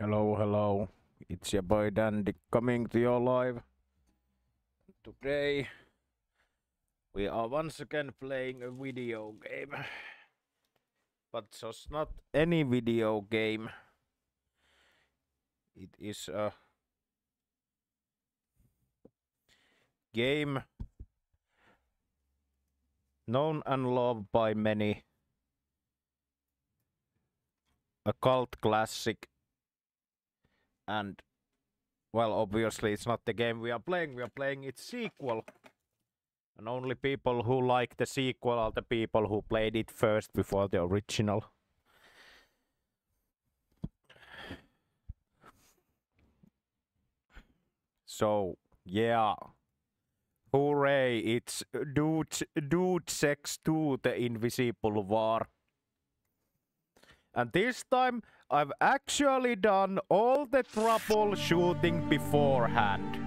Hello, hello. It's your boy Dandy coming to your live. Today we are once again playing a video game. But just not any video game. It is a game known and loved by many. A cult classic and well obviously it's not the game we are playing. We are playing its sequel. And only people who like the sequel are the people who played it first before the original. So yeah. Hooray it's dude dude sex 2 the invisible war. And this time I've actually done all the troubleshooting beforehand.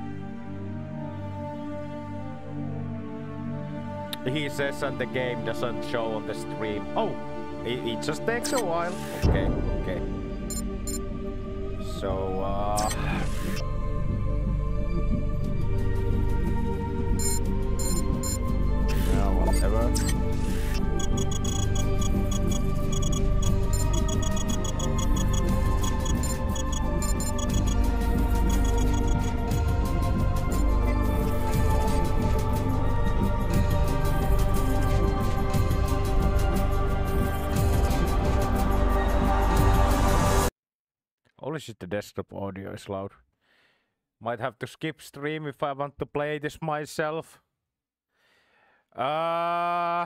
He says and the game doesn't show on the stream. Oh, it, it just takes a while. Okay, okay. So, uh... Yeah, whatever. Shit, the desktop audio is loud. Might have to skip stream if I want to play this myself. Uh...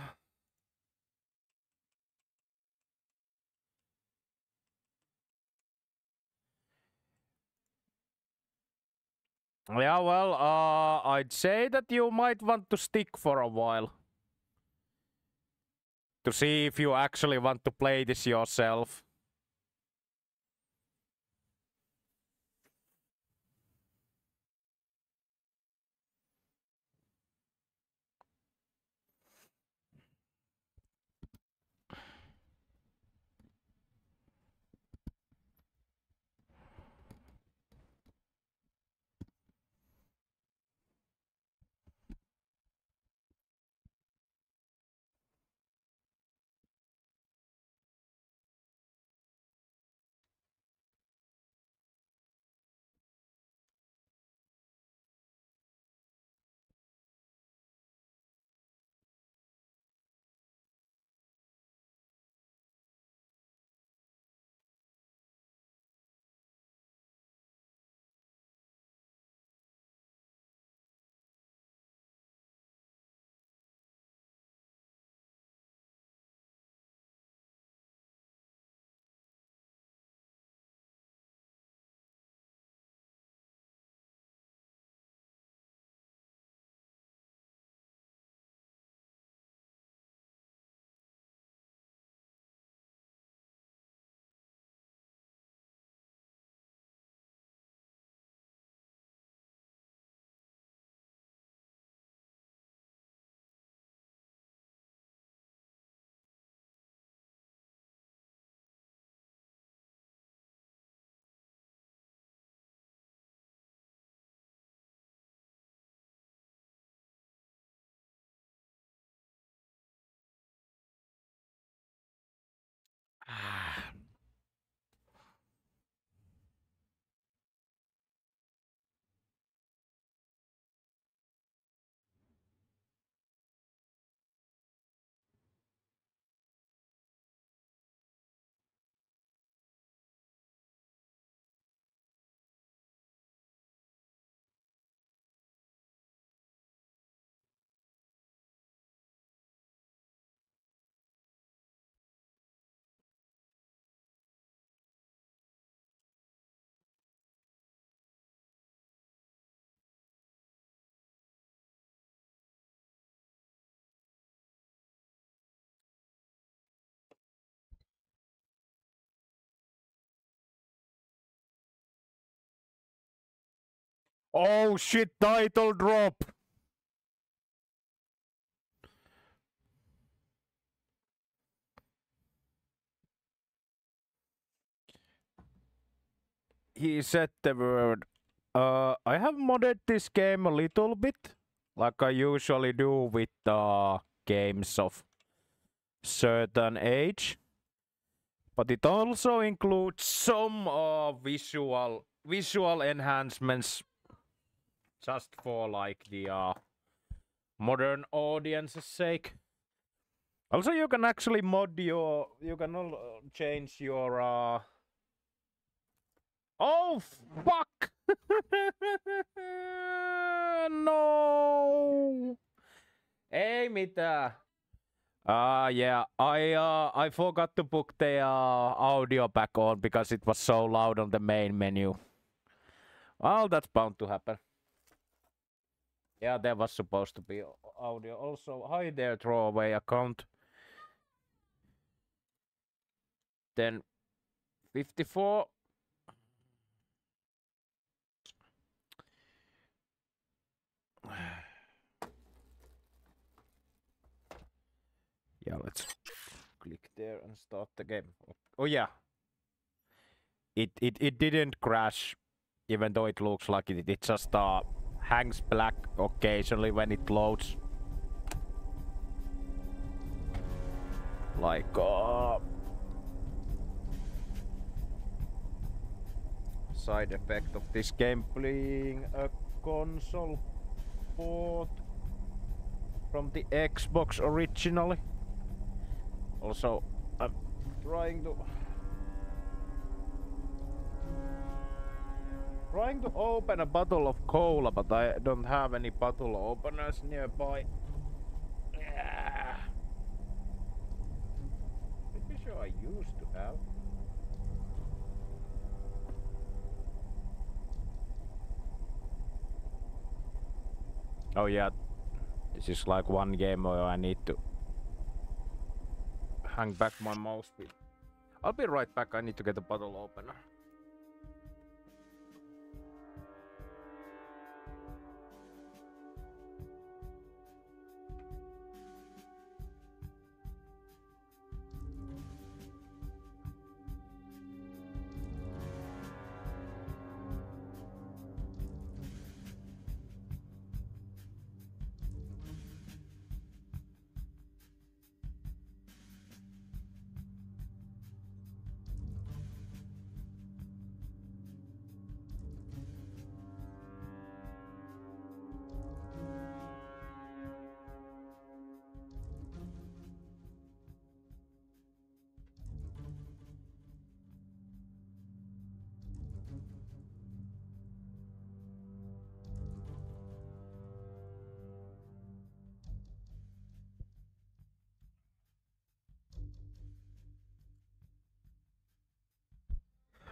Yeah, well, uh, I'd say that you might want to stick for a while. To see if you actually want to play this yourself. Oh shit, title drop! he said the word. Uh, I have modded this game a little bit, like I usually do with uh, games of certain age. But it also includes some uh, visual visual enhancements just for like the uh, modern audience's sake. Also, you can actually mod your, you can uh, change your. Uh... Oh fuck! no! Ei mitään. Uh, yeah, I uh, I forgot to put the uh, audio back on because it was so loud on the main menu. Well, that's bound to happen. Yeah, there was supposed to be audio. Also, hi there, throwaway account. Then 54. Yeah, let's click there and start the game. Oh yeah. It it it didn't crash even though it looks like it. It just uh, hangs black occasionally when it loads. Like uh side effect of this game playing a console port from the Xbox originally. Also, I'm trying to trying to open a bottle of cola, but I don't have any bottle openers nearby. Yeah. Pretty sure I used to have. Oh yeah, this is like one game where I need to hang back my mouse. I'll be right back, I need to get a bottle opener.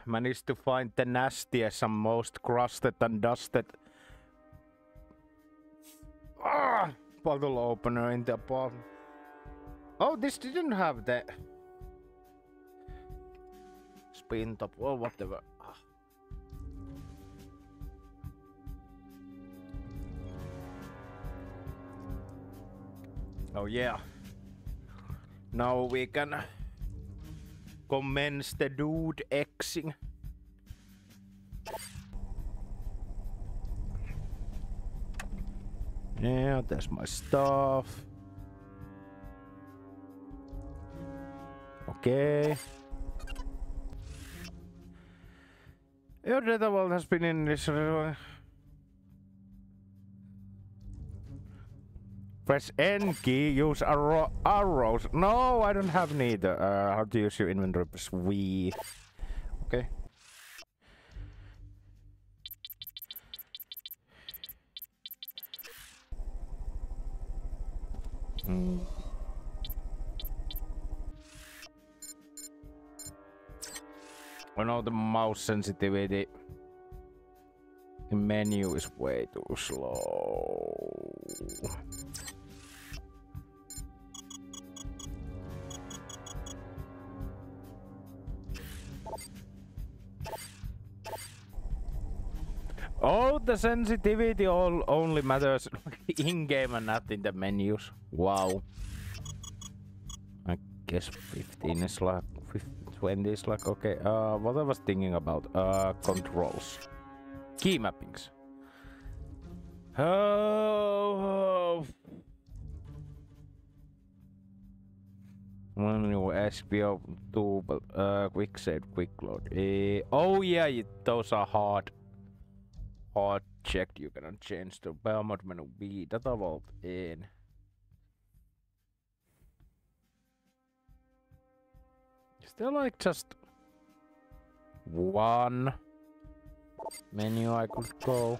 Managed to find the nastiest and most crusted and dusted ah, bottle opener in the apartment. Oh, this didn't have the spin top or whatever. Ah. Oh yeah. Now we can commence the dude Xing. Yeah, there's my stuff. Okay. Your data vault has been in this. Press N key, use arrow arrows. No, I don't have neither. Uh, how to use your inventory? Press V. Okay. Mm. Oh no, the mouse sensitivity. The menu is way too slow. Oh, the sensitivity all only matters in-game and not in the menus. Wow. I guess 15 is like 15, 20 is like, okay, uh, what I was thinking about, uh, controls. Key mappings. Oh, When you SPO 2, but uh, quick save, quick load. Uh, oh yeah, those are hard. Hard checked. You cannot change the Belmont menu B. Data vault in. Is there like just one menu I could go?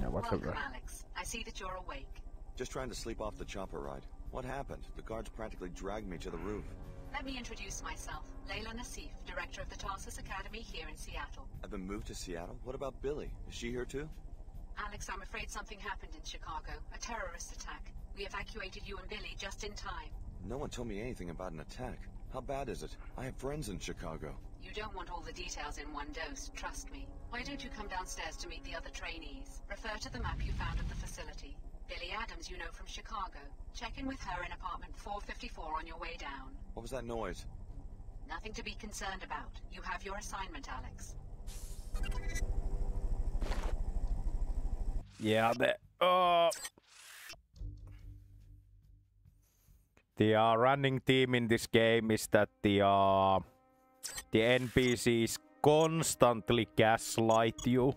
Yeah, whatever. Welcome, Alex. I see that you're awake. Just trying to sleep off the chopper ride. What happened? The guards practically dragged me to the roof. Let me introduce myself. Leila Nassif, director of the Tarsus Academy here in Seattle. I've been moved to Seattle? What about Billie? Is she here too? Alex, I'm afraid something happened in Chicago. A terrorist attack. We evacuated you and Billie just in time. No one told me anything about an attack. How bad is it? I have friends in Chicago. You don't want all the details in one dose, trust me. Why don't you come downstairs to meet the other trainees? Refer to the map you found at the facility. Billie Adams you know from Chicago. Check in with her in apartment 454 on your way down. What was that noise? Nothing to be concerned about. You have your assignment, Alex. Yeah, the... Uh... The uh, running theme in this game is that the uh, the NPCs constantly gaslight you.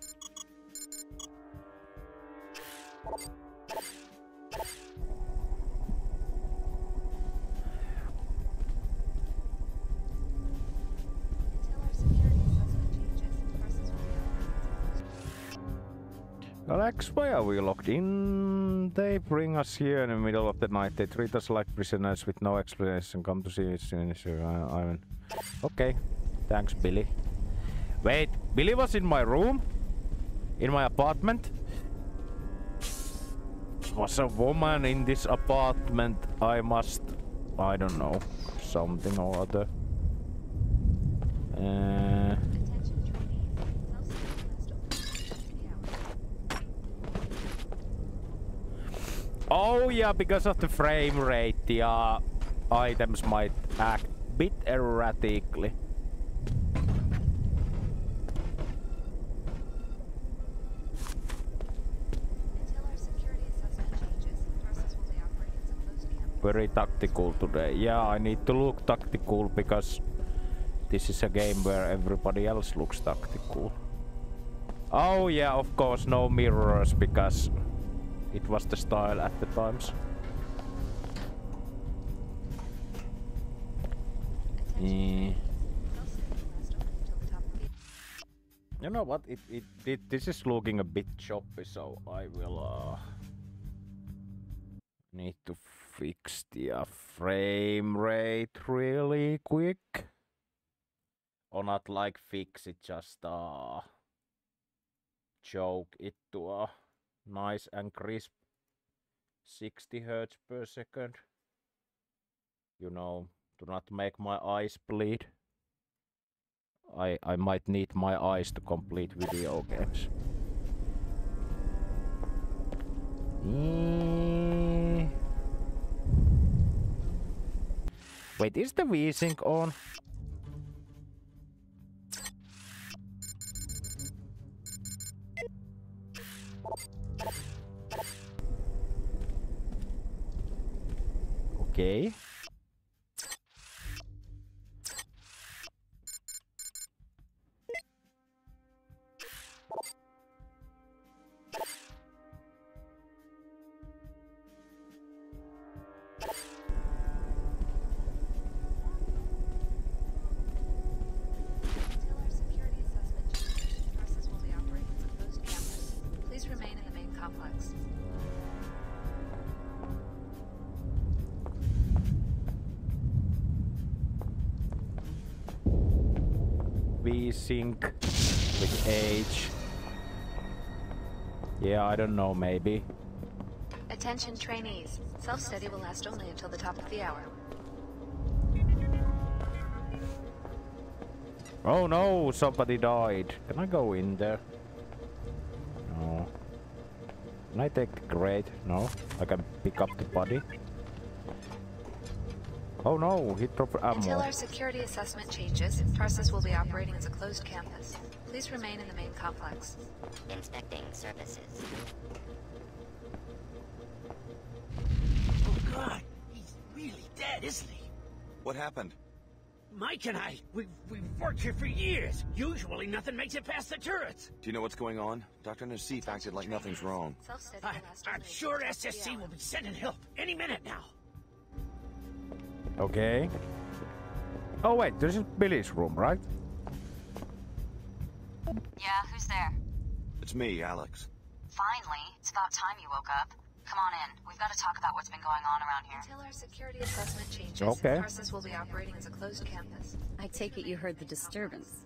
Alex, why are we locked in? They bring us here in the middle of the night. They treat us like prisoners with no explanation. Come to see us. I, mean, okay. Thanks, Billie. Wait, Billie was in my room? In my apartment? Was a woman in this apartment. I must... I don't know. Something or other. Uh... Oh yeah, because of the frame rate, the uh, items might act a bit erratically. Very tactical today. Yeah, I need to look tactical because this is a game where everybody else looks tactical. Oh yeah, of course, no mirrors because it was the style at the times. You know what? It, it it this is looking a bit choppy, so I will uh, need to fix the uh, frame rate really quick. Or not like fix it, just uh, choke it to a uh, nice and crisp 60 hertz per second. You know, do not make my eyes bleed. I, I might need my eyes to complete video games. Wait, is the V-Sync on? Okay. I don't know, maybe. Attention trainees. Self-study will last only until the top of the hour. Oh no, somebody died. Can I go in there? No. Can I take the crate? No. I can pick up the body. Oh no, he dropped Until ammo. our security assessment changes, Tarsus will be operating as a closed campus. Please remain in the main complex. Inspecting services. Oh, God. He's really dead, isn't he? What happened? Mike and I, we've, we've worked here for years. Usually nothing makes it past the turrets. Do you know what's going on? Dr. Nassif acted like nothing's wrong. I, I'm sure until the top of the SSC will be sending help any minute now. Okay. Oh wait, this is Billie's room, right? Yeah, who's there? It's me, Alex. Finally, it's about time you woke up. Come on in. We've got to talk about what's been going on around here. Until our security assessment changes, Okay. Tarsus will be operating as a closed campus. I take it you heard the disturbance.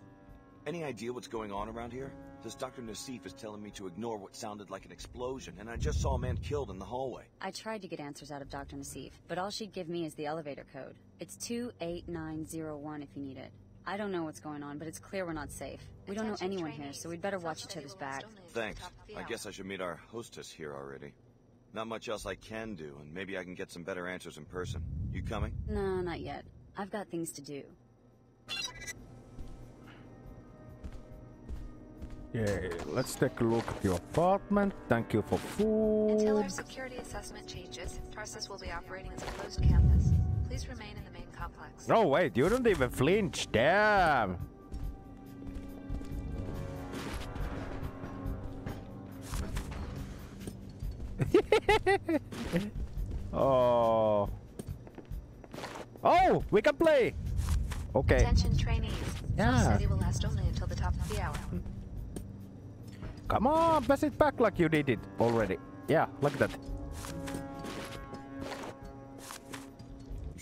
Any idea what's going on around here? This Dr. Nassif is telling me to ignore what sounded like an explosion, and I just saw a man killed in the hallway. I tried to get answers out of Dr. Nassif, but all she'd give me is the elevator code. It's 28901 if you need it. I don't know what's going on, but it's clear we're not safe. We don't know Attention anyone here, so we'd better watch each other's will back. only until the Thanks. top of the I guess I should meet our hostess here already. Not much else I can do, and maybe I can get some better answers in person. You coming? No, not yet. I've got things to do. Yeah, let's take a look at your apartment. Thank you for food. Until food. our security assessment changes, Tarsus will be operating as a closed campus. Please remain in the main complex. No, wait, you don't even flinch. Damn. oh. Oh, we can play. Okay. Attention trainees. Yeah. Self-study will last only until the top of the hour. Come on, pass it back like you did it already. Yeah, like that.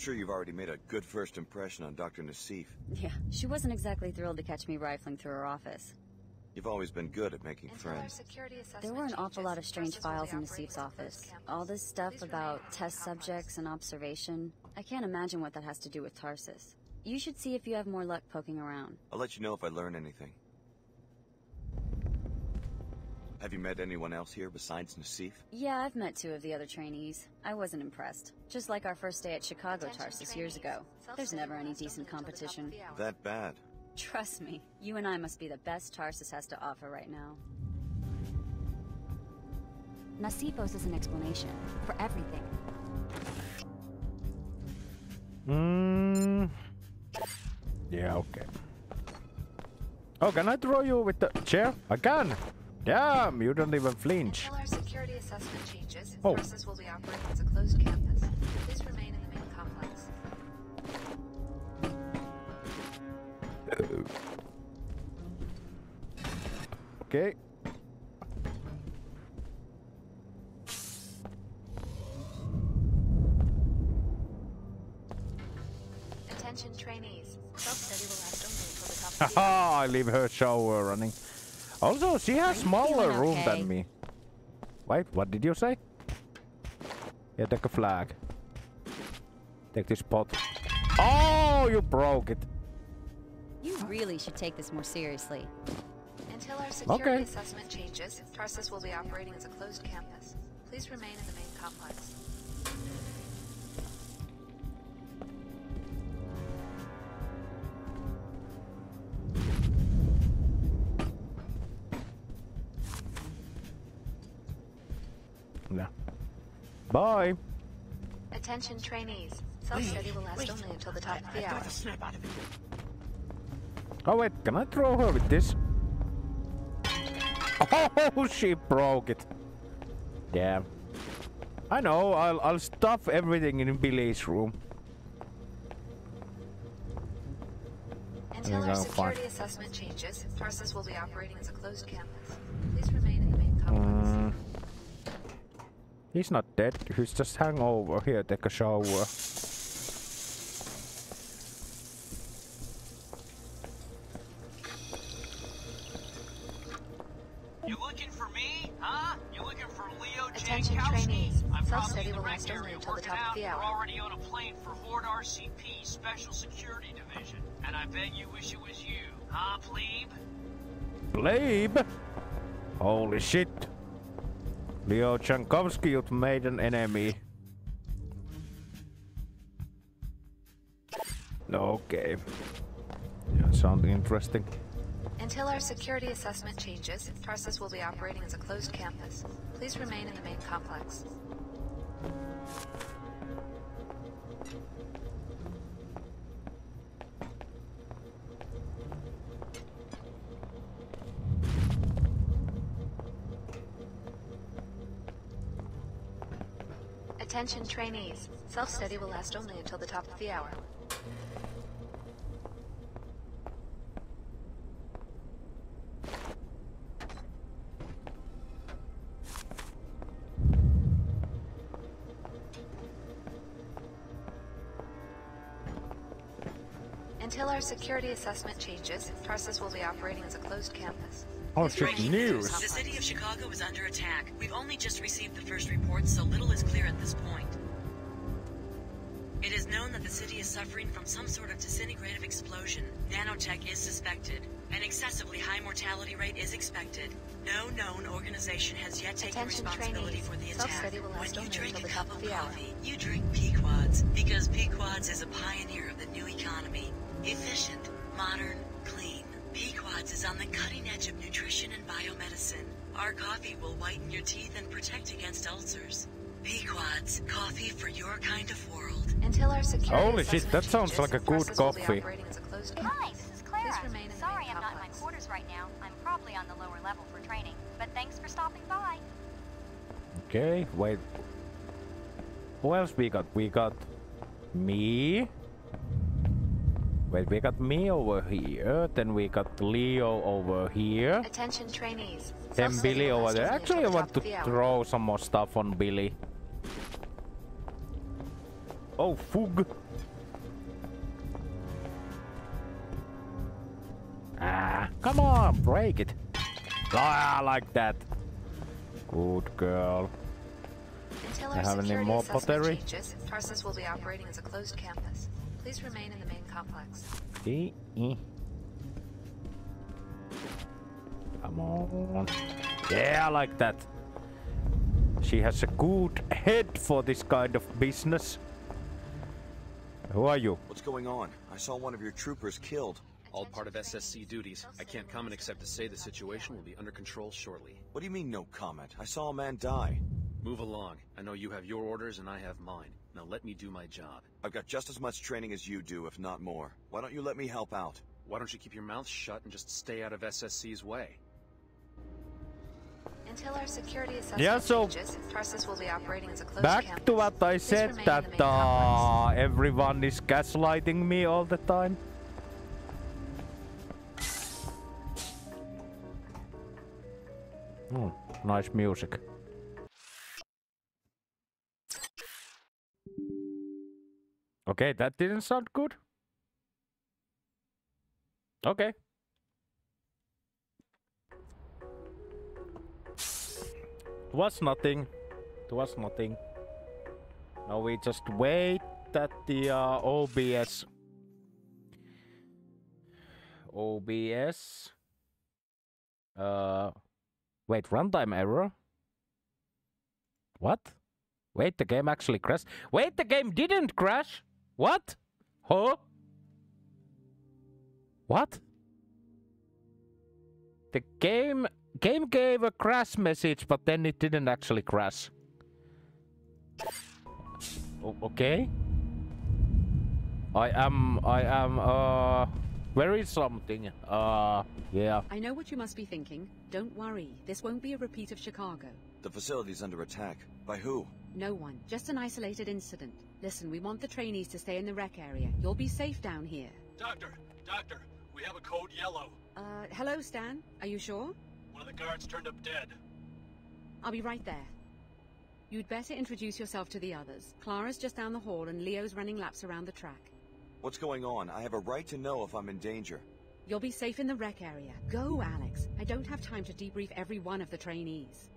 Sure you've already made a good first impression on Dr. Nassif. Yeah, she wasn't exactly thrilled to catch me rifling through her office. You've always been good at making Until friends. There were an awful lot of strange Tarsus files in operating Nassif's as a closed office. All this stuff Please about remain in the test subjects and observation. I can't imagine what that has to do with Tarsus. You should see if you have more luck poking around. I'll let you know if I learn anything. Have you met anyone else here besides Nassif? Yeah, I've met two of the other trainees. I wasn't impressed. Just like our first day at Chicago Attention Tarsus years ago. There's never any decent only until the top of competition. That bad. Trust me, you and I must be the best Tarsus has to offer right now. Nassif owes us an explanation for everything. Mm. Yeah, okay. Oh, can I throw you with the chair? I can. Damn, you don't even flinch. Until our security assessment changes, Oh. Tarsus will be operating as a closed campus. Please remain in the main complex. Okay. Attention trainees. Self-study will last only until the top of the hour. I leave her shower running. Also, she has Are you smaller feeling room than me. Wait, what did you say? Yeah, take a flag. Take this pot. Oh, you broke it. You really should take this more seriously. Until our security Okay. assessment changes, Tarsus will be operating as a closed campus. Please remain in the main complex. Bye. Attention trainees. Self-study will last Wait. only until the top of the I've hour. snap out of it. Oh wait, can I throw her with this? Oh, she broke it. Damn. I know. I'll I'll stuff everything in Billie's room. Until our gonna find- security assessment changes, Tarsus will be operating as a closed campus. He's not dead. He's just hang over here, take a shower. You looking for me, huh? You looking for Leo Attention Jankowski? trainees. I'm probably Self-study in the will rec last only area until the working top of out. the We're already on a plane for Horde RCP Special Security Division. And I bet you wish it was you, huh, plebe? Plebe! Holy shit! Leo Jankowski, you've made an enemy. Okay. Yeah, sounds interesting. Until our security assessment changes, Tarsus will be operating as a closed campus. Please remain in the main complex. Attention trainees. Self-study will last only until the top of the hour. Until our security assessment changes, Tarsus will be operating as a closed campus. Oh Breaking news! The city of Chicago is under attack. We've only just received the first reports, so little is clear at this point. It is known that the city is suffering from some sort of disintegrative explosion. Nanotech is suspected. An excessively high mortality rate is expected. No known organization has yet taken Attention responsibility trainees. for the attack. When you drink a cup of coffee, you drink Pequod's because Pequod's is a pioneer of the new economy. Efficient, modern, clean. Pequod's is on the cutting edge of nutrition and biomedicine. Our coffee will whiten your teeth and protect against ulcers. Pequod's, coffee for your kind of world. Until our security Holy shit, assessment that sounds like a good Tarsus will coffee. operating as a closed Hi, this is Clara. Please remain in the Sorry I'm not in my quarters right now. I'm probably on the lower level for training. But thanks for stopping by. Okay, wait. Who else we got? We got me. Wait, we got me over here. Then we got Leo over here. Attention trainees. Then Billie over there. Actually, I want to of the hour. throw some more stuff on Billie. Oh, fug. Ah, come on, break it. Ah, like that. Good girl. Until I have any more pottery? will be operating as a closed campus. Please remain in the complex. E -e. Come on. Yeah, I like that. She has a good head for this kind of business. Who are you? What's going on? I saw one of your troopers killed. All part of SSC duties. I can't comment except to say the situation will be under control shortly. What do you mean, no comment? I saw a man die. Move along. I know you have your orders and I have mine. Now let me do my job. I've got just as much training as you do, if not more. Why don't you let me help out? Why don't you keep your mouth shut and just stay out of SSC's way? Until our security assessment Yeah, so- changes, Tarsus will be operating as a closed Back campus. to what I said that the main complex. uh, everyone is gaslighting me all the time. Hmm, nice music. Okay, that didn't sound good. Okay. It was nothing. It was nothing. Now we just wait that the uh, OBS OBS uh wait runtime error what wait the game actually crashed wait the game didn't crash what huh what the game game gave a crash message but then it didn't actually crash O- okay. I am. I am. Uh, where is something? Uh, yeah. I know what you must be thinking. Don't worry, this won't be a repeat of Chicago. The facility's under attack. By who? No one, just an isolated incident. Listen, we want the trainees to stay in the rec area. You'll be safe down here. Doctor, doctor, we have a code yellow. Uh, hello, Stan. Are you sure? One of the guards turned up dead. I'll be right there. You'd better introduce yourself to the others. Clara's just down the hall and Leo's running laps around the track. What's going on? I have a right to know if I'm in danger. You'll be safe in the rec area. Go, Alex. I don't have time to debrief every one of the trainees.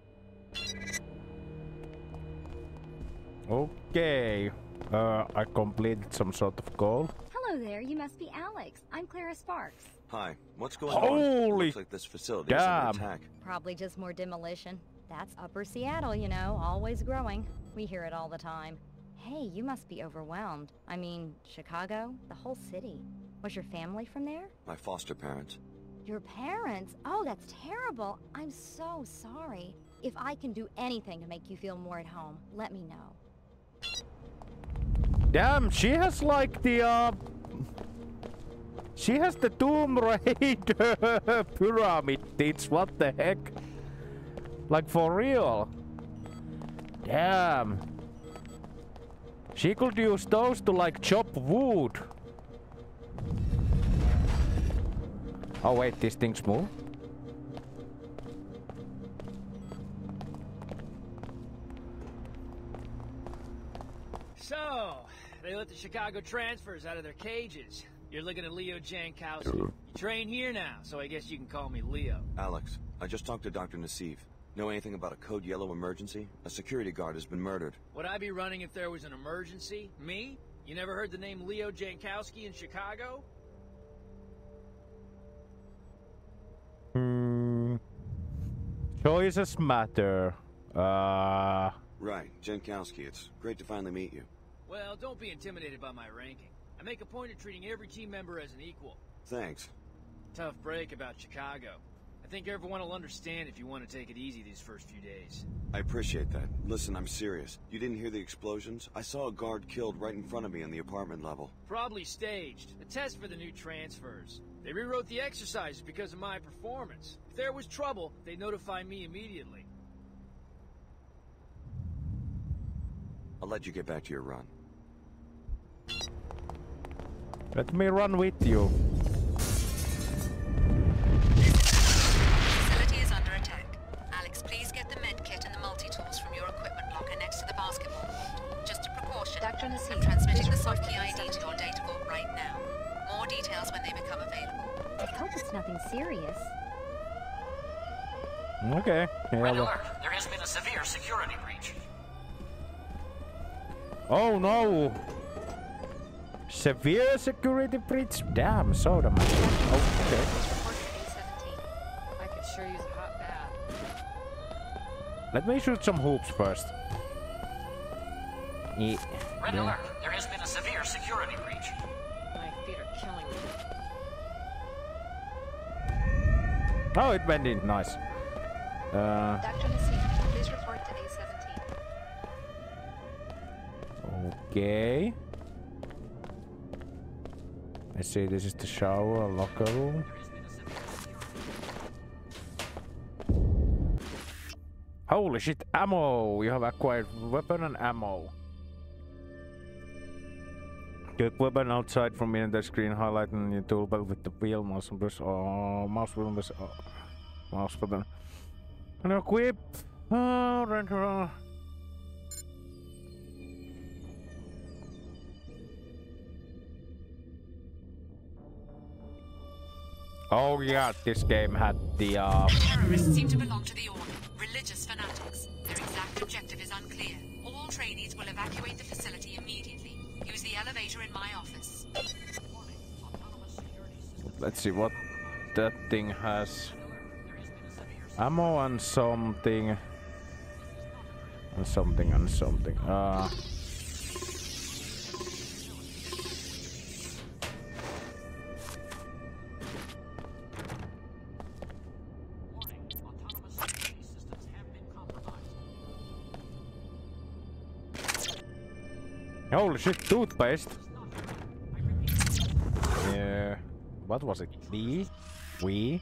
Okay. Uh, I completed some sort of goal. Hello there, you must be Alex. I'm Clara Sparks. Hi. What's going on? It Holy looks like this facility is under attack. Probably just more demolition. That's Upper Seattle, you know, always growing. We hear it all the time. Hey, you must be overwhelmed. I mean, Chicago, the whole city. Was your family from there? My foster parents. Your parents? Oh, that's terrible. I'm so sorry. If I can do anything to make you feel more at home, let me know. Damn, she has like the uh She has the Tomb Raider pyramid tits, what the heck? Like for real. Damn. She could use those to like chop wood. Oh wait, these things move? They let the Chicago transfers out of their cages. You're looking at Leo Jankowski. You train here now, so I guess you can call me Leo. Alex, I just talked to Dr. Nassif. Know anything about a Code Yellow emergency? A security guard has been murdered. Would I be running if there was an emergency? Me? You never heard the name Leo Jankowski in Chicago? Hmm. Choices matter. Uh. Right, Jankowski. It's great to finally meet you. Well, don't be intimidated by my ranking. I make a point of treating every team member as an equal. Thanks. Tough break about Chicago. I think everyone will understand if you want to take it easy these first few days. I appreciate that. Listen, I'm serious. You didn't hear the explosions? I saw a guard killed right in front of me on the apartment level. Probably staged. A test for the new transfers. They rewrote the exercises because of my performance. If there was trouble, they'd notify me immediately. I'll let you get back to your run. Let me run with you. Facility is under attack. Alex, please get the med kit and the multi-tools from your equipment locker next to the basketball court. Just a precaution. Dr. Nassif, I'm transmitting the soft key ID to your data vault right now. More details when they become available. I hope it's nothing serious. Okay. Yeah, Red alert! There has been a severe security breach. Oh no! Severe security breach? Damn, soda man. Okay. I could sure use a hot bath. Let me shoot some hoops first. Yeah. Red yeah. alert! There has been a severe security breach. My feet are killing me. Oh, it went in. Nice. Uh, Dr. Nassif, please report to A17. okay. Let's see, this is the shower, locker room. Holy shit, ammo! You have acquired weapon and ammo. Click weapon outside from me in the screen, highlighting your toolbar with the wheel mouse button or mouse wheel mouse, uh, mouse button. And equip. Uh, render. Oh yeah, this game had the uh Terrorists seem to belong to the Order. Religious fanatics. Their exact objective is unclear. All trainees will evacuate the facility immediately. Use the elevator in my office. let's see what that thing has. Ammo and something. And something and something. Uh Holy shit, toothpaste. Yeah. What was it? D? We?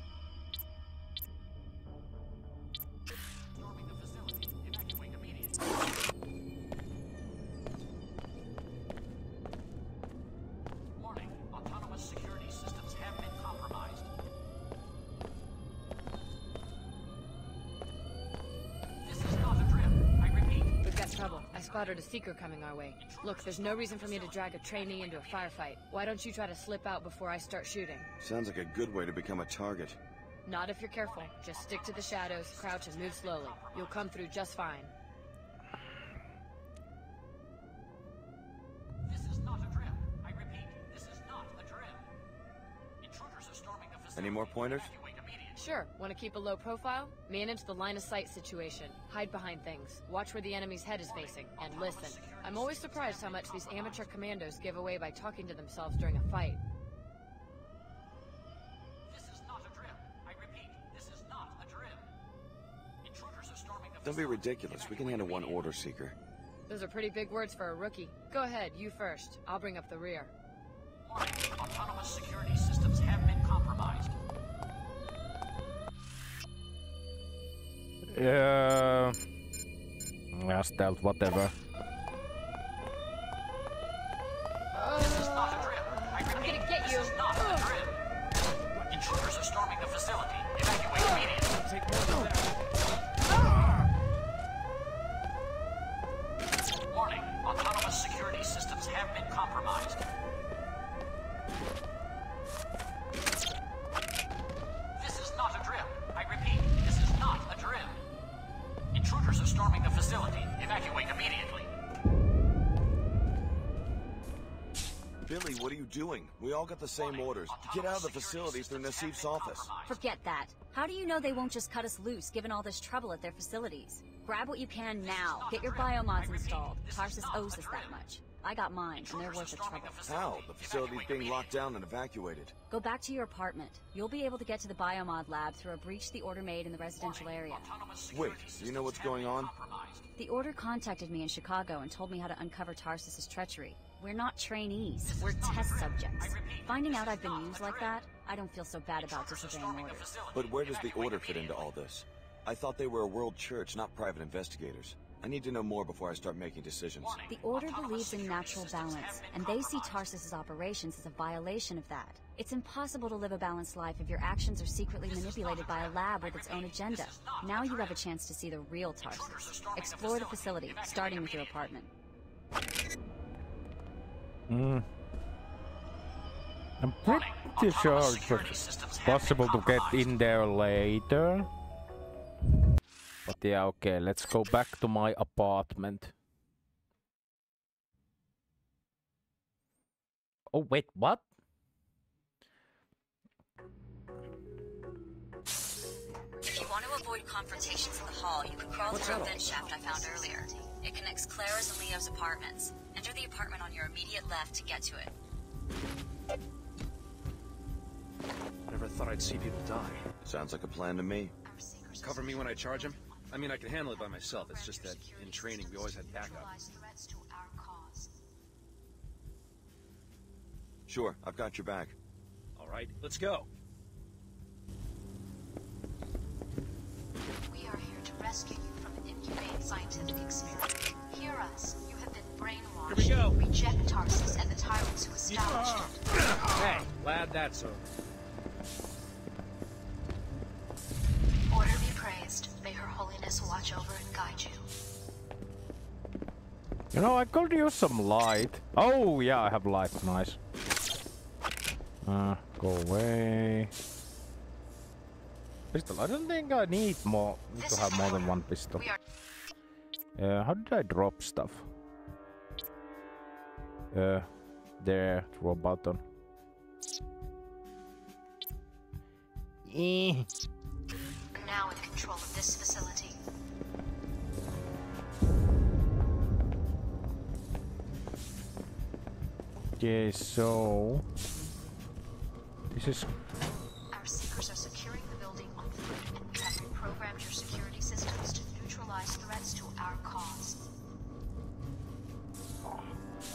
Seeker coming our way. Look, there's no reason for me to drag a trainee into a firefight. Why don't you try to slip out before I start shooting? Sounds like a good way to become a target. Not if you're careful. Just stick to the shadows, crouch, and move slowly. You'll come through just fine. this is not a drill. I repeat, this is not a drill. Intruders are storming the facility. Any more pointers? Evacuate immediately. Sure. Want to keep a low profile? Manage the line of sight situation. Hide behind things. Watch where the enemy's head is facing. And listen. I'm always surprised how much these amateur commandos give away by talking to themselves during a fight. Don't be ridiculous. We can handle one order seeker. Those are pretty big words for a rookie. Go ahead, you first. I'll bring up the rear. Autonomous security systems have been Yeah. Yeah, stealth, whatever. We all got the same orders. Get out of the facility through Nassif's office. Forget that. How do you know they won't just cut us loose, given all this trouble at their facilities? Grab what you can now. Get your biomods installed. Tarsus owes us that much. I got mine, and they're worth the trouble. How? The facility's being locked down and evacuated. Go back to your apartment. You'll be able to get to the biomod lab through a breach the Order made in the residential area. Wait, do you know what's going on? The Order contacted me in Chicago and told me how to uncover Tarsus's treachery. We're not trainees. We're test subjects. Finding out I've been used like that, I don't feel so bad about disobeying orders. But where does the Order fit into all this? I thought they were a world church, not private investigators. I need to know more before I start making decisions. The Order believes in natural balance, and they see Tarsus's operations as a violation of that. It's impossible to live a balanced life if your actions are secretly manipulated by a lab with its own agenda. Now you have a chance to see the real Tarsus. Explore the facility, starting with your apartment. Hmm. I'm pretty sure it's possible to get in there later. But yeah, okay, let's go back to my apartment. Oh, wait, what? If you want to avoid confrontations in the hall, you can crawl What's through a vent shaft I found earlier. It connects Clara's and Leo's apartments. Enter the apartment on your immediate left to get to it. I never thought I'd see people die. Sounds like a plan to me. Cover me when I charge him? I mean, I can handle it by myself. It's just that in training, we always had backup. Sure, I've got your back. All right, let's go. We are here to rescue you from scientific experiment. Hear us. You have been brainwashed. Here we go. Reject Tarsus and the tyrants who established it. Hey, glad that's over. Order be praised. May her holiness watch over and guide you. You know, I could use some light. Oh, yeah, I have light. Nice. Uh, go away. Pistol. I don't think I need more need to have more than one pistol. Uh, how did I drop stuff? Uh, there, through a button. Eh. Now in control of this facility. Okay, so this is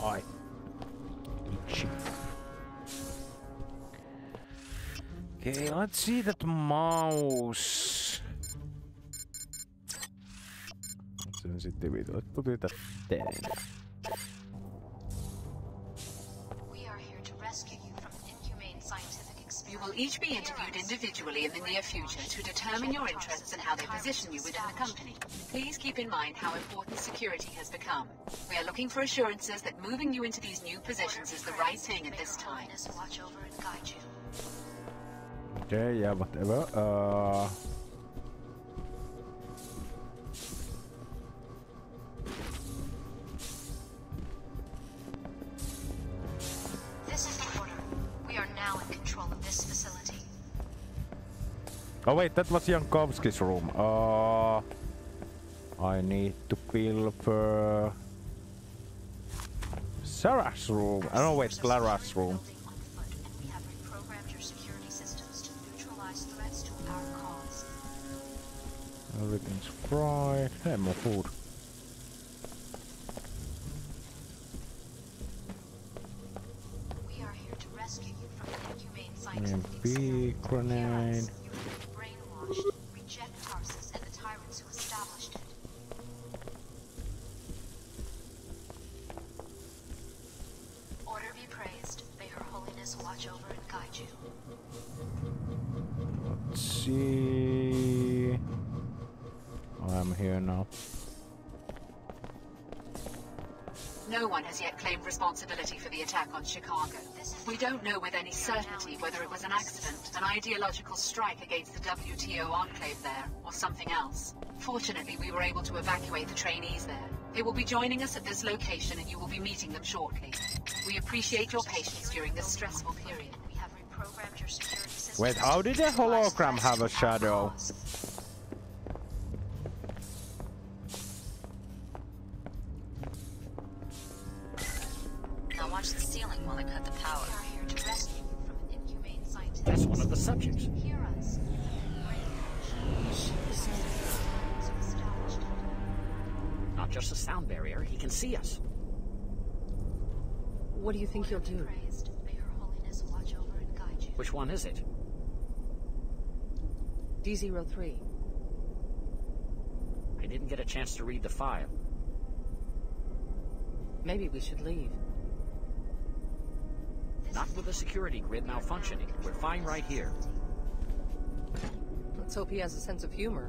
I. Itchy. Okay, let's see that mouse. Sensitivity. Let's put it at 10. Will each be interviewed individually in the near future to determine your interests and how they position you within the company. Please keep in mind how important security has become. We are looking for assurances that moving you into these new positions is the right thing at this time. Watch over and guide you. Okay, yeah, whatever. Uh, Oh wait, that was Jankowski's room. Uh, I need to pilfer Sarah's room. I don't wait, Clara's room. Everything's fried. Hey, more food. EMP grenade. Let's see. I'm here now. No one has yet claimed responsibility for the attack on Chicago. We don't know with any certainty whether it was an accident, an ideological strike against the WTO enclave there, or something else. Fortunately, we were able to evacuate the trainees there. They will be joining us at this location and you will be meeting them shortly. We appreciate your patience during this stressful period. We have reprogrammed your security system. Wait, how did a hologram have a shadow? Now watch the ceiling while I cut the power. We are here to rescue you from an inhumane scientist. That's one of the subjects. Hear us. Not just a sound barrier, he can see us. What do you think he'll do? Praised. Holiness watch over and guide you. Which one is it? D03. I didn't get a chance to read the file. Maybe we should leave. Not with the security grid malfunctioning. We're fine right here. Let's hope he has a sense of humor.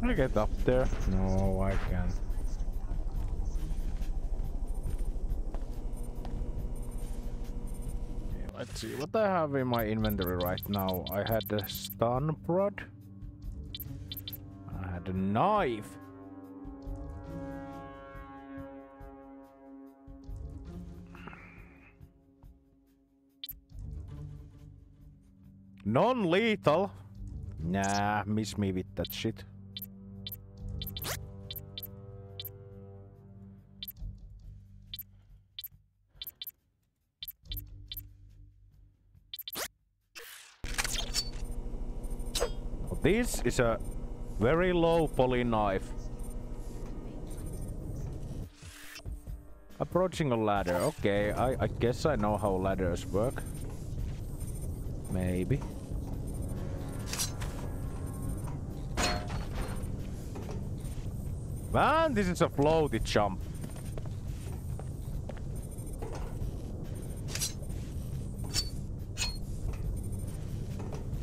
Can I get up there? No, I can't. Let's see what I have in my inventory right now. I had a stun prod. I had a knife. Non-lethal? Nah, miss me with that shit. This is a very low poly knife. Approaching a ladder. Okay, I, I guess I know how ladders work. Maybe. Man, this is a floaty jump.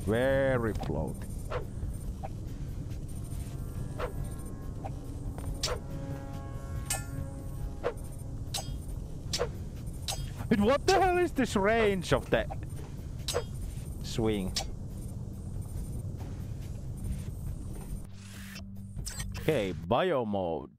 Very floaty. But what the hell is this range of that swing? Okay, biomods.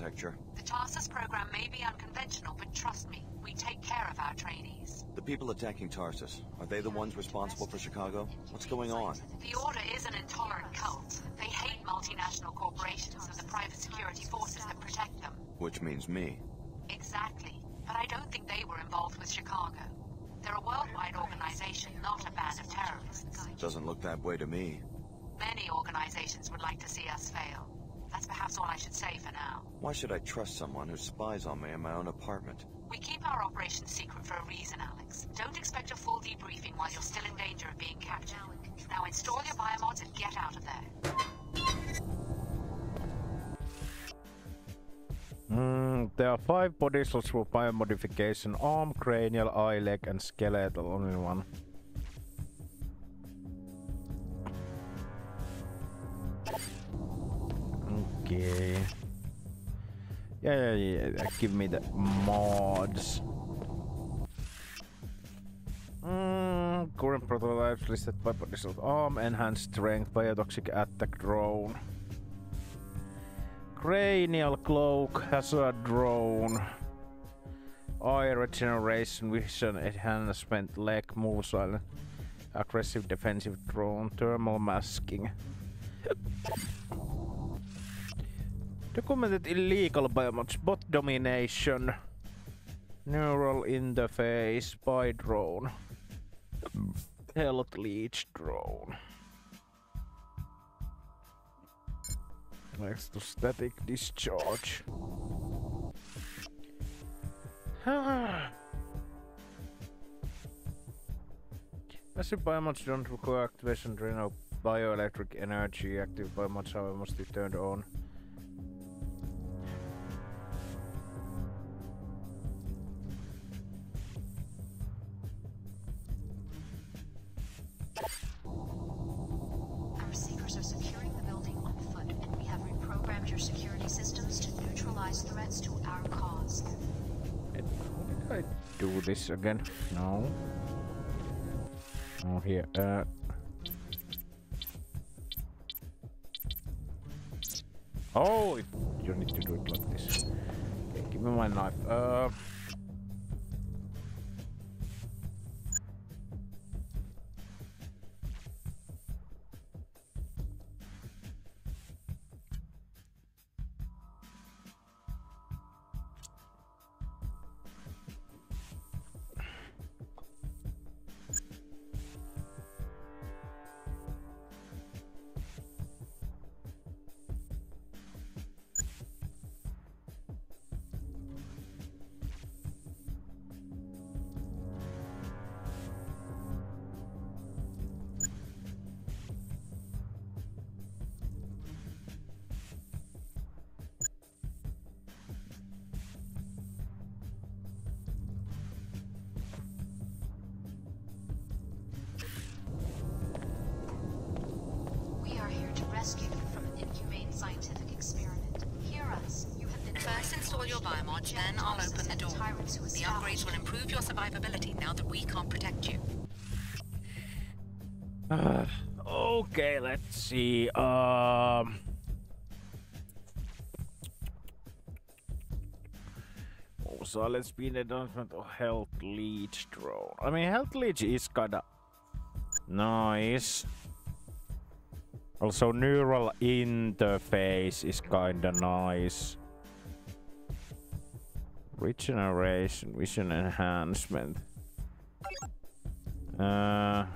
Architecture. The Tarsus program may be unconventional, but trust me, we take care of our trainees. The people attacking Tarsus, are they the ones responsible for Chicago? What's going on? The Order is an intolerant cult. They hate multinational corporations and the private security forces that protect them. Which means me. Exactly. But I don't think they were involved with Chicago. They're a worldwide organization, not a band of terrorists. Doesn't look that way to me. Many organizations would like to see us fail. That's perhaps all I should say for now. Why should I trust someone who spies on me in my own apartment? We keep our operations secret for a reason, Alex. Don't expect a full debriefing while you're still in danger of being captured. Now install your biomods and get out of there. Mm, there are five body slots for biomodification. Arm, cranial, eye, leg and skeletal. Only one. Okay. Yeah, yeah, yeah. Give me the mods. Mm, current prototypes listed by slot. Arm, enhanced strength, biotoxic attack drone. Cranial cloak, hazard drone. Eye regeneration, vision enhancement, leg move silent. Aggressive defensive drone, thermal masking. Documented illegal biomods, bot domination. Neural interface, spy drone. Health leech drone. Next to static discharge. Passive biomods don't require activation drain of bioelectric energy. Active biomods however must be turned on. Our seekers are securing the building on foot, and we have reprogrammed your security systems to neutralize threats to our cause. Did I do this again? No. Oh, here. Uh. Oh, you need to do it like this. Okay, give me my knife. Uh. So let's be the announcement of Health Leech drone. I mean, Health Leech is kinda nice. Also, neural interface is kinda nice. Regeneration, vision enhancement. Uh.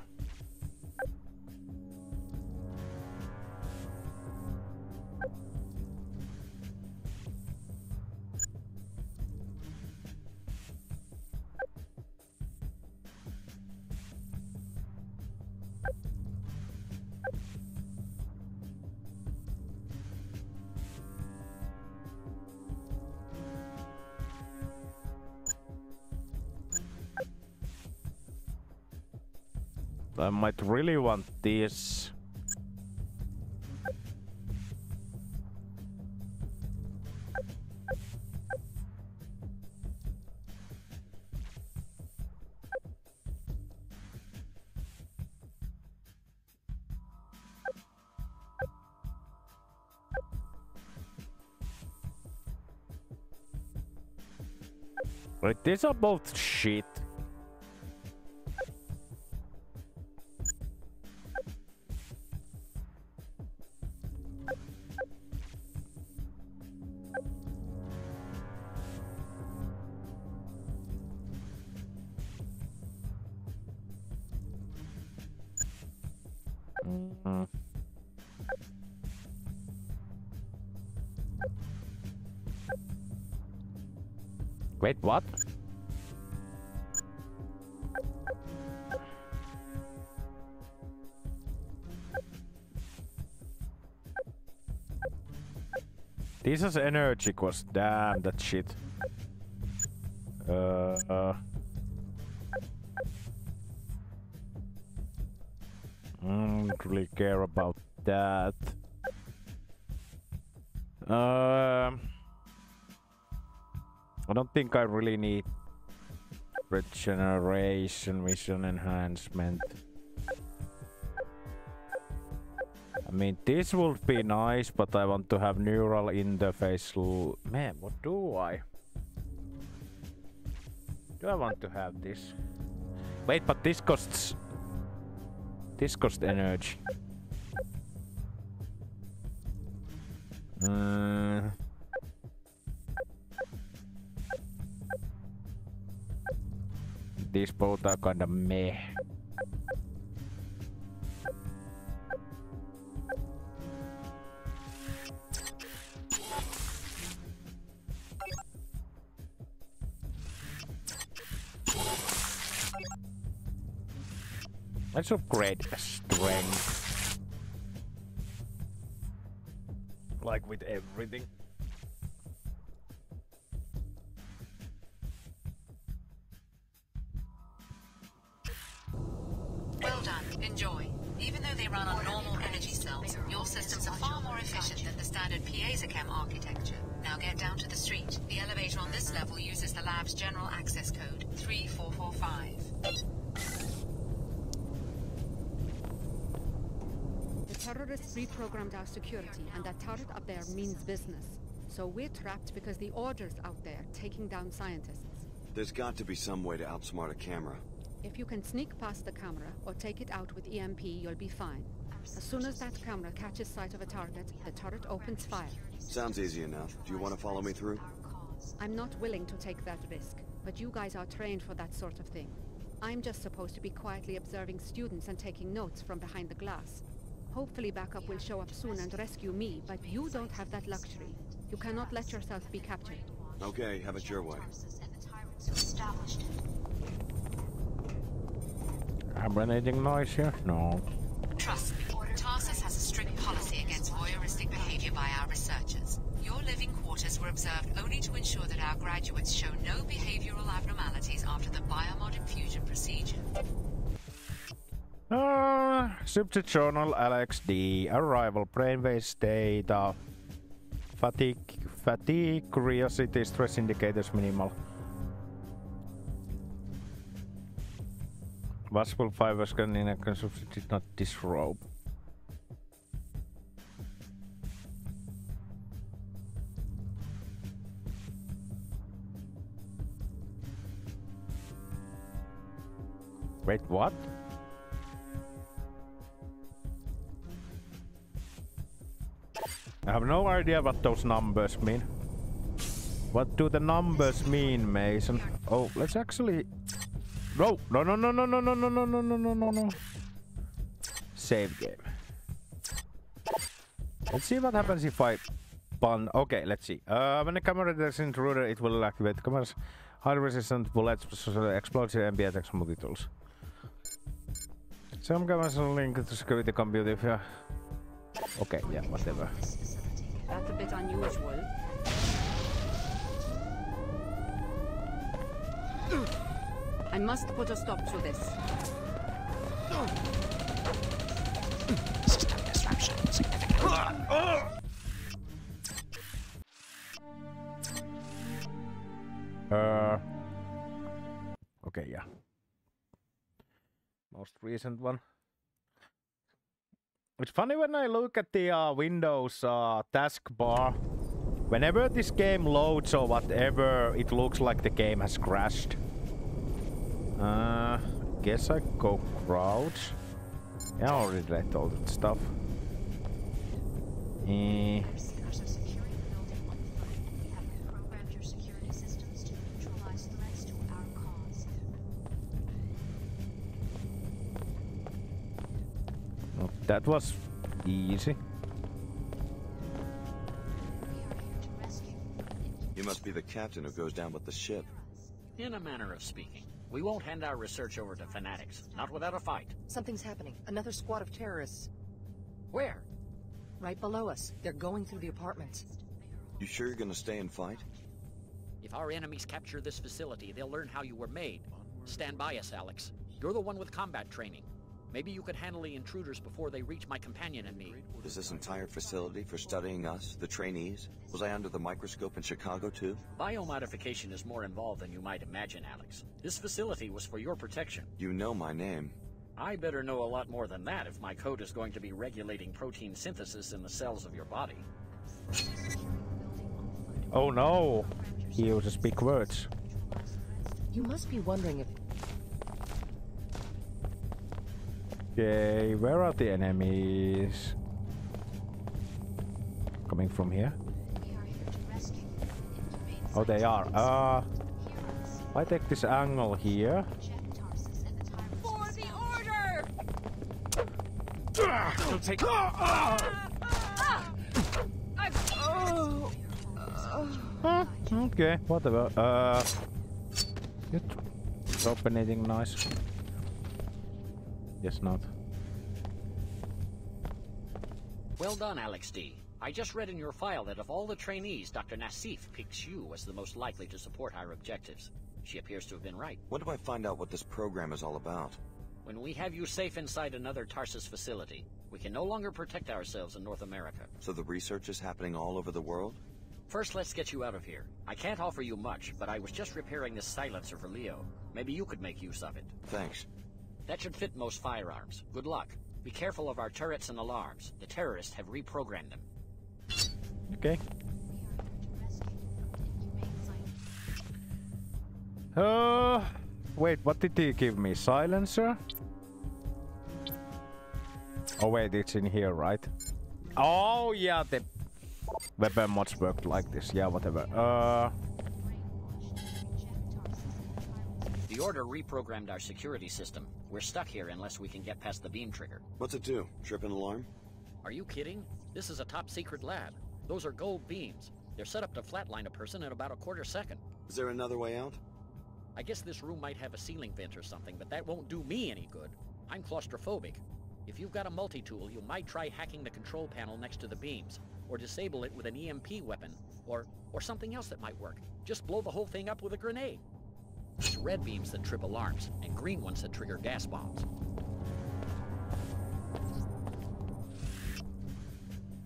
Might really want this. Like, these are both shit. What? This is energy cost. Damn, that shit. Uh, uh. I don't really care about that. Think I really need regeneration, vision enhancement. I mean, this would be nice, but I want to have neural interface. Man, what do I? Do I want to have this? Wait, but this costs this costs energy. Both are kinda meh. Let's upgrade strength. Like with everything. Means business. So we're trapped because the Order's out there, taking down scientists. There's got to be some way to outsmart a camera. If you can sneak past the camera, or take it out with EMP, you'll be fine. As soon as that camera catches sight of a target, the turret opens fire. Sounds easy enough. Do you want to follow me through? I'm not willing to take that risk, but you guys are trained for that sort of thing. I'm just supposed to be quietly observing students and taking notes from behind the glass. Hopefully backup will show up soon and rescue me, but you don't have that luxury. You cannot let yourself be captured. Okay, have it your way. Hibernating noise here? No. Trust me, Tarsus has a strict policy against voyeuristic behavior by our researchers. Your living quarters were observed only to ensure that our graduates show no behavioral abnormalities after the biomod infusion procedure. Uh, subject journal Alex D. Arrival, brainwaves data, fatigue, fatigue, curiosity, stress indicators minimal. Visible fiber scan in a consumption did not disrobe. Wait, what? I have no idea what those numbers mean. What do the numbers mean, Mason? Oh, let's actually... No, no, no, no, no, no, no, no, no, no, no, no, no, no. Save game. Let's see what happens if I pun. Okay, let's see. Uh, when the camera detects intruder, it will activate camera's high resistant bullets, explosive ambient attacks multi-tools. Some cameras are linked to security computer. Yeah. Okay, yeah, whatever. That's a bit unusual. I must put a stop to this. System disruption significant. Uh. Okay, yeah. Most recent one. It's funny when I look at the uh, Windows uh, taskbar. Whenever this game loads or whatever, it looks like the game has crashed. Uh, guess I go crouch. Yeah, I already read all that stuff. Eh. That was easy. You must be the captain who goes down with the ship. In a manner of speaking. We won't hand our research over to fanatics, not without a fight. Something's happening. Another squad of terrorists. Where? Right below us. They're going through the apartments. You sure you're gonna stay and fight? If our enemies capture this facility, they'll learn how you were made. Stand by us, Alex. You're the one with combat training. Maybe you could handle the intruders before they reach my companion and me. Is this entire facility for studying us, the trainees? Was I under the microscope in Chicago too? Biomodification is more involved than you might imagine, Alex. This facility was for your protection. You know my name. I better know a lot more than that if my code is going to be regulating protein synthesis in the cells of your body. Oh no! He uses big words. You must be wondering if Okay, where are the enemies? Coming from here? Oh, they are. Uh, I take this angle here. For the order! Don't take. Huh, okay, whatever. Uh, good. Drop anything nice. Guess not. Well done, Alex D. I just read in your file that of all the trainees, Dr. Nassif picks you as the most likely to support our objectives. She appears to have been right. When do I find out what this program is all about? When we have you safe inside another Tarsus facility, we can no longer protect ourselves in North America. So the research is happening all over the world? First, let's get you out of here. I can't offer you much, but I was just repairing this silencer for Leo. Maybe you could make use of it. Thanks. That should fit most firearms. Good luck. Be careful of our turrets and alarms. The terrorists have reprogrammed them. Okay. Uh, wait, what did he give me? Silencer? Oh wait, it's in here, right? Oh yeah, the weapon mods worked like this. Yeah, whatever. Uh, The Order reprogrammed our security system. We're stuck here unless we can get past the beam trigger. What's it do? Trip an alarm? Are you kidding? This is a top secret lab. Those are gold beams. They're set up to flatline a person in about a quarter second. Is there another way out? I guess this room might have a ceiling vent or something, but that won't do me any good. I'm claustrophobic. If you've got a multi-tool, you might try hacking the control panel next to the beams, or disable it with an EMP weapon, or, or something else that might work. Just blow the whole thing up with a grenade. Red beams that trip alarms, and green ones that trigger gas bombs.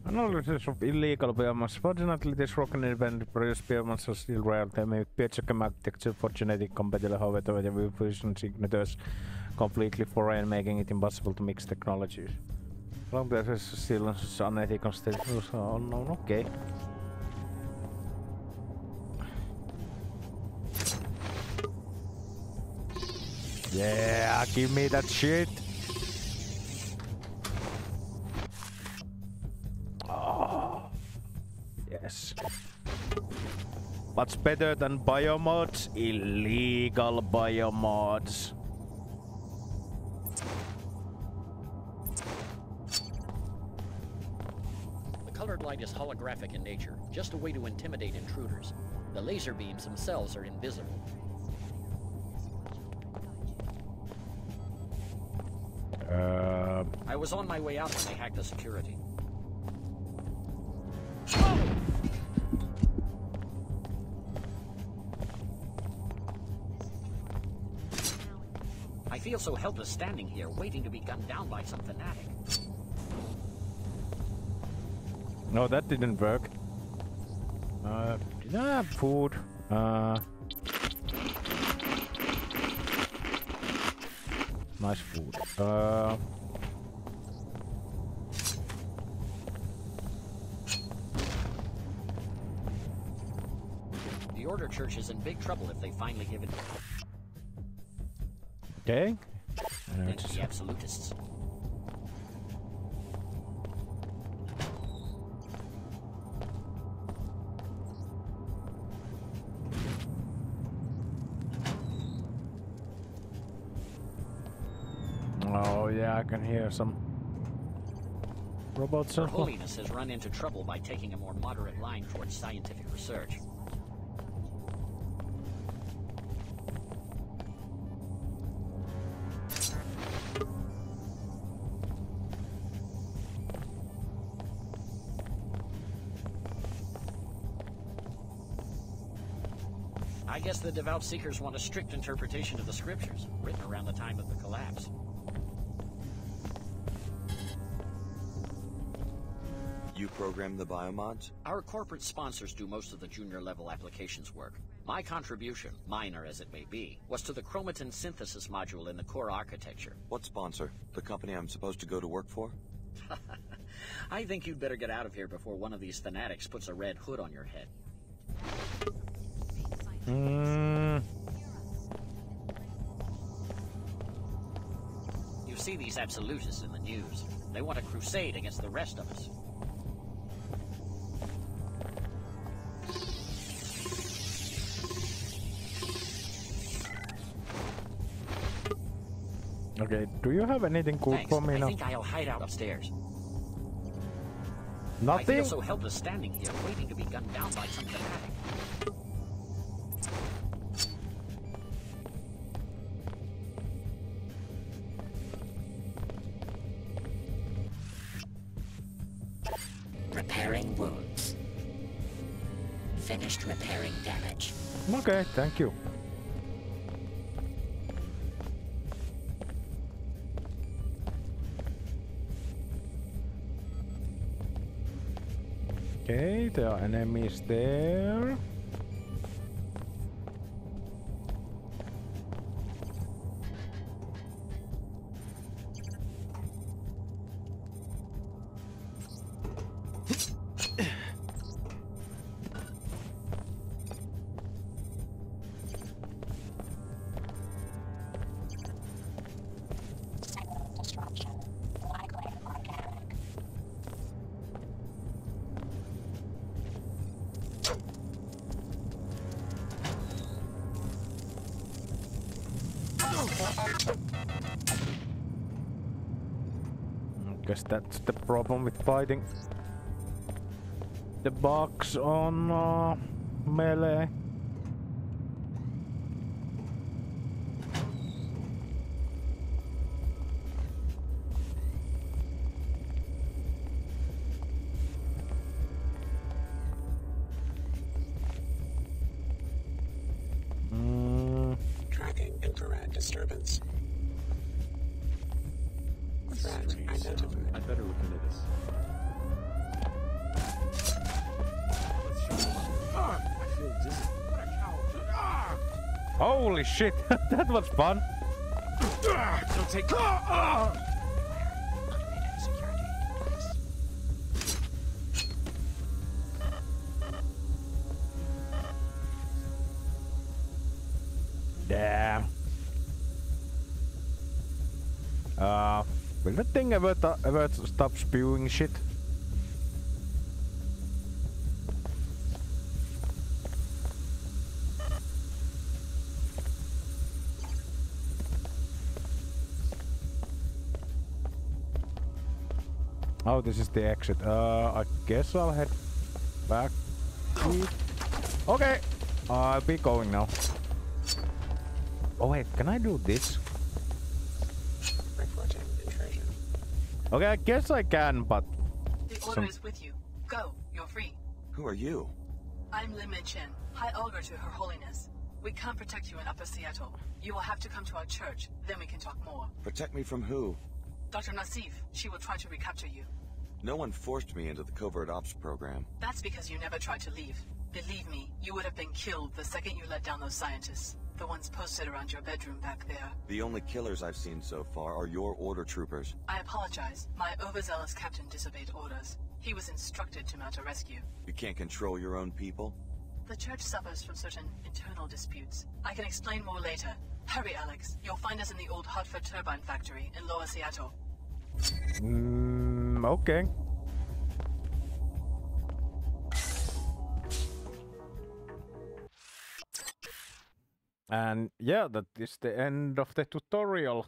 Analysis of illegal biomods. Fortunately, this rocket event produced biomods are still rare. They may be architecture for genetic compatible, however, the fusion signatures completely foreign, making it impossible to mix technologies. Long is still unethical state. Oh, no, okay. Yeah, give me that shit. Oh, yes. What's better than biomods? Illegal biomods. The colored light is holographic in nature, just a way to intimidate intruders. The laser beams themselves are invisible. Uh, I was on my way out when they hacked the security. I feel so helpless standing here, waiting to be gunned down by some fanatic. no, that didn't work. Uh, did I have food? Uh, nice food. Uh, The Order Church is in big trouble if they finally give it okay. to the Absolutists. Can hear some robots. Her. Holiness has run into trouble by taking a more moderate line towards scientific research. I guess the devout seekers want a strict interpretation of the scriptures, written around the time of the collapse. Program the biomods? Our corporate sponsors do most of the junior level applications work. My contribution, minor as it may be, was to the chromatin synthesis module in the core architecture. What sponsor? The company I'm supposed to go to work for? I think you'd better get out of here before one of these fanatics puts a red hood on your head. Mm. You see these absolutists in the news. They want a crusade against the rest of us. Okay, do you have anything cool Thanks. for me I now? think I'll hide out upstairs. I Nothing? feel so helpless standing here, waiting to be gunned down by some fanatic. Repairing wounds. Finished repairing damage. Okay, thank you. Okay, there are enemies there. That's the problem with fighting the bugs on uh, melee. Shit, that was fun. Don't take. Damn. Uh, will that thing ever, ever stop spewing shit? This is the exit. Uh, I guess I'll head back. Okay, I'll be going now. Oh wait, can I do this? Okay, I guess I can, but The order some- is with you. Go. You're free. Who are you? I'm Lin May Chen, High Augur to Her Holiness. We can't protect you in Upper Seattle. You will have to come to our church, then we can talk more. Protect me from who? Dr. Nassif, she will try to recapture you. No one forced me into the covert ops program. That's because you never tried to leave. Believe me, you would have been killed the second you let down those scientists. The ones posted around your bedroom back there. The only killers I've seen so far are your order troopers. I apologize. My overzealous captain disobeyed orders. He was instructed to mount a rescue. You can't control your own people? The church suffers from certain internal disputes. I can explain more later. Hurry, Alex. You'll find us in the old Hartford turbine factory in Lower Seattle. Mm, okay. And yeah, that is the end of the tutorial.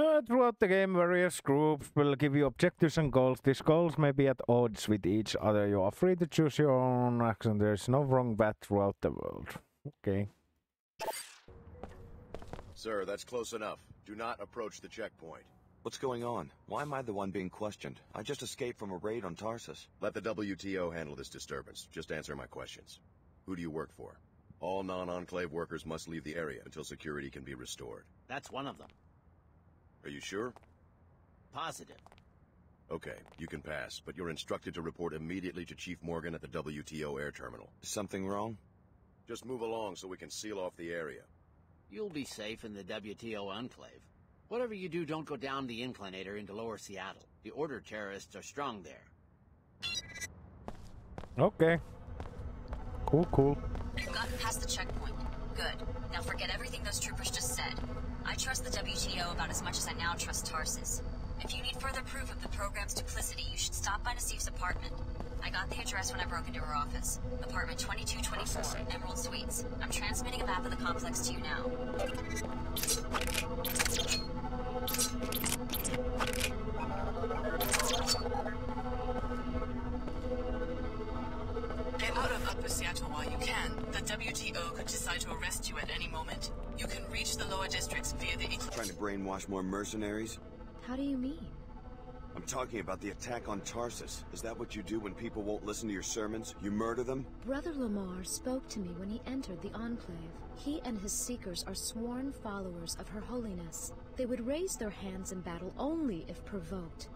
Uh, throughout the game, various groups will give you objectives and goals. These goals may be at odds with each other. You are free to choose your own action. There is no wrong path throughout the world. Okay. Sir, that's close enough. Do not approach the checkpoint. What's going on? Why am I the one being questioned? I just escaped from a raid on Tarsus. Let the WTO handle this disturbance. Just answer my questions. Who do you work for? All non-Enclave workers must leave the area until security can be restored. That's one of them. Are you sure? Positive. Okay, you can pass, but you're instructed to report immediately to Chief Morgan at the WTO air terminal. Something wrong? Just move along so we can seal off the area. You'll be safe in the WTO Enclave. Whatever you do, don't go down the inclinator into lower Seattle. The Order terrorists are strong there. Okay. Cool, cool. You've gotten past the checkpoint. Good. Now forget everything those troopers just said. I trust the WTO about as much as I now trust Tarsus. If you need further proof of the program's duplicity, you should stop by Nassif's apartment. I got the address when I broke into her office. Apartment 2224, Emerald Suites. I'm transmitting a map of the complex to you now. Get out of Upper Seattle while you can. The WTO could decide to arrest you at any moment. You can reach the lower districts via the... Trying to brainwash more mercenaries? How do you mean? I'm talking about the attack on Tarsus. Is that what you do when people won't listen to your sermons? You murder them? Brother Lamar spoke to me when he entered the Enclave. He and his seekers are sworn followers of Her Holiness. They would raise their hands in battle only if provoked.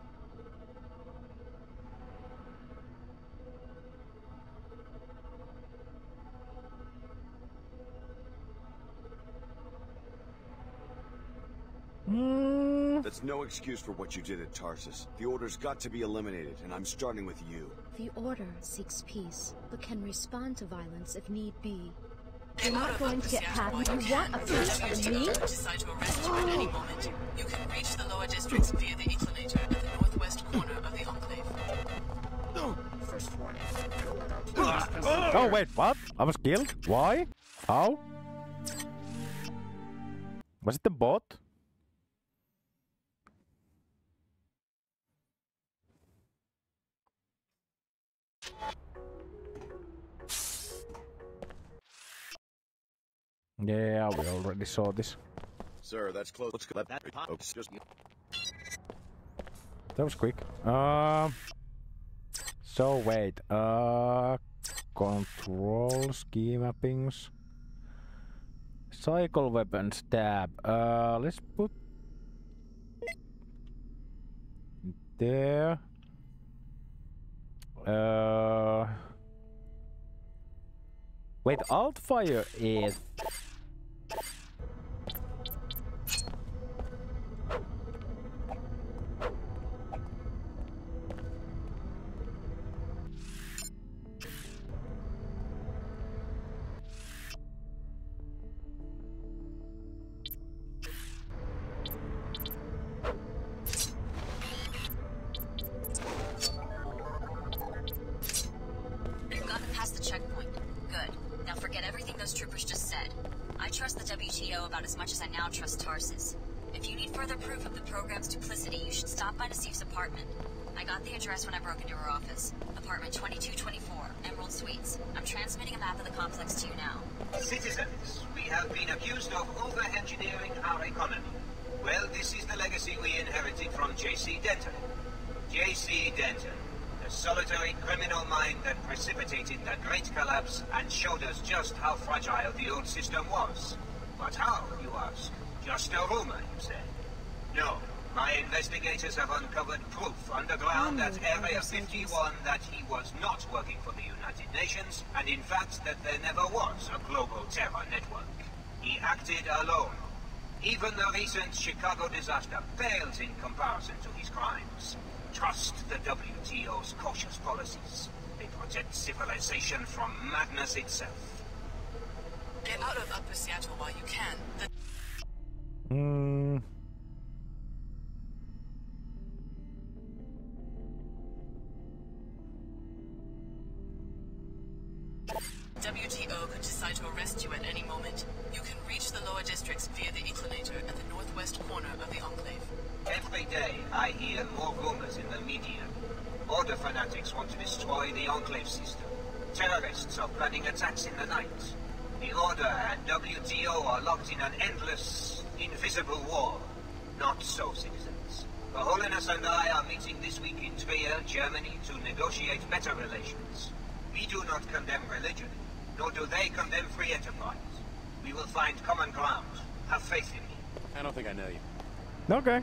Hmm. That's no excuse for what you did at Tarsus. The Order's got to be eliminated, and I'm starting with you. The Order seeks peace, but can respond to violence if need be. You're not going to get past You want a piece of me? decide to arrest you at any oh. moment. You can reach the lower districts via the inclinator at the northwest corner of the Enclave. First warning. Oh wait, what? I was killed? Why? How? Was it the bot? Yeah, we already saw this. Sir, that's close. Let's go. That, just... That was quick. Uh, so wait. Uh, control ski mappings. Cycle weapons tab. Uh, let's put there. Uh, wait, alt fire is rumor, you say? No. My investigators have uncovered proof underground at Area 51 that he was not working for the United Nations, and in fact that there never was a global terror network. He acted alone. Even the recent Chicago disaster pales in comparison to his crimes. Trust the WTO's cautious policies. They protect civilization from madness itself. Get out of Upper Seattle while you can. The Hmm. WTO could decide to arrest you at any moment. You can reach the lower districts via the inclinator at the northwest corner of the Enclave. Every day I hear more rumors in the media. Order fanatics want to destroy the Enclave system. Terrorists are planning attacks in the night. The Order and WTO are locked in an endless Invisible war. Not so, citizens. Her Holiness and I are meeting this week in Trier, Germany, to negotiate better relations. We do not condemn religion, nor do they condemn free enterprise. We will find common ground. Have faith in me. I don't think I know you. Okay.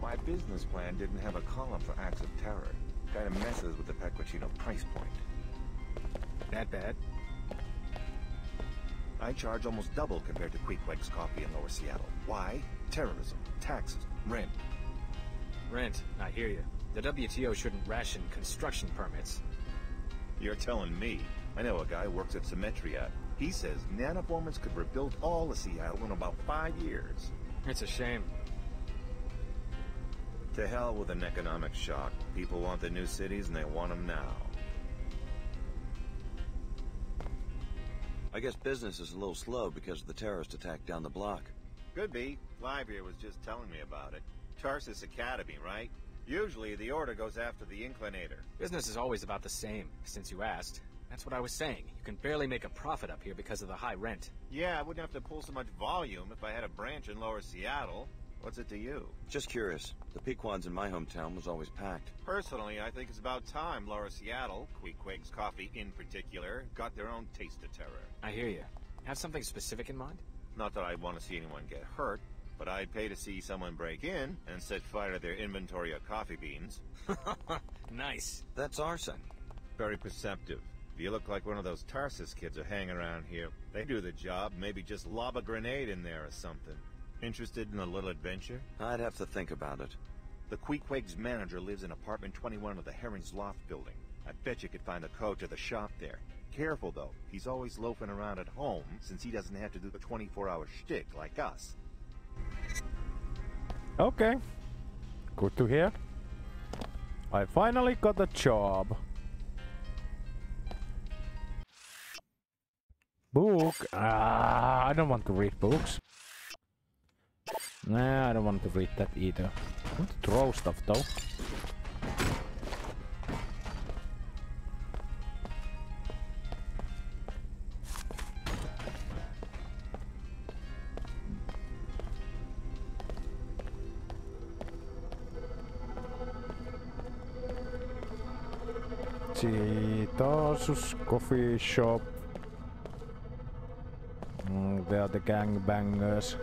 My business plan didn't have a column for acts of terror. Kinda messes with the Pequacino price point. That bad? I charge almost double compared to Queequeg's coffee in Lower Seattle. Why? Terrorism, taxes, rent. Rent, I hear you. The WTO shouldn't ration construction permits. You're telling me. I know a guy who works at Symmetria. He says nanoformers could rebuild all of Seattle in about five years. It's a shame. To hell with an economic shock. People want the new cities and they want them now. I guess business is a little slow because of the terrorist attack down the block. Could be. Live here was just telling me about it. Tarsus Academy, right? Usually the order goes after the Inclinator. Business is always about the same, since you asked. That's what I was saying. You can barely make a profit up here because of the high rent. Yeah, I wouldn't have to pull so much volume if I had a branch in Lower Seattle. What's it to you? Just curious. The Pequod's in my hometown was always packed. Personally, I think it's about time Lower Seattle, Queequeg's Coffee in particular, got their own taste of terror. I hear you. Have something specific in mind? Not that I want to see anyone get hurt, but I'd pay to see someone break in and set fire to their inventory of coffee beans. nice. That's arson. Very perceptive. If you look like one of those Tarsus kids who hang around here, they do the job, maybe just lob a grenade in there or something. Interested in a little adventure? I'd have to think about it. The Queequeg's manager lives in apartment 21 of the Herring's Loft building. I bet you could find the code to the shop there. Careful, though. He's always loafing around at home, since he doesn't have to do the 24-hour shtick like us. Okay. Good to hear. I finally got a job. Book? Ah, I don't want to read books. Nah, I don't want to read that either. I want to throw stuff though. Citasus Coffee Shop. Mm, they are the gangbangers.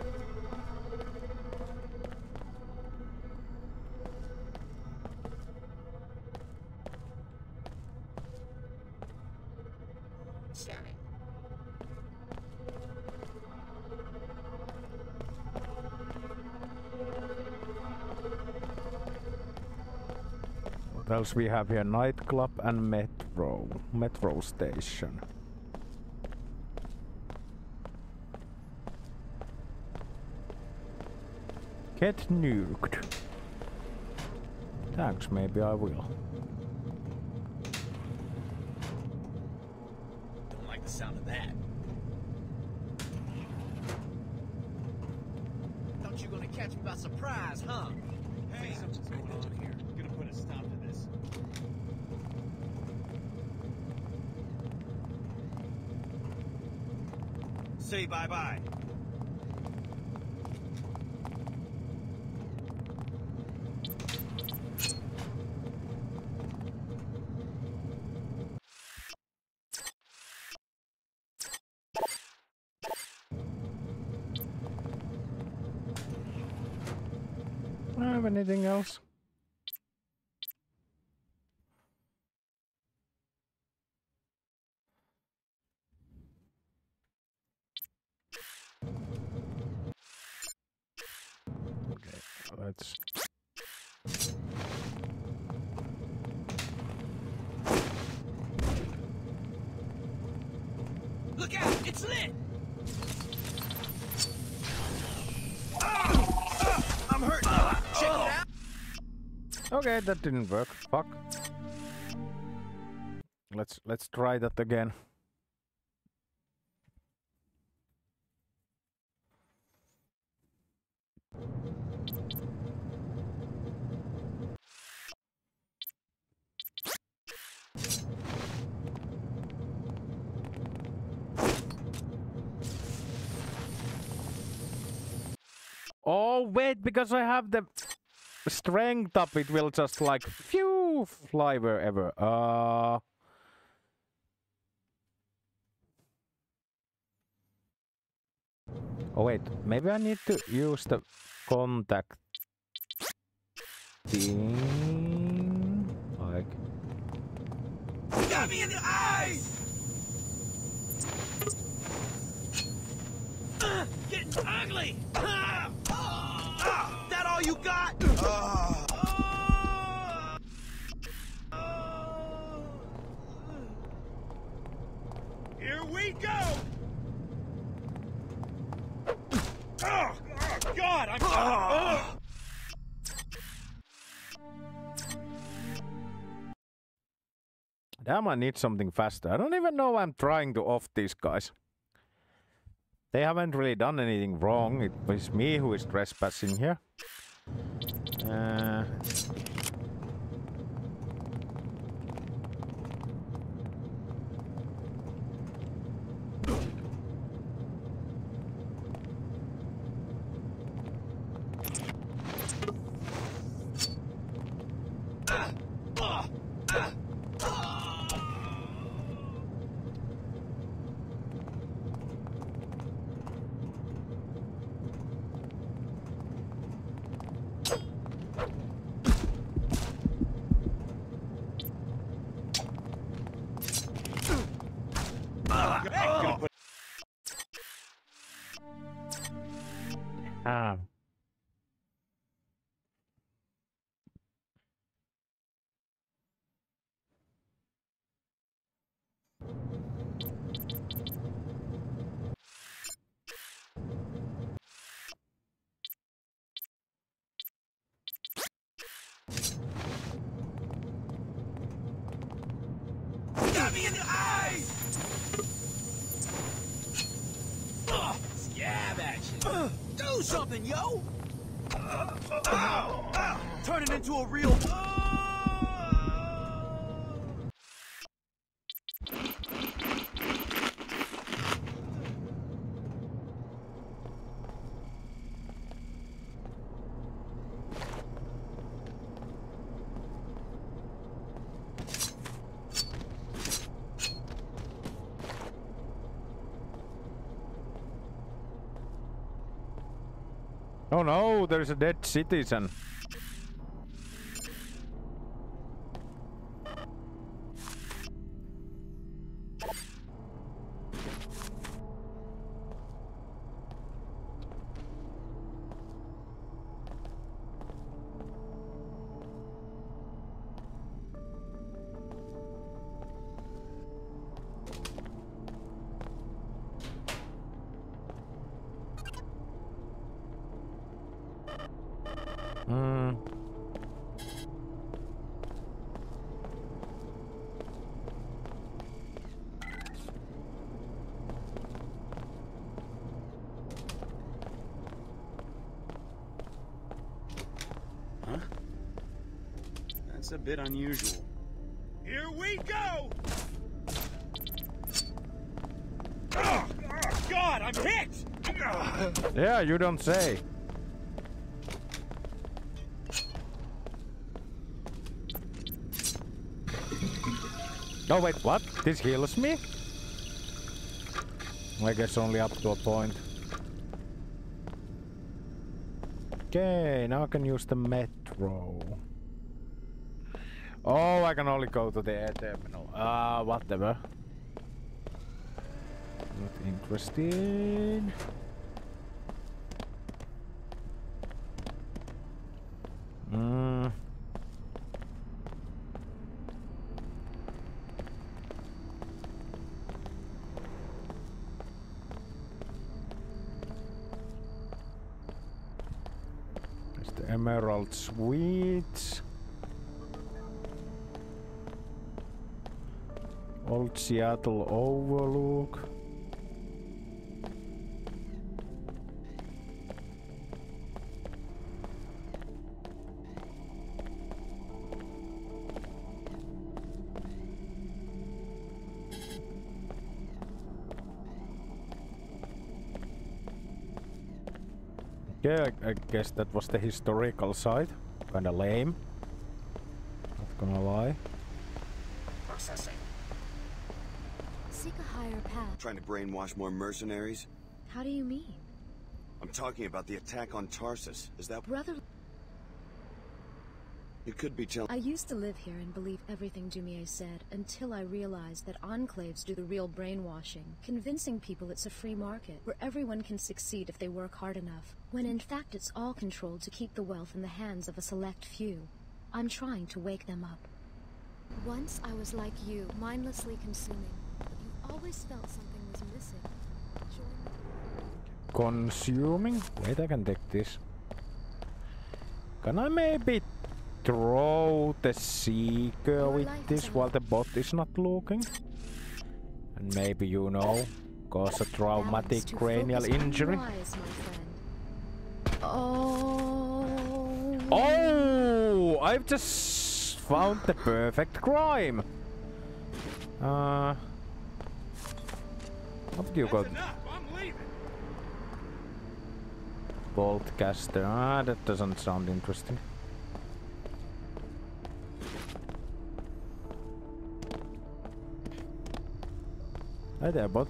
Else we have here? Nightclub and metro. Metro station. Get nuked. Thanks, maybe I will. Don't like the sound of that. Thought you were gonna catch me by surprise, huh? Hey, something's going on here. Gonna put a stop to this. Say bye-bye. I have anything else? Okay, Look out! It's lit! I'm hurt. Check it out. Okay, that didn't work. Fuck. Let's let's try that again. Because I have the strength up, it will just like, phew, fly wherever. Uh... Oh wait, maybe I need to use the contact thing. Like. Got me in the eyes! Uh, getting ugly! That all you got? Oh. Here we go! Oh, oh God! I'm. Oh. Damn, I need something faster. I don't even know why I'm trying to off these guys. They haven't really done anything wrong. It was me who is trespassing here. Uh, Oh no, there's a dead citizen. Bit unusual. Here we go! Oh, oh God, I'm hit! Yeah, you don't say. Oh wait, what? This heals me? I guess only up to a point. Okay, now I can use the metro. Oh, I can only go to the air terminal. Ah, uh, whatever. Not interested. Hmm. There's the Emerald Suites. Seattle Overlook. Yeah, I, guess that was the historical side. Kinda lame. Not gonna lie. Processing. Seek a higher path. Trying to brainwash more mercenaries? How do you mean? I'm talking about the attack on Tarsus. Is that... Brother... You could be telling... I used to live here and believe everything Dumier said, until I realized that enclaves do the real brainwashing, convincing people it's a free market, where everyone can succeed if they work hard enough, when in fact it's all controlled to keep the wealth in the hands of a select few. I'm trying to wake them up. Once I was like you, mindlessly consuming, but you always felt something. Consuming? Wait, I can take this. Can I maybe throw the seeker with this while the bot is not looking? And maybe, you know, cause a traumatic cranial injury? Oh. Oh! I've just found the perfect crime! Uh... What do you got? Boltcaster. Ah, that doesn't sound interesting. Hi there, bot.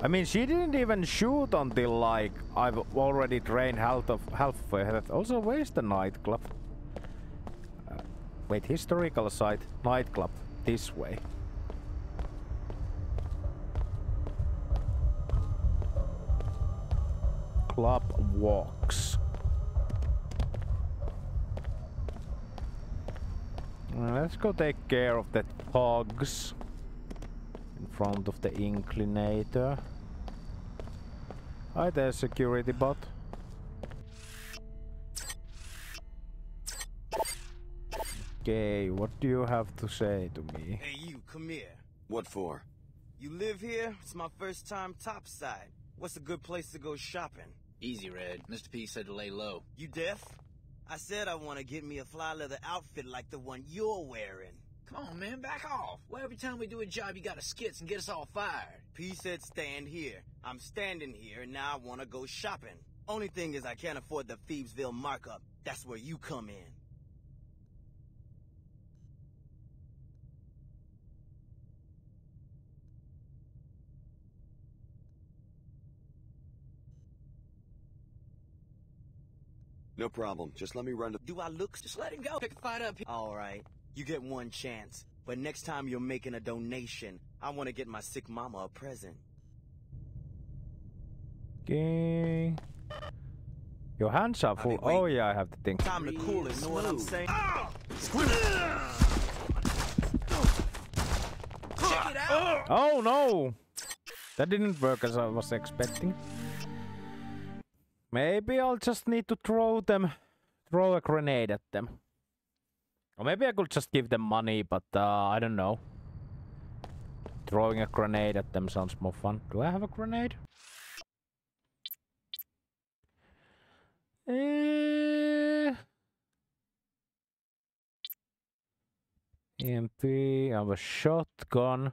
I mean, she didn't even shoot until like I've already drained health of health for health. Also, where's the nightclub? Uh, wait, historical site, nightclub, this way. Club walks. Let's go take care of the hogs in front of the inclinator. Hi there, security bot. Okay, what do you have to say to me? Hey, you, come here. What for? You live here? It's my first time topside. What's a good place to go shopping? Easy, Red. Mr. P said to lay low. You deaf? I said I want to get me a fly leather outfit like the one you're wearing. Come on, man, back off. Why every time we do a job you gotta skits and get us all fired? P said stand here. I'm standing here, and now I want to go shopping. Only thing is I can't afford the Phoebesville markup. That's where you come in. No problem. Just let me run the- Do I look? Just let him go. Pick a fight up. Here. All right. You get one chance. But next time you're making a donation, I want to get my sick mama a present. Okay. Your hands are full. Oh yeah, I have the thing. Time to cool it, know what I'm saying? Ah! Check it out. Ah! Oh no! That didn't work as I was expecting. Maybe I'll just need to throw them, throw a grenade at them. Or maybe I could just give them money, but uh, I don't know. Throwing a grenade at them sounds more fun. Do I have a grenade? Eh... EMP, I have a shotgun.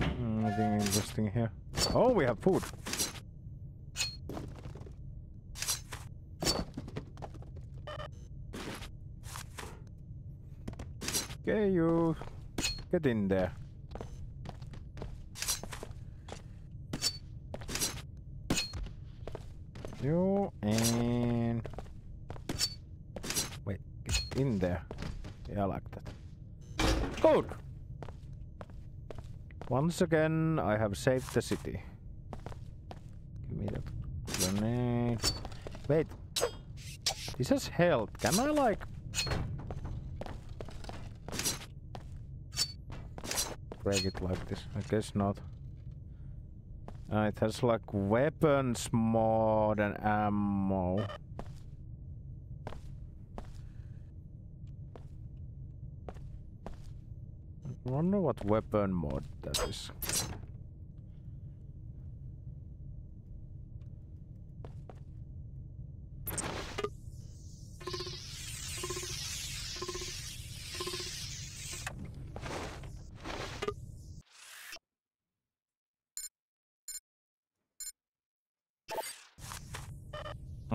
Hmm, Nothing interesting here. Oh, we have food. Okay, you get in there. You and wait, get in there. Yeah, I like that. Good. Once again, I have saved the city. Give me that grenade. Wait. This has health. Can I like... Break it like this? I guess not. Uh, it has like weapons more than ammo. I wonder what weapon mod that is.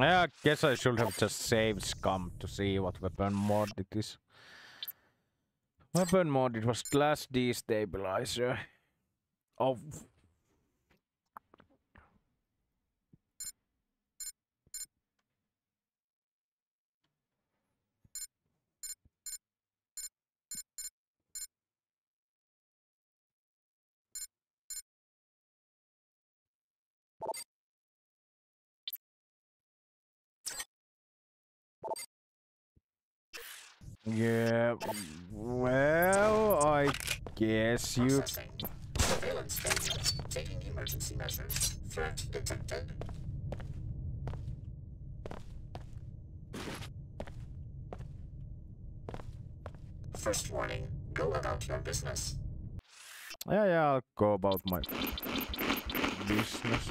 I guess I should have just saved Scum to see what weapon mod it is. Weapon mod, it was glass destabilizer. Oh. Yeah, well, I guess you... Surveillance statement. Taking emergency measures. Threat detected. First warning. Go about your business. Yeah, yeah, I'll go about my business.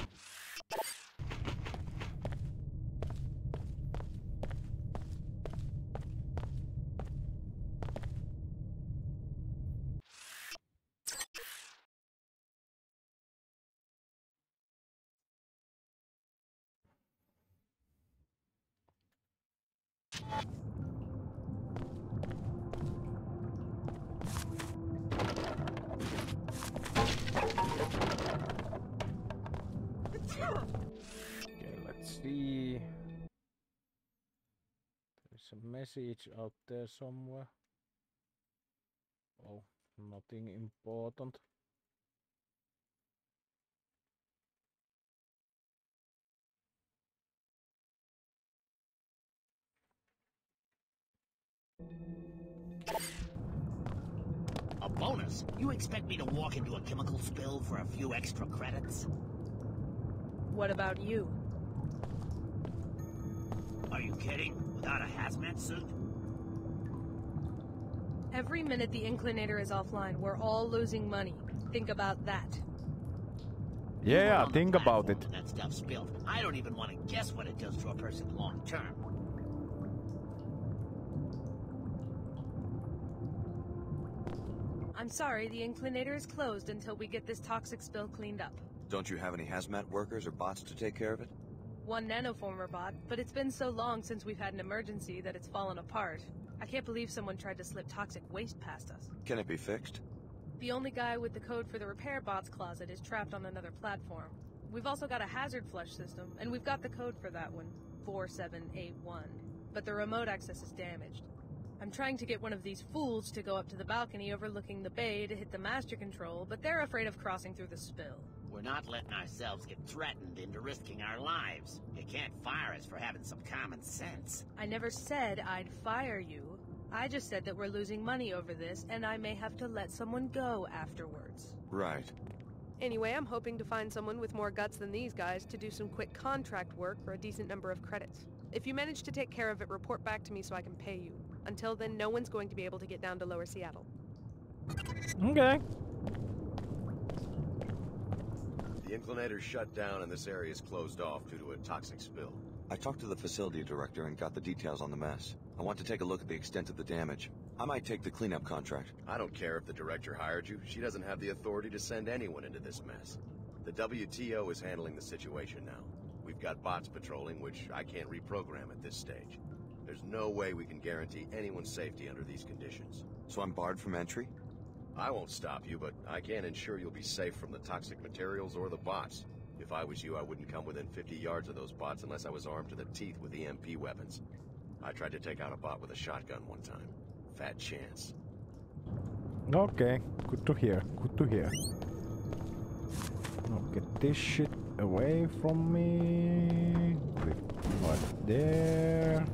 Message out there somewhere. Oh, nothing important. A bonus? You expect me to walk into a chemical spill for a few extra credits? What about you? Are you kidding? Without a hazmat suit? Every minute the Inclinator is offline, we're all losing money. Think about that. Yeah, think about it. That stuff spilled. I don't even want to guess what it does to a person long term. I'm sorry, the Inclinator is closed until we get this toxic spill cleaned up. Don't you have any hazmat workers or bots to take care of it? One nanoformer bot, but it's been so long since we've had an emergency that it's fallen apart. I can't believe someone tried to slip toxic waste past us. Can it be fixed? The only guy with the code for the repair bots closet is trapped on another platform. We've also got a hazard flush system, and we've got the code for that one, 4781. But the remote access is damaged. I'm trying to get one of these fools to go up to the balcony overlooking the bay to hit the master control, but they're afraid of crossing through the spill. We're not letting ourselves get threatened into risking our lives. You can't fire us for having some common sense. I never said I'd fire you. I just said that we're losing money over this, and I may have to let someone go afterwards. Right. Anyway, I'm hoping to find someone with more guts than these guys to do some quick contract work for a decent number of credits. If you manage to take care of it, report back to me so I can pay you. Until then, no one's going to be able to get down to Lower Seattle. Okay. The inclinator's shut down and this area is closed off due to a toxic spill. I talked to the facility director and got the details on the mess. I want to take a look at the extent of the damage. I might take the cleanup contract. I don't care if the director hired you. She doesn't have the authority to send anyone into this mess. The WTO is handling the situation now. We've got bots patrolling, which I can't reprogram at this stage. There's no way we can guarantee anyone's safety under these conditions. So I'm barred from entry? I won't stop you, but I can't ensure you'll be safe from the toxic materials or the bots. If I was you, I wouldn't come within 50 yards of those bots unless I was armed to the teeth with EMP weapons. I tried to take out a bot with a shotgun one time. Fat chance. Okay, good to hear, good to hear. Now get this shit away from me. Right there.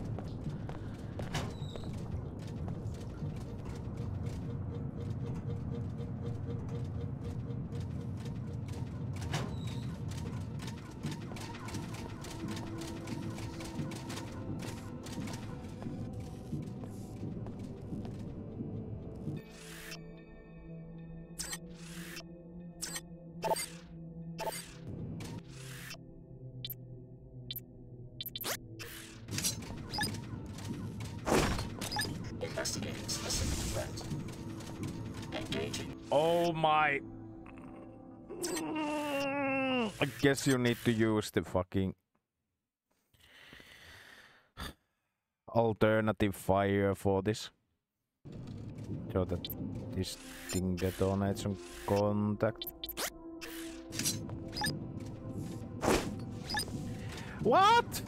I guess you need to use the fucking alternative fire for this. So that this thing detonates on contact. What?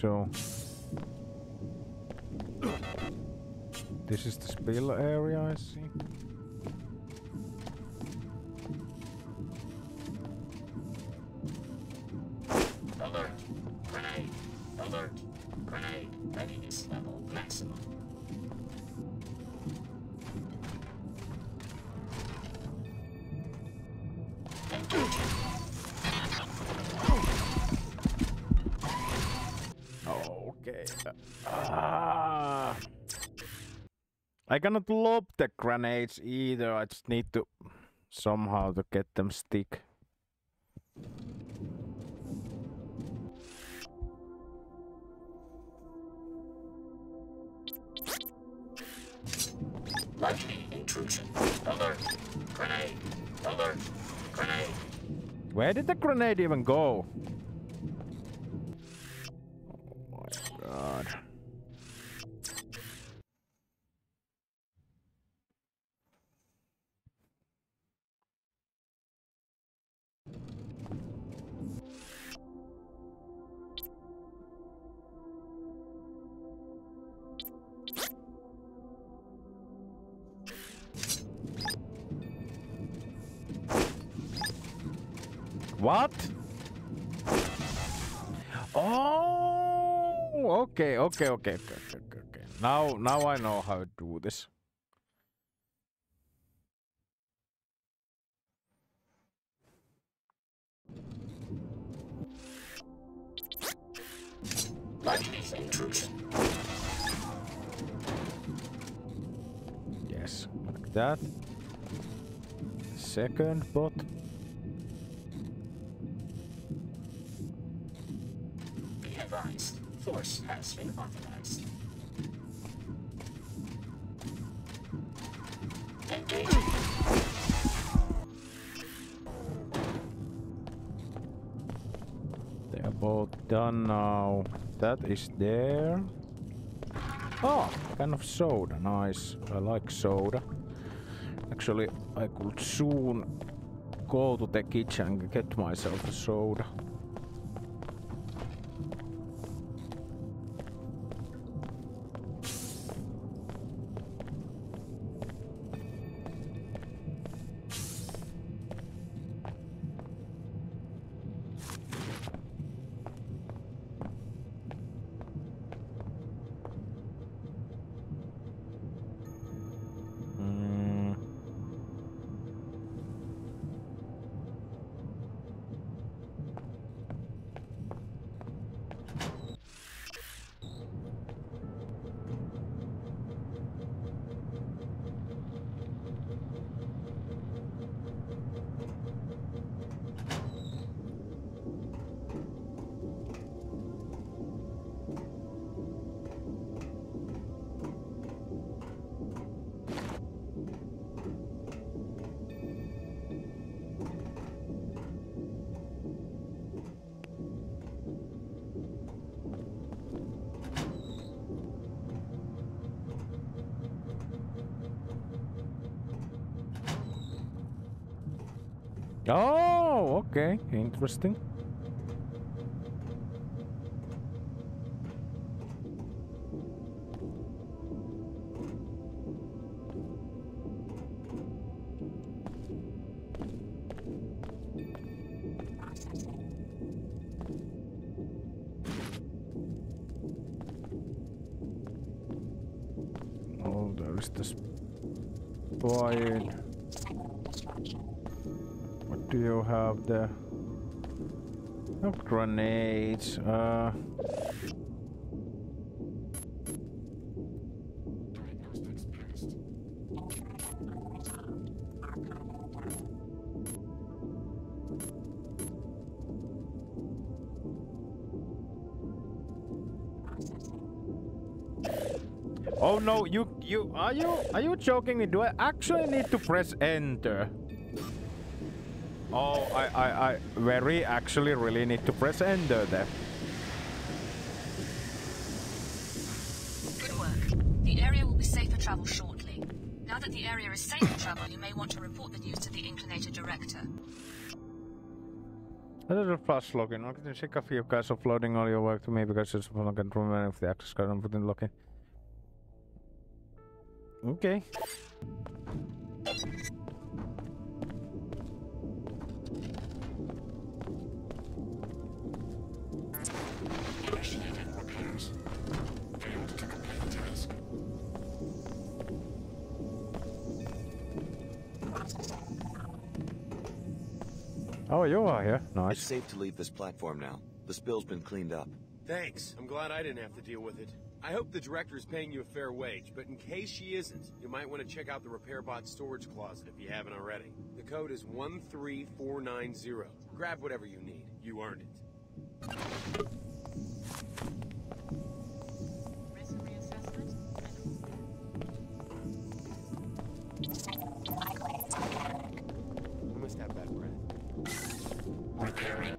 So this is the spill area, I cannot lob the grenades either. I just need to somehow to get them stick. Likely intrusion. Alert! Grenade! Alert! Grenade! Where did the grenade even go? Okay, okay, okay, okay, okay. Now, now I know how to do this. Intrusion. Yes, like that. Second bot. They are both done now. That is there. Oh, kind of soda. Nice. I like soda. Actually, I could soon go to the kitchen and get myself a soda. Okay. Interesting. There? No grenades. Uh. Oh no, you you are you are you joking me? Do I actually need to press enter? Oh, I I I very actually really need to press enter there. Good work. The area will be safe for travel shortly. Now that the area is safe for travel, you may want to report the news to the Inclinator Director. Another flash login. I'm getting sick of you guys offloading all your work to me because it's not going to remember if the access card I'm putting login. Okay. Initiating repairs. Failed to complete task. Oh, you are here. Nice. It's safe to leave this platform now. The spill's been cleaned up. Thanks. I'm glad I didn't have to deal with it. I hope the director is paying you a fair wage, but in case she isn't, you might want to check out the repair bot storage closet if you haven't already. The code is 13490. Grab whatever you need. You earned it. I must have bad breath. Repairing.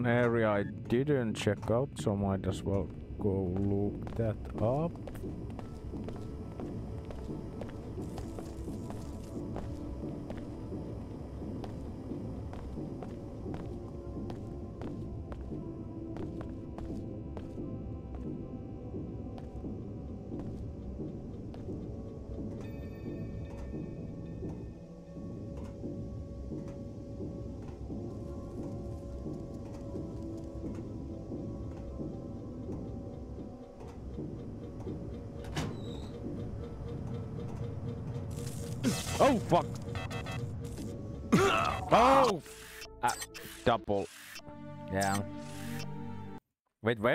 An area I didn't check out, so might as well go look that up.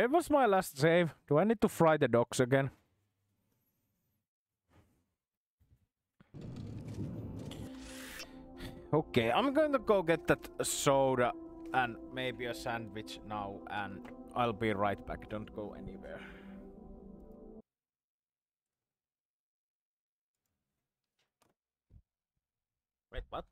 Where was my last save? Do I need to fry the dogs again? Okay, I'm gonna go get that soda and maybe a sandwich now and I'll be right back. Don't go anywhere. Wait, what?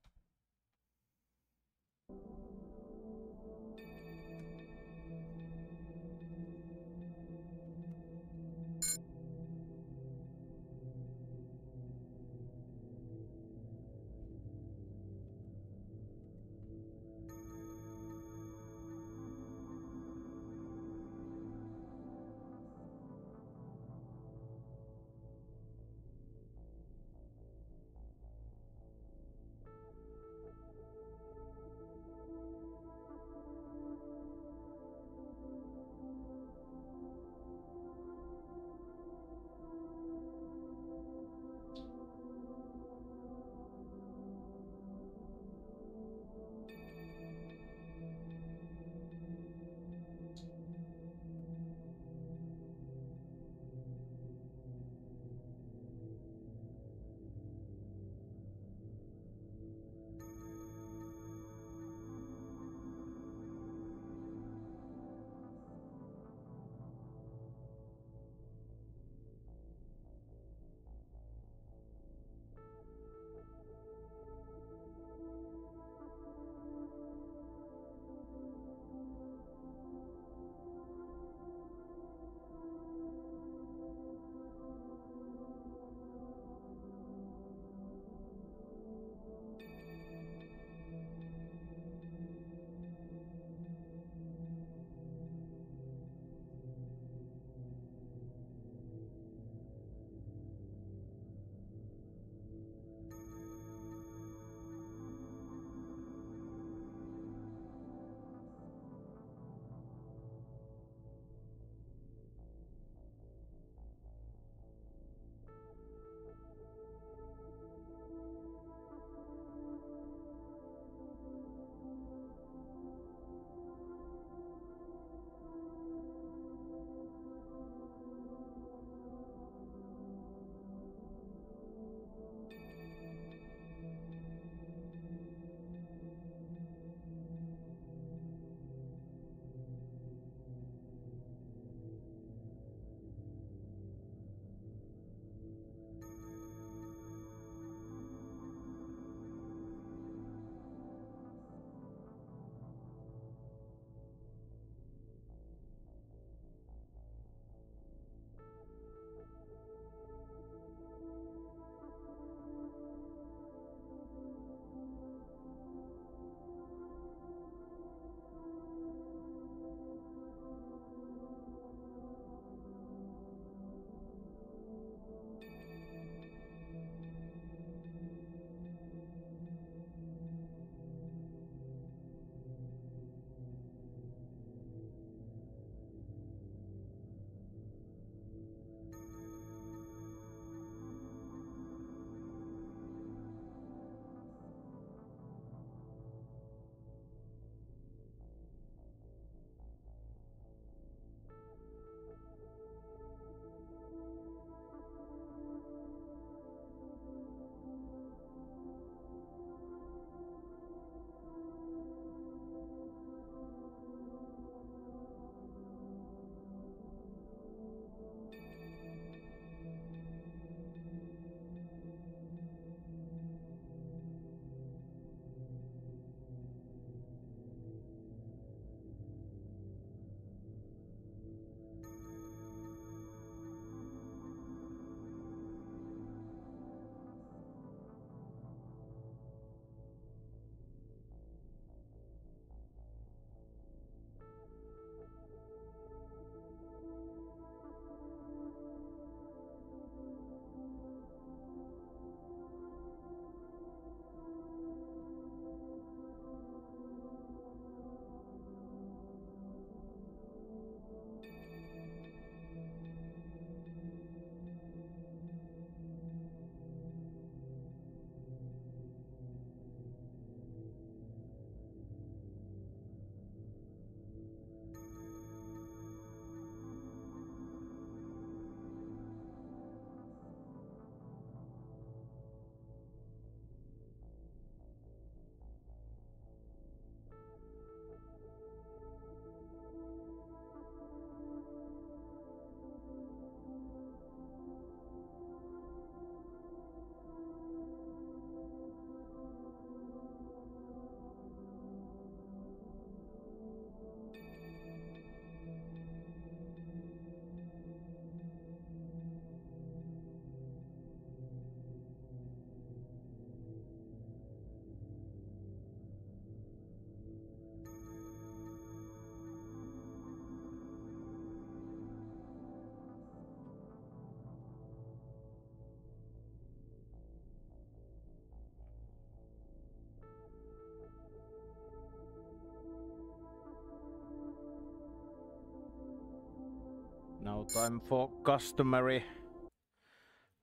Time for customary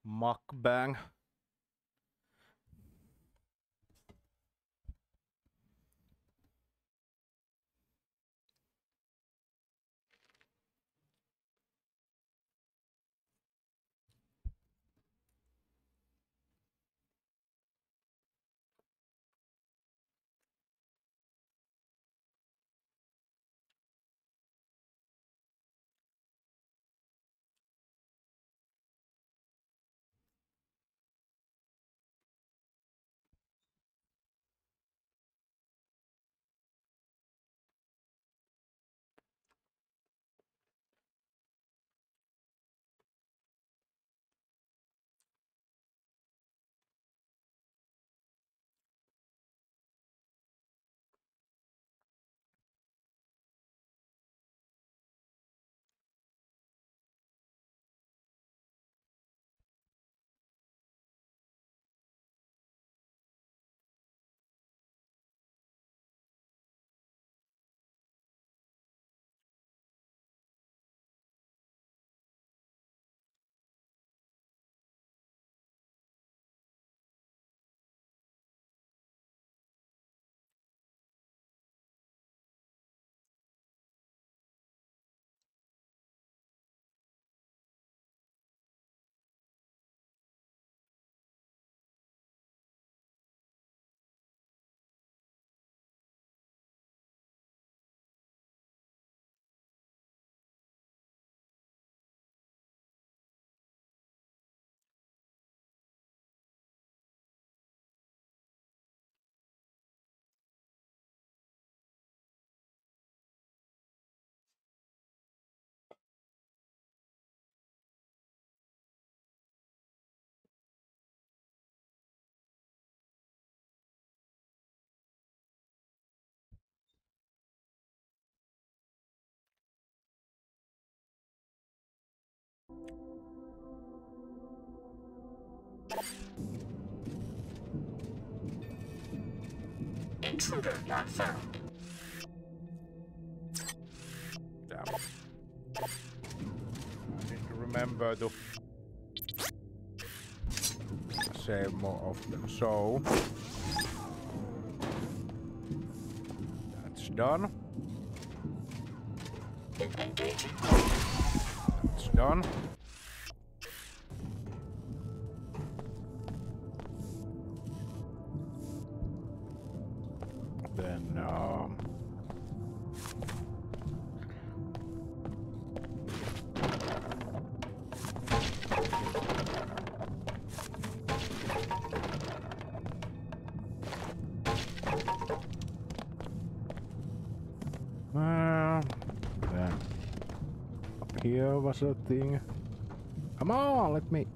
mukbang. Intruder not found. Damn. I need to remember to save more of them. So that's done. That's done. Thing. Come on, let me.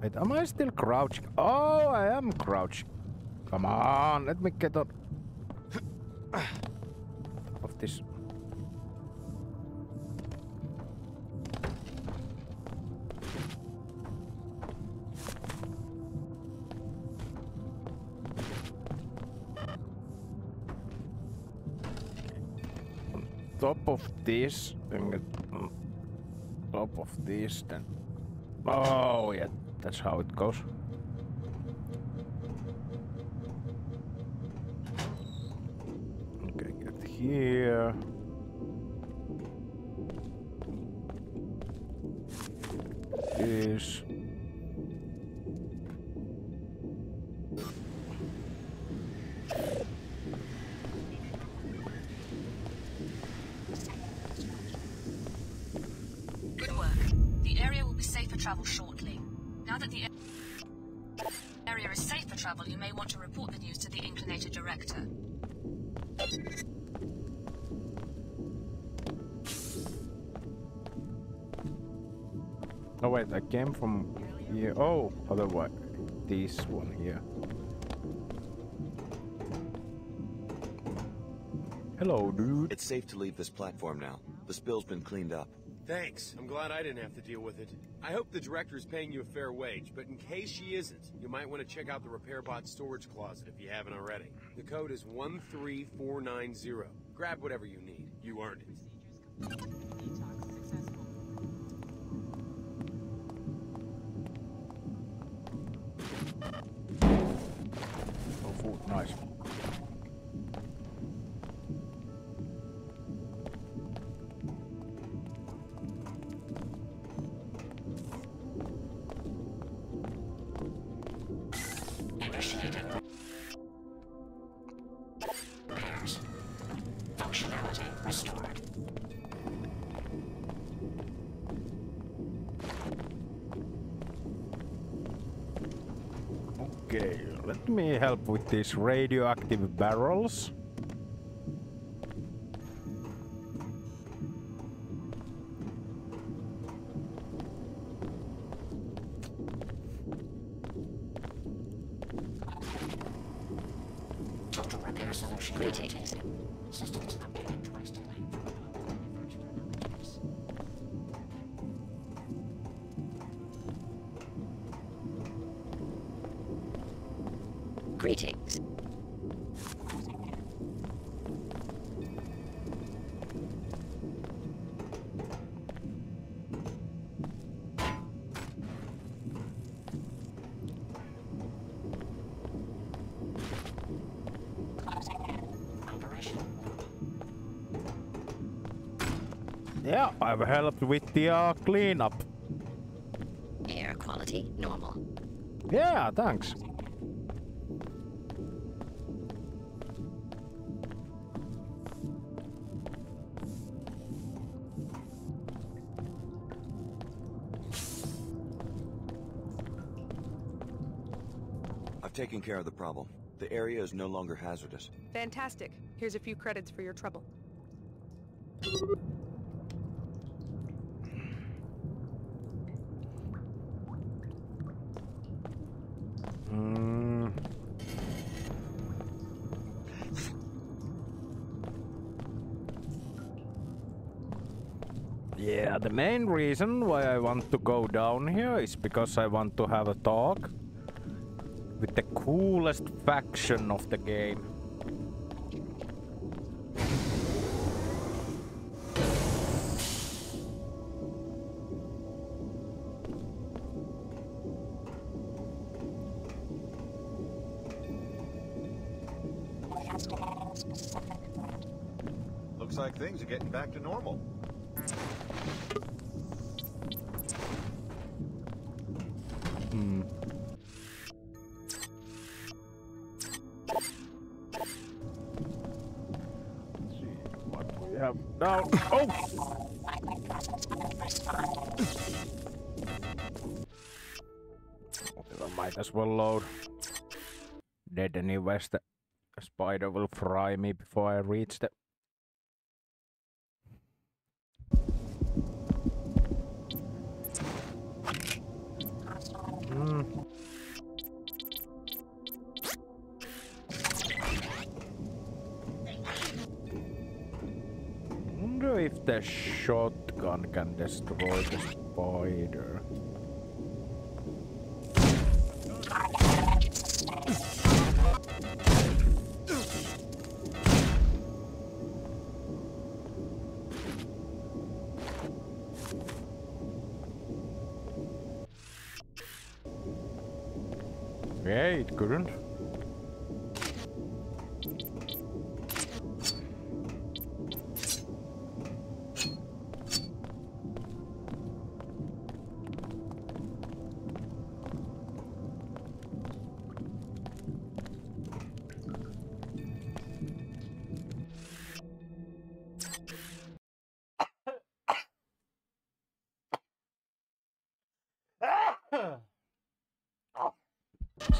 Wait, am I still crouching? Oh, I am crouching. Come on, let me get on. This and get on top of this then oh yeah that's how it goes wait, I came from here. Oh, otherwise, this one here. Hello, dude. It's safe to leave this platform now. The spill's been cleaned up. Thanks. I'm glad I didn't have to deal with it. I hope the director is paying you a fair wage, but in case she isn't, you might want to check out the repair bot storage closet if you haven't already. The code is 13490. Grab whatever you need. You earned it. Oh, help with these radioactive barrels. Yeah, I've helped with the uh, cleanup. Air quality normal. Yeah, thanks. I've taken care of the problem. The area is no longer hazardous. Fantastic. Here's a few credits for your trouble. Main reason why I want to go down here is because I want to have a talk with the coolest faction of the game. Spider will fry me before I reach the Hmm. Wonder if the shotgun can destroy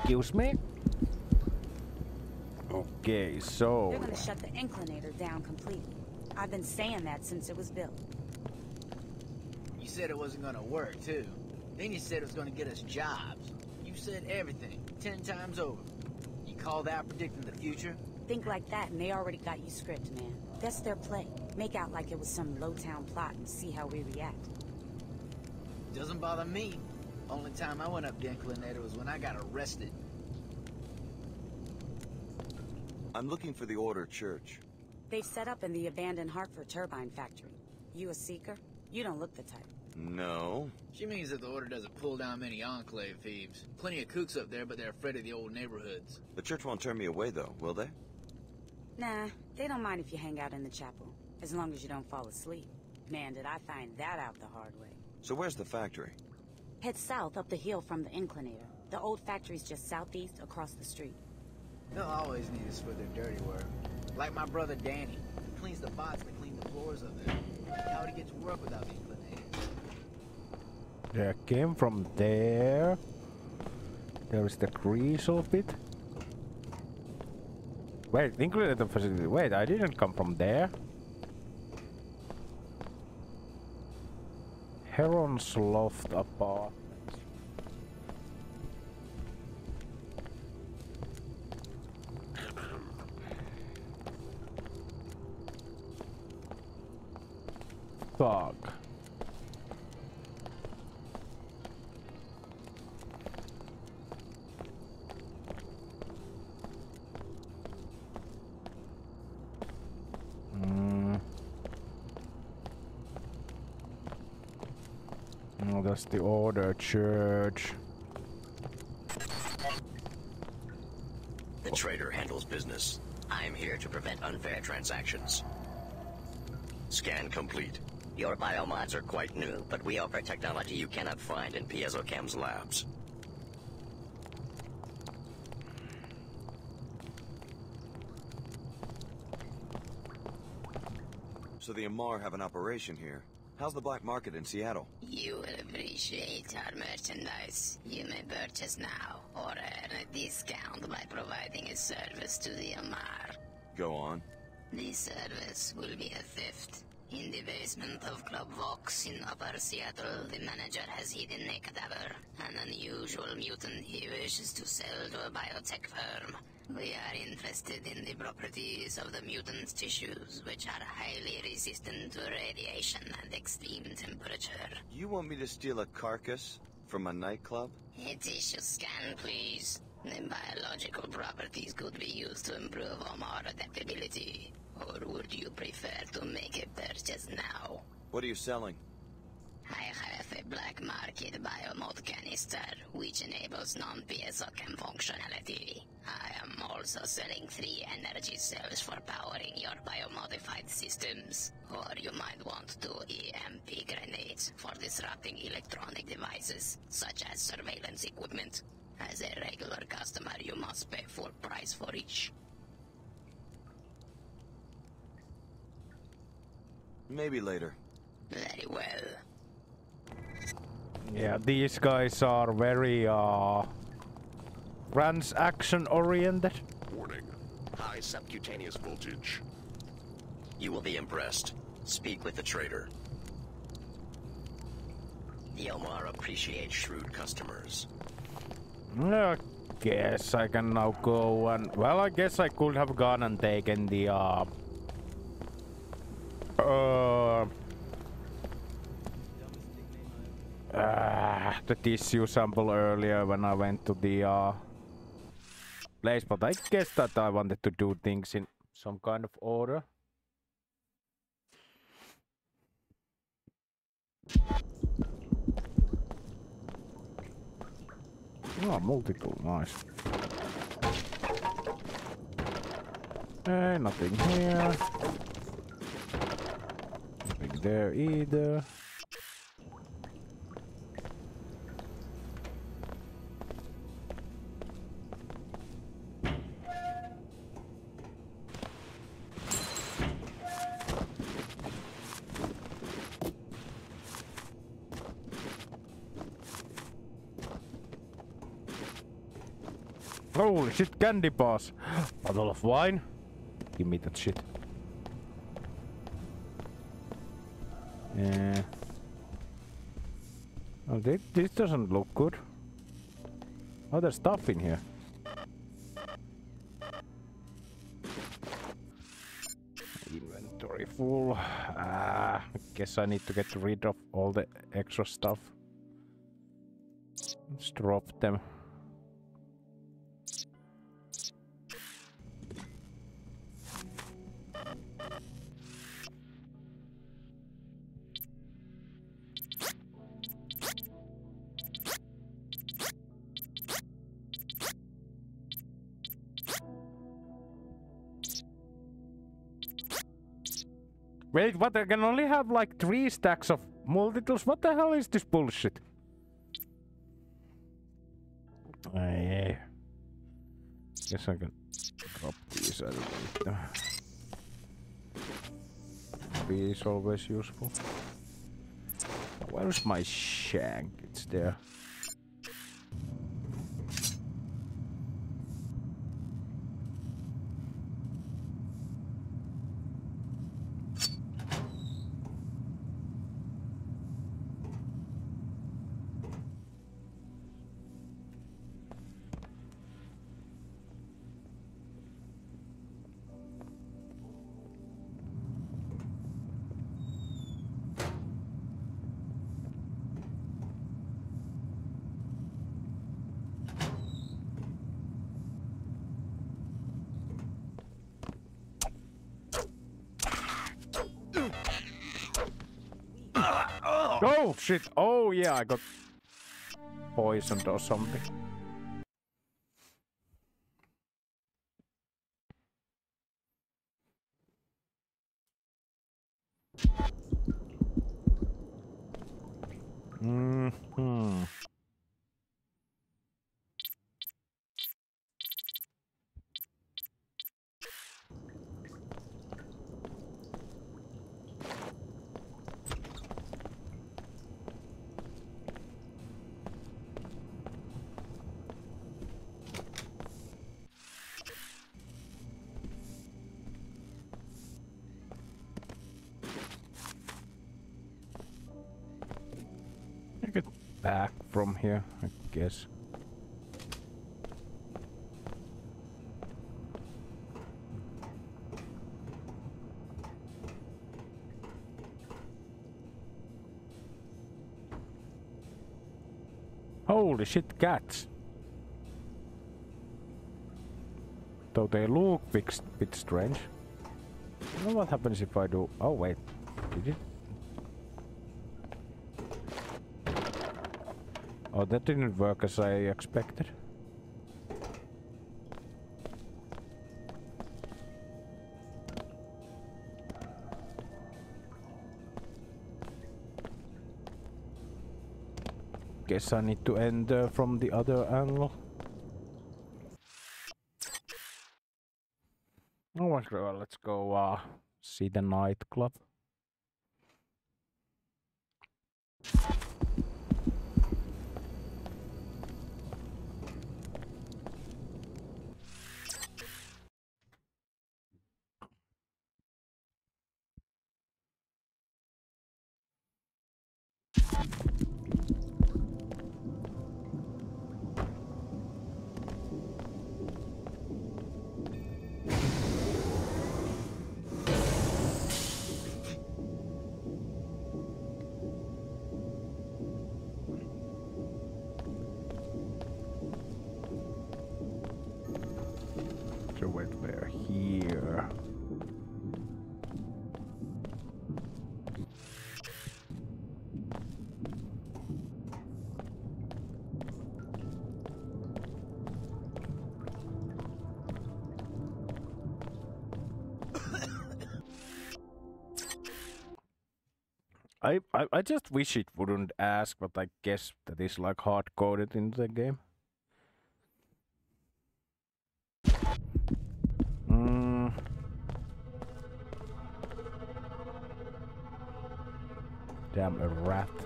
Excuse me? Okay, so... They're gonna shut the Inclinator down completely. I've been saying that since it was built. You said it wasn't gonna work, too. Then you said it was gonna get us jobs. You said everything, ten times over. You call that predicting the future? Think like that and they already got you script, man. That's their play. Make out like it was some low-town plot and see how we react. Doesn't bother me. Only time I went up the Inclinator was when I got arrested. I'm looking for the Order Church. They've set up in the abandoned Hartford turbine factory. You a seeker? You don't look the type. No. She means that the Order doesn't pull down many Enclave thieves. Plenty of kooks up there, but they're afraid of the old neighborhoods. The church won't turn me away, though, will they? Nah, they don't mind if you hang out in the chapel, as long as you don't fall asleep. Man, did I find that out the hard way. So where's the factory? Head south up the hill from the Inclinator. The old factory's just southeast across the street. They'll always need us for their dirty work. Like my brother Danny. He cleans the bots that clean the floors of it. How would he get to work without the Inclinator? Yeah, came from there. There is the crease of it. Wait, inclinator facility. Wait, I didn't come from there. Heron's Loft Apartments. Fuck. Mm. That's the order church. The trader handles business. I'm here to prevent unfair transactions. Scan complete. Your biomods are quite new, but we offer technology you cannot find in Piezocam's labs. So the Omar have an operation here. How's the black market in Seattle? You will appreciate our merchandise. You may purchase now, or earn a discount by providing a service to the Omar. Go on. The service will be a theft. In the basement of Club Vox in Upper Seattle, the manager has hidden a cadaver, an unusual mutant he wishes to sell to a biotech firm. We are interested in the properties of the mutant's tissues, which are highly resistant to radiation and extreme temperature. You want me to steal a carcass from a nightclub? A tissue scan, please. The biological properties could be used to improve Omar adaptability. Or would you prefer to make a purchase now? What are you selling? I have a black market biomod canister, which enables non-PSOCAM functionality. I am also selling three energy cells for powering your biomodified systems. Or you might want two EMP grenades for disrupting electronic devices, such as surveillance equipment. As a regular customer, you must pay full price for each. Maybe later. Very well. Yeah, these guys are very uh transaction oriented. Warning. High subcutaneous voltage. You will be impressed. Speak with the trader. The Omar appreciate shrewd customers. I guess I can now go and well I guess I could have gone and taken the uh uh Ah, the tissue sample earlier when I went to the uh, place, but I guess that I wanted to do things in some kind of order. Oh, multiple, nice. Hey, nothing here. Nothing there either. Holy shit, candy bars. Bottle of wine. Give me that shit. Yeah. Oh, this, doesn't look good. Oh, there's stuff in here. inventory full. Ah, I guess I need to get rid of all the extra stuff. Let's drop them. Wait, what? I can only have like three stacks of multitools? What the hell is this bullshit? Hey. Guess I can drop these. Need them. Is always useful. Where's my shank? It's there. Shit! Oh yeah, I got poisoned or something. Shit, cats! Though they look big, bit strange. I know what happens if I do... Oh wait, did it? Oh, that didn't work as I expected. Guess I need to enter from the other angle. Oh, well, let's go uh, see the nightclub. Just wish it wouldn't ask, but I guess that is like hard coded into the game. Mm. Damn a rat.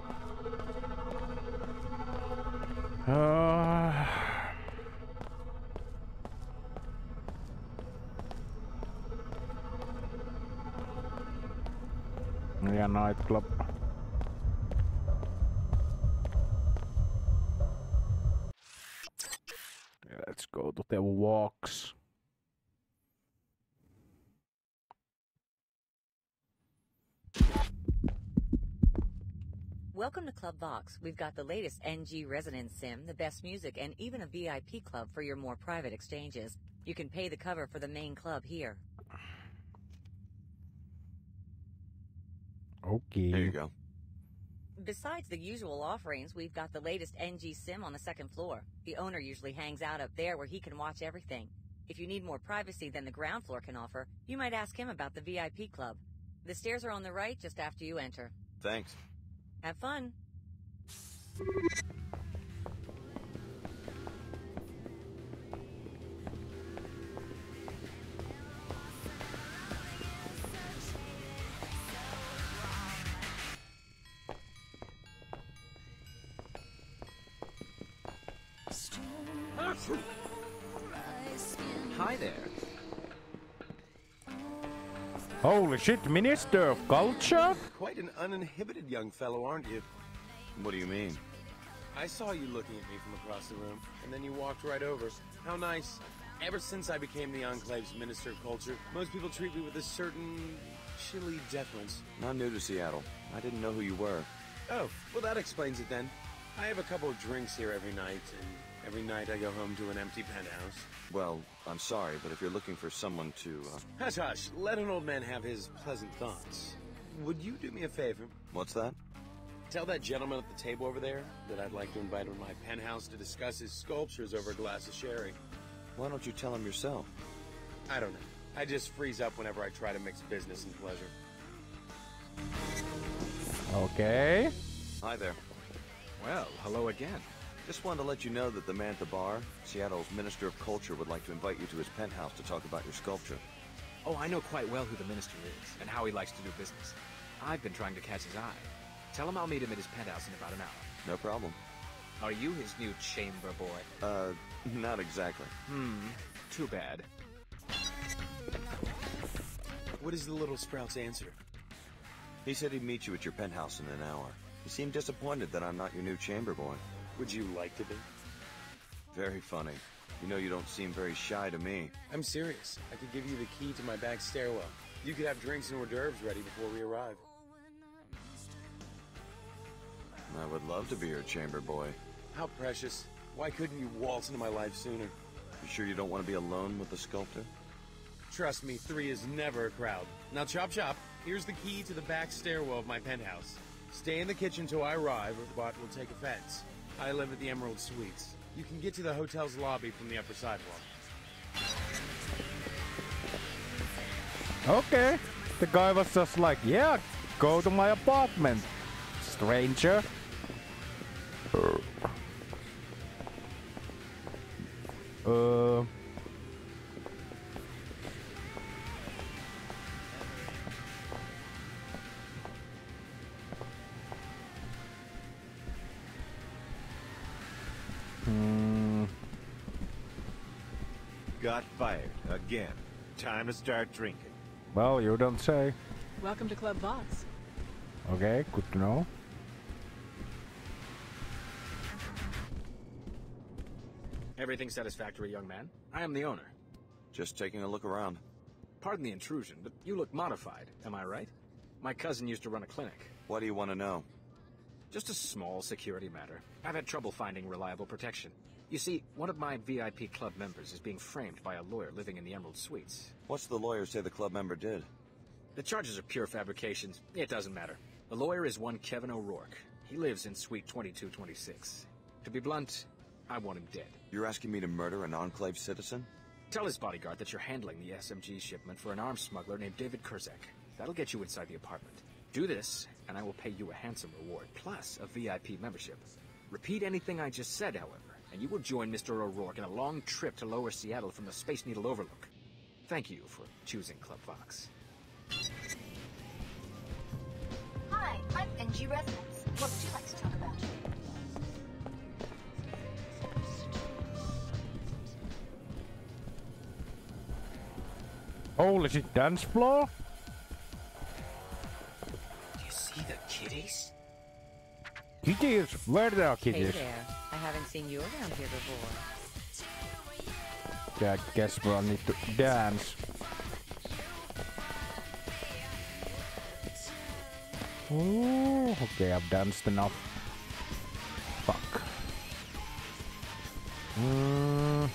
Club Vox. We've got the latest NG Resonance sim, the best music, and even a VIP club for your more private exchanges. You can pay the cover for the main club here. Okay. There you go. Besides the usual offerings, we've got the latest NG sim on the second floor. The owner usually hangs out up there where he can watch everything. If you need more privacy than the ground floor can offer, you might ask him about the VIP club. The stairs are on the right just after you enter. Thanks. Have fun. Hi there. Holy shit, Minister of Culture? Quite an uninhibited young fellow, aren't you? What do you mean? I saw you looking at me from across the room, and then you walked right over. How nice. Ever since I became the Enclave's Minister of Culture, most people treat me with a certain chilly deference. Not new to Seattle. I didn't know who you were. Oh, well that explains it then. I have a couple of drinks here every night, and every night I go home to an empty penthouse. Well, I'm sorry, but if you're looking for someone to, uh... Hush, hush. Let an old man have his pleasant thoughts. Would you do me a favor? What's that? Tell that gentleman at the table over there that I'd like to invite him to my penthouse to discuss his sculptures over a glass of sherry. Why don't you tell him yourself? I don't know. I just freeze up whenever I try to mix business and pleasure. Okay. Hi there. Well, hello again. Just wanted to let you know that the man at the bar, Seattle's Minister of Culture, would like to invite you to his penthouse to talk about your sculpture. Oh, I know quite well who the minister is, and how he likes to do business. I've been trying to catch his eye. Tell him I'll meet him at his penthouse in about an hour. No problem. Are you his new chamber boy? Uh, not exactly. Hmm, too bad. What is the little sprout's answer? He said he'd meet you at your penthouse in an hour. He seemed disappointed that I'm not your new chamber boy. Would you like to be? Very funny. You know you don't seem very shy to me. I'm serious. I could give you the key to my back stairwell. You could have drinks and hors d'oeuvres ready before we arrive. I would love to be your chamber boy. How precious. Why couldn't you waltz into my life sooner? You sure you don't want to be alone with the sculptor? Trust me, three is never a crowd. Now chop chop, here's the key to the back stairwell of my penthouse. Stay in the kitchen till I arrive, or the bot will take offense. I live at the Emerald Suites. You can get to the hotel's lobby from the upper sidewalk. Okay. The guy was just like, yeah, go to my apartment, stranger. Uh. Hmm. Got fired again. Time to start drinking. Well, you don't say. Welcome to Club Vox. Okay, good to know. Everything satisfactory, young man? I am the owner. Just taking a look around. Pardon the intrusion, but you look modified, am I right? My cousin used to run a clinic. What do you want to know? Just a small security matter. I've had trouble finding reliable protection. You see, one of my VIP club members is being framed by a lawyer living in the Emerald Suites. What's the lawyer say the club member did? The charges are pure fabrications. It doesn't matter. The lawyer is one Kevin O'Rourke. He lives in Suite 2226. To be blunt, I want him dead. You're asking me to murder an Enclave citizen? Tell his bodyguard that you're handling the SMG shipment for an arms smuggler named David Kurzek. That'll get you inside the apartment. Do this, and I will pay you a handsome reward, plus a VIP membership. Repeat anything I just said, however, and you will join Mr. O'Rourke in a long trip to lower Seattle from the Space Needle Overlook. Thank you for choosing Club Vox. Hi, I'm NG Resonance. What would you like to talk about? Holy shit, dance floor? Do you see the kitties? Kitties? Where are kitties? Hey there. I haven't seen you around here before. I guess we'll need to dance. Ooh, okay, I've danced enough. Fuck. Mm.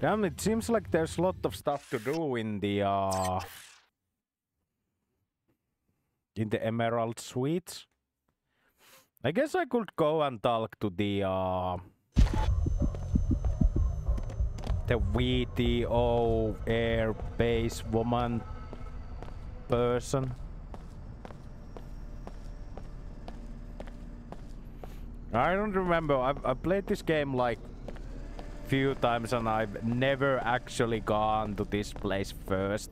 Damn, it seems like there's a lot of stuff to do in the uh in the Emerald Suites. I guess I could go and talk to the uh the WTO air base woman person. I don't remember. I've, I played this game like few times and I've never actually gone to this place first.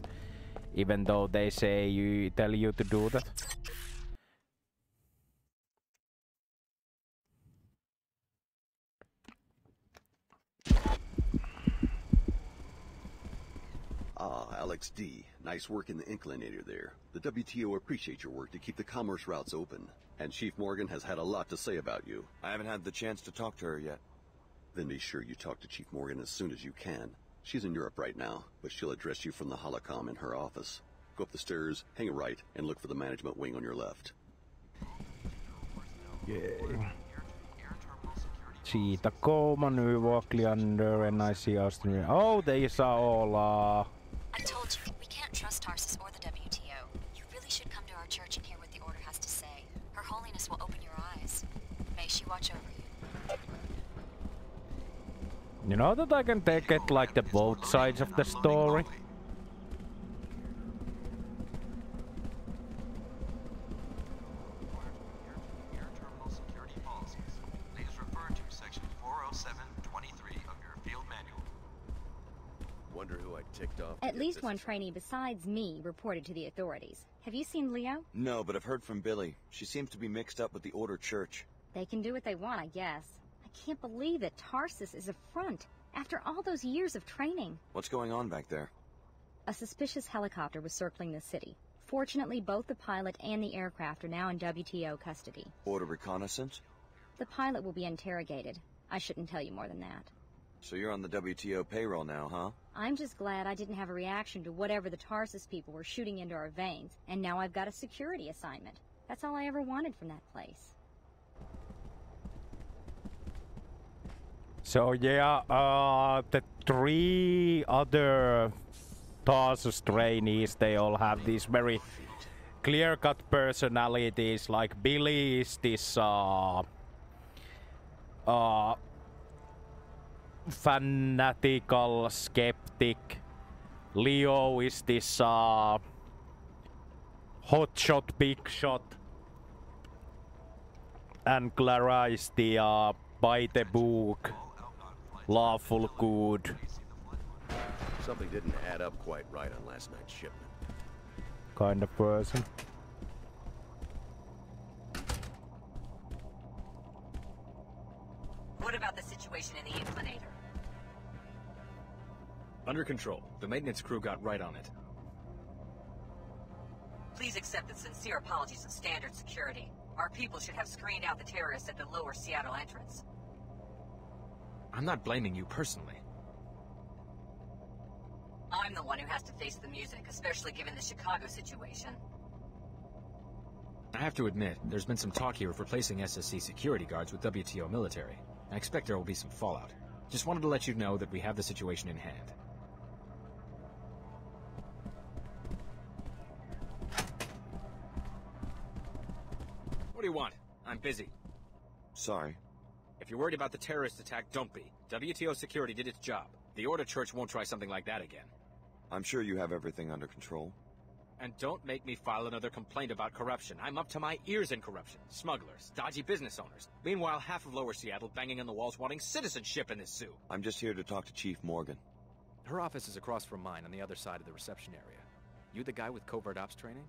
Even though they say you tell you to do that. Ah, Alex D. Nice work in the Inclinator there. The WTO appreciates your work to keep the commerce routes open. And Chief Morgan has had a lot to say about you. I haven't had the chance to talk to her yet. Then be sure you talk to Chief Morgan as soon as you can. She's in Europe right now, but she'll address you from the holocom in her office. Go up the stairs, hang a right, and look for the management wing on your left. Yay. Siitä Go maneuver under and I see Austin. Oh, these are all uh I told you, we can't trust Tarsus or the WTO. You really should come to our church and hear what the Order has to say. Her Holiness will open your eyes. May she watch over you. You know that I can take it like the both sides of the story. Please refer to section 40723 of your field manual. Wonder who I ticked off. At least one trainee besides me reported to the authorities. Have you seen Leo? No, but I've heard from Billie. She seems to be mixed up with the Order Church. They can do what they want, I guess. I can't believe that Tarsus is a front after all those years of training. What's going on back there? A suspicious helicopter was circling the city. Fortunately, both the pilot and the aircraft are now in WTO custody. Order reconnaissance? The pilot will be interrogated. I shouldn't tell you more than that. So you're on the WTO payroll now, huh? I'm just glad I didn't have a reaction to whatever the Tarsus people were shooting into our veins, and now I've got a security assignment. That's all I ever wanted from that place. So yeah, uh the three other Tarsus trainees, they all have these very clear-cut personalities. Like Billie is this uh uh fanatical skeptic. Leo is this uh hotshot, big shot. And Klara is the uh by the book, lawful good Something didn't add up quite right on last night's shipment. kind of person. What about the situation in the Inclinator? Under control. The maintenance crew got right on it. Please accept the sincere apologies of standard security. Our people should have screened out the terrorists at the lower Seattle entrance. I'm not blaming you personally. I'm the one who has to face the music, especially given the Chicago situation. I have to admit, there's been some talk here of replacing SSC security guards with WTO military. I expect there will be some fallout. Just wanted to let you know that we have the situation in hand. What do you want? I'm busy. Sorry. If you're worried about the terrorist attack, don't be. WTO security did its job. The Order Church won't try something like that again. I'm sure you have everything under control. And don't make me file another complaint about corruption. I'm up to my ears in corruption. Smugglers, dodgy business owners. Meanwhile, half of Lower Seattle banging on the walls wanting citizenship in this zoo. I'm just here to talk to Chief Morgan. Her office is across from mine on the other side of the reception area. You the guy with covert ops training?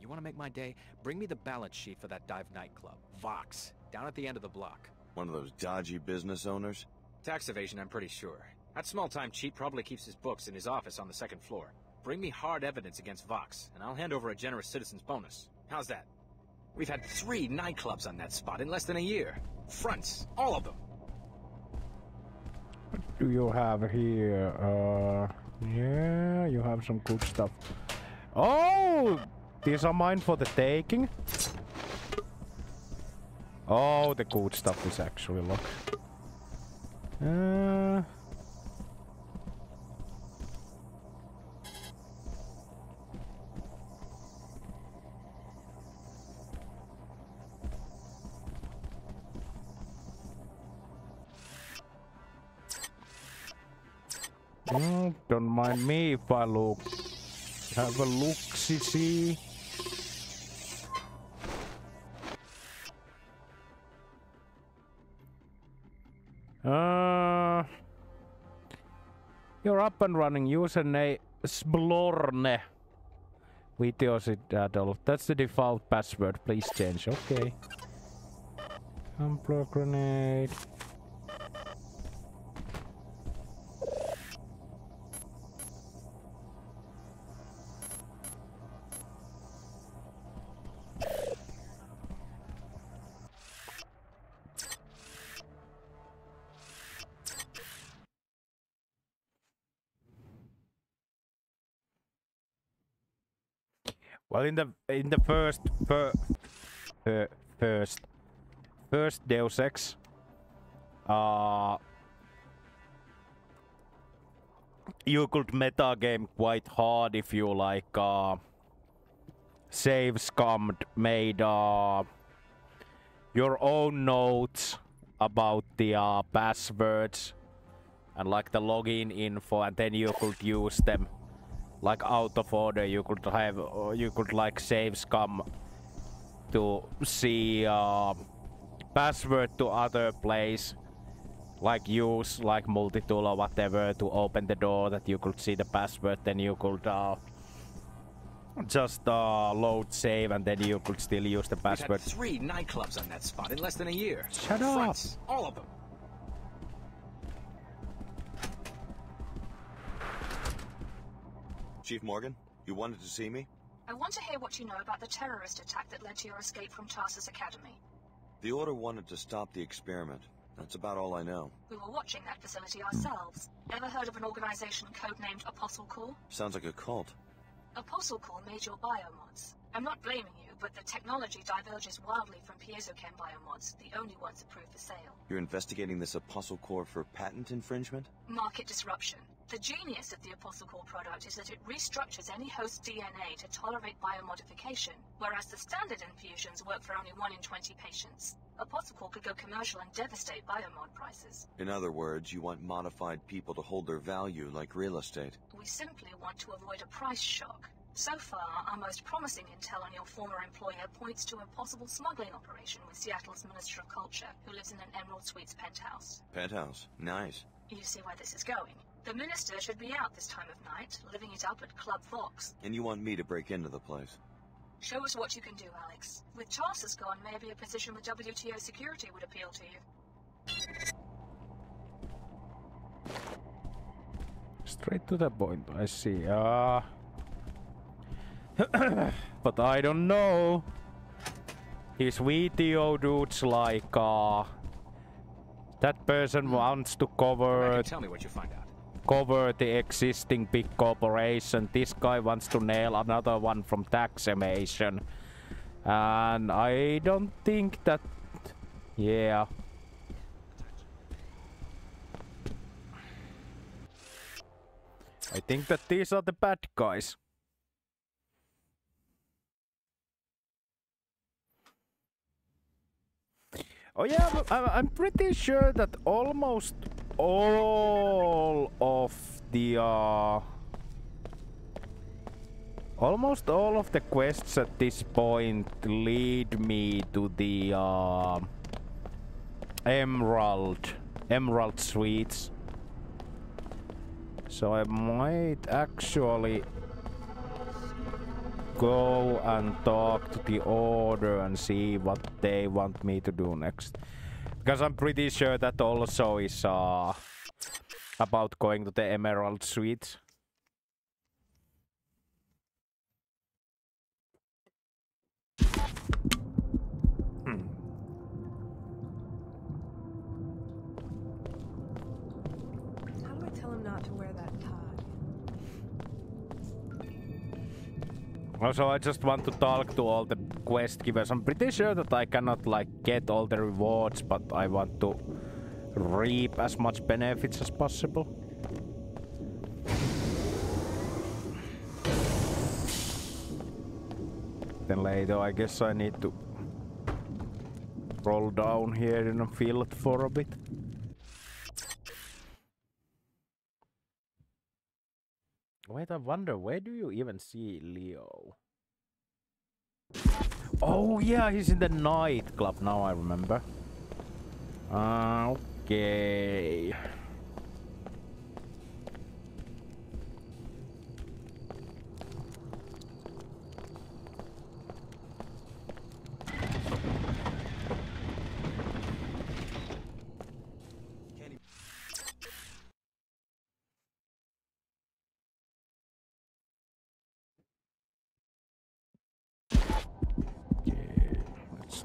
You want to make my day? Bring me the balance sheet for that dive nightclub, Vox, down at the end of the block. One of those dodgy business owners? Tax evasion, I'm pretty sure. That small-time cheat probably keeps his books in his office on the second floor. Bring me hard evidence against Vox, and I'll hand over a generous citizen's bonus. How's that? We've had three nightclubs on that spot in less than a year. Fronts, all of them. What do you have here? Uh, yeah, you have some good stuff. Oh, these are mine for the taking. Oh, the good stuff is actually locked. Uh, don't mind me if I look. Have a look, see. Uh, you're up and running. Username Splorne. Videos adult. That's the default password. Please change. Okay. Unplug grenade. Well, in the in the first fir, fir, first first Deus Ex, uh, you could meta game quite hard if you like uh, save scummed, made uh, your own notes about the uh, passwords and like the login info, and then you could use them like out of order you could have you could like save scum to see uh, password to other place like use like multi-tool or whatever to open the door that you could see the password then you could uh, just uh, load save and then you could still use the password. We've had three nightclubs on that spot in less than a year. Shut Fronts, up! all of them. Chief Morgan, you wanted to see me? I want to hear what you know about the terrorist attack that led to your escape from Tarsus Academy. The Order wanted to stop the experiment. That's about all I know. We were watching that facility ourselves. Ever heard of an organization codenamed Apostle Corps? Sounds like a cult. Apostle Corps made your biomods. I'm not blaming you, but the technology diverges wildly from piezochem biomods, the only ones approved for sale. You're investigating this Apostle Corps for patent infringement? Market disruption. The genius of the Apostle Corps product is that it restructures any host DNA to tolerate biomodification, whereas the standard infusions work for only 1 in 20 patients. Apostle Corps could go commercial and devastate biomod prices. In other words, you want modified people to hold their value like real estate. We simply want to avoid a price shock. So far, our most promising intel on your former employer points to a possible smuggling operation with Seattle's Minister of Culture, who lives in an Emerald Suites penthouse. Penthouse. Nice. You see where this is going. The Minister should be out this time of night, living it up at Club Vox. And you want me to break into the place? Show us what you can do, Alex. With Tarsus gone, maybe a position with WTO security would appeal to you. Straight to the point, I see. Uh, but I don't know. These WTO dudes like uh, that person wants to cover Tell me what you find out. Cover the existing big corporation. This guy wants to nail another one from tax evasion. And I don't think that yeah. I think that these are the bad guys. Oh yeah, I'm- pretty sure that almost all of the uh, almost all of the quests at this point lead me to the uh, Emerald Emerald Suites. So I might actually go and talk to the order and see what they want me to do next. Because I'm pretty sure that also is uh, about going to the Emerald Suite. Also, I just want to talk to all the quest givers. I'm pretty sure that I cannot like get all the rewards, but I want to reap as much benefits as possible. Then later, I guess I need to roll down here in a field for a bit. Wait, I wonder, where do you even see Leo? Oh yeah, he's in the nightclub, now I remember. Uh, okay.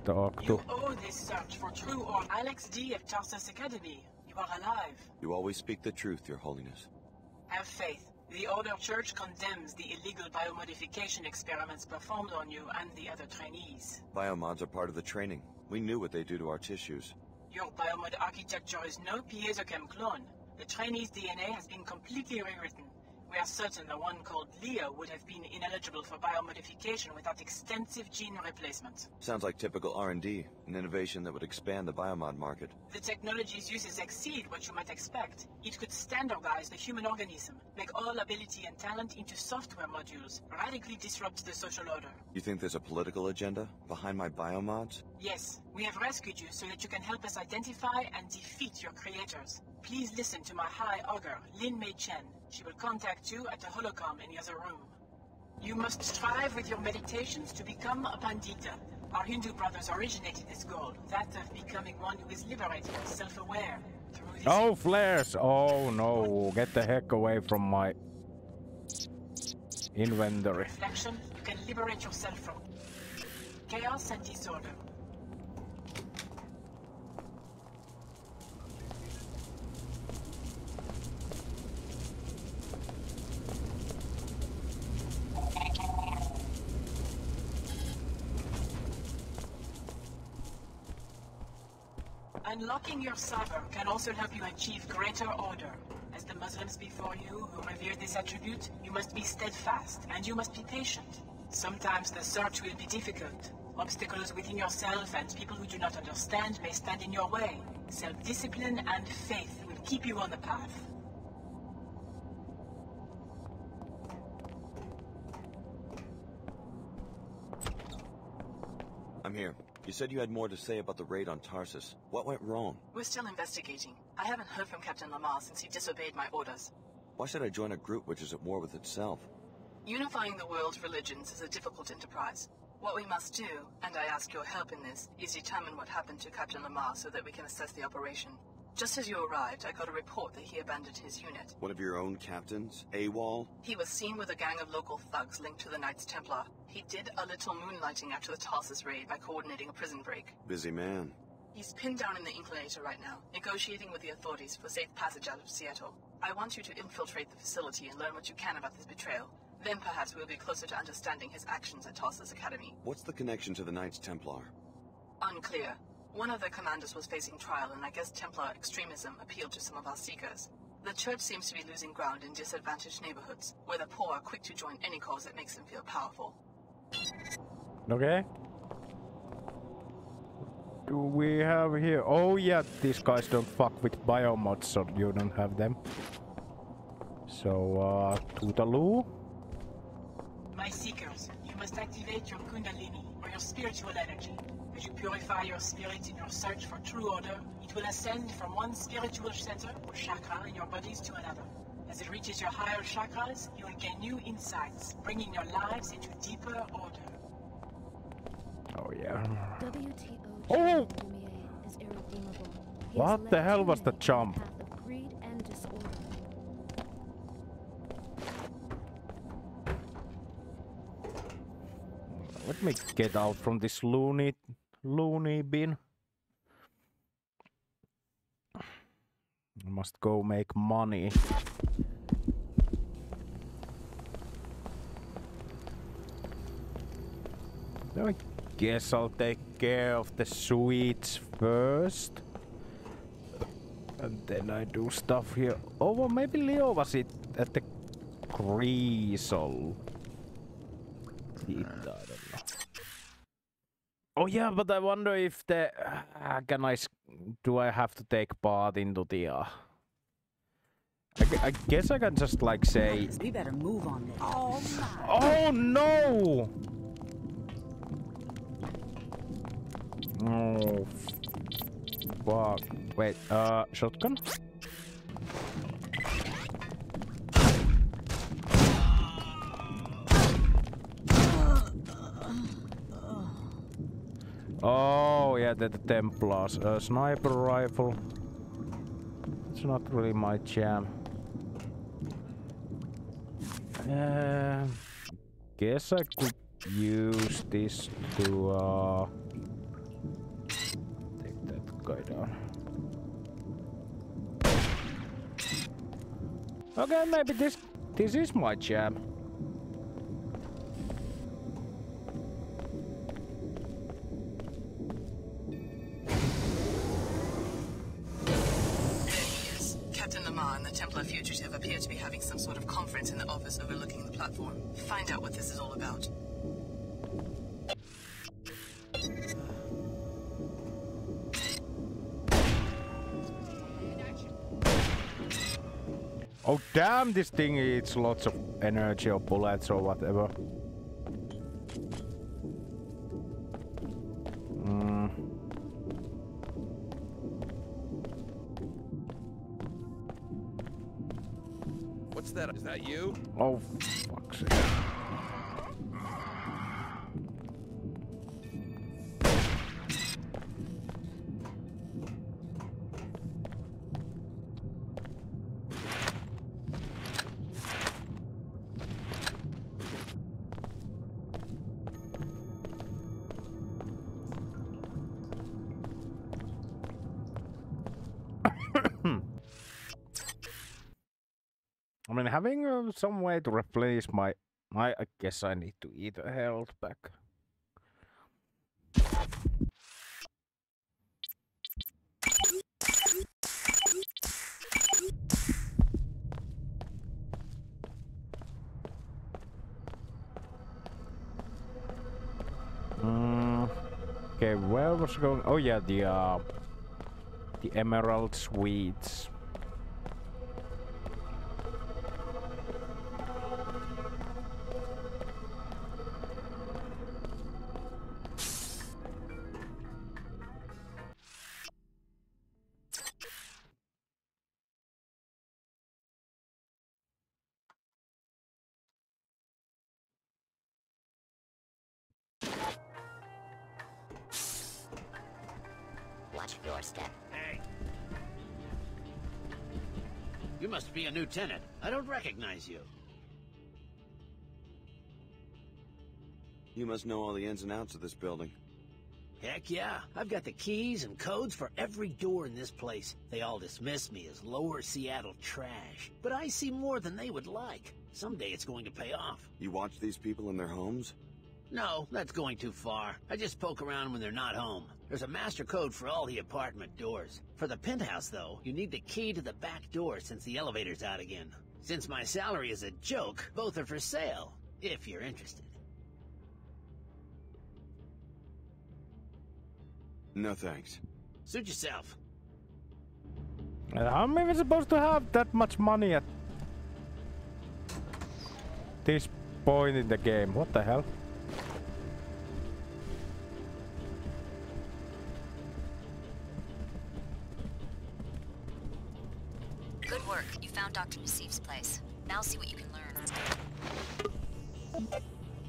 Let's talk to... You owe this search for true or Alex D of Tarsus Academy. You are alive. You always speak the truth, Your Holiness. Have faith. The Order Church condemns the illegal biomodification experiments performed on you and the other trainees. Biomods are part of the training. We knew what they do to our tissues. Your biomod architecture is no piezochem clone. The trainee's DNA has been completely rewritten. We are certain the one called Leo would have been ineligible for biomodification without extensive gene replacement. Sounds like typical R&D, an innovation that would expand the biomod market. The technology's uses exceed what you might expect. It could standardize the human organism, make all ability and talent into software modules, radically disrupt the social order. You think there's a political agenda behind my biomods? Yes, we have rescued you so that you can help us identify and defeat your creators. Please listen to my High Augur, Lin May Chen. She will contact you at the holocom in the other room. You must strive with your meditations to become a Pandita. Our Hindu brothers originated this goal, that of becoming one who is liberated and self-aware. Oh, flares! Oh no, get the heck away from my inventory. Reflection, you can liberate yourself from chaos and disorder. Unlocking your sabr can also help you achieve greater order. As the Muslims before you who revere this attribute, you must be steadfast and you must be patient. Sometimes the search will be difficult. Obstacles within yourself and people who do not understand may stand in your way. Self-discipline and faith will keep you on the path. I'm here. You said you had more to say about the raid on Tarsus. What went wrong? We're still investigating. I haven't heard from Captain Lamar since he disobeyed my orders. Why should I join a group which is at war with itself? Unifying the world's religions is a difficult enterprise. What we must do, and I ask your help in this, is determine what happened to Captain Lamar so that we can assess the operation. Just as you arrived, I got a report that he abandoned his unit. One of your own captains? AWOL? He was seen with a gang of local thugs linked to the Knights Templar. He did a little moonlighting after the Tarsus raid by coordinating a prison break. Busy man. He's pinned down in the Inclinator right now, negotiating with the authorities for safe passage out of Seattle. I want you to infiltrate the facility and learn what you can about this betrayal. Then perhaps we'll be closer to understanding his actions at Tarsus Academy. What's the connection to the Knights Templar? Unclear. One of the commanders was facing trial, and I guess Templar extremism appealed to some of our seekers. The church seems to be losing ground in disadvantaged neighborhoods, where the poor are quick to join any cause that makes them feel powerful. Okay. Do we have here? Oh yeah, these guys don't fuck with biomods, so you don't have them. So, uh, Tootaloo? My seekers, you must activate your Kundalini, or your spiritual energy. As you purify your spirit in your search for true order, it will ascend from one spiritual center, or chakra, in your bodies to another. As it reaches your higher chakras, you will gain new insights, bringing your lives into deeper order. Oh yeah. WTO Oh! is irredeemable. What the hell was the humanity jump? to a path of greed and disorder. Let me get out from this loony, loony bin. I must go make money. I guess I'll take care of the suites first. And then I do stuff here. Oh, well, maybe Leo was it at the I don't know. Oh yeah, but I wonder if the uh, can I do I have to take part into the uh, I, I guess I can just like say We better move on this. Oh my. Oh no! Oh fuck. Wait, uh shotgun? Oh yeah, the, the Templars. Uh, sniper rifle. It's not really my jam. Uh, guess I could use this to uh, take that guy down. Okay, maybe this this is my jam. Templar fugitive appear to be having some sort of conference in the office overlooking the platform. Find out what this is all about. Oh damn, this thing eats lots of energy or bullets or whatever. Oh, some way to replace my, my, I guess I need to eat a health back. Mm, okay, where was going? Oh yeah, the uh, the Emerald Suites. Must be a new tenant. I don't recognize you. You must know all the ins and outs of this building. Heck yeah. I've got the keys and codes for every door in this place. They all dismiss me as lower Seattle trash. But I see more than they would like. Someday it's going to pay off. You watch these people in their homes? No, that's going too far. I just poke around when they're not home. There's a master code for all the apartment doors. For the penthouse, though, you need the key to the back door since the elevator's out again. Since my salary is a joke, both are for sale, if you're interested. No thanks. Suit yourself. Uh, I'm even supposed to have that much money at this point in the game. What the hell? Now see what you can learn.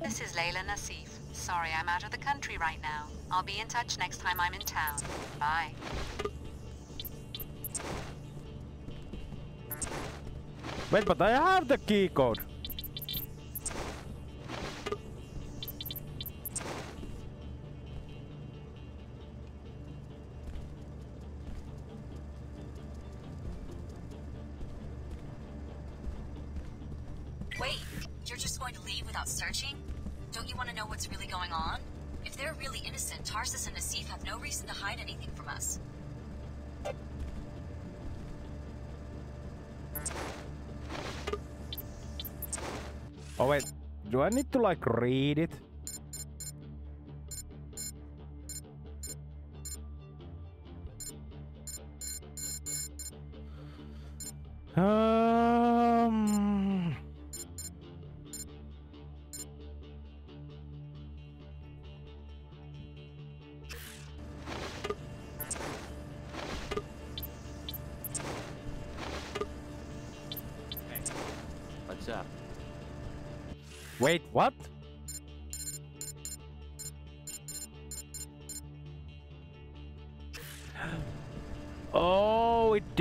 This is Leila Nassif. Sorry I'm out of the country right now. I'll be in touch next time I'm in town. Bye. Wait, but I have the key code. I need to like read it?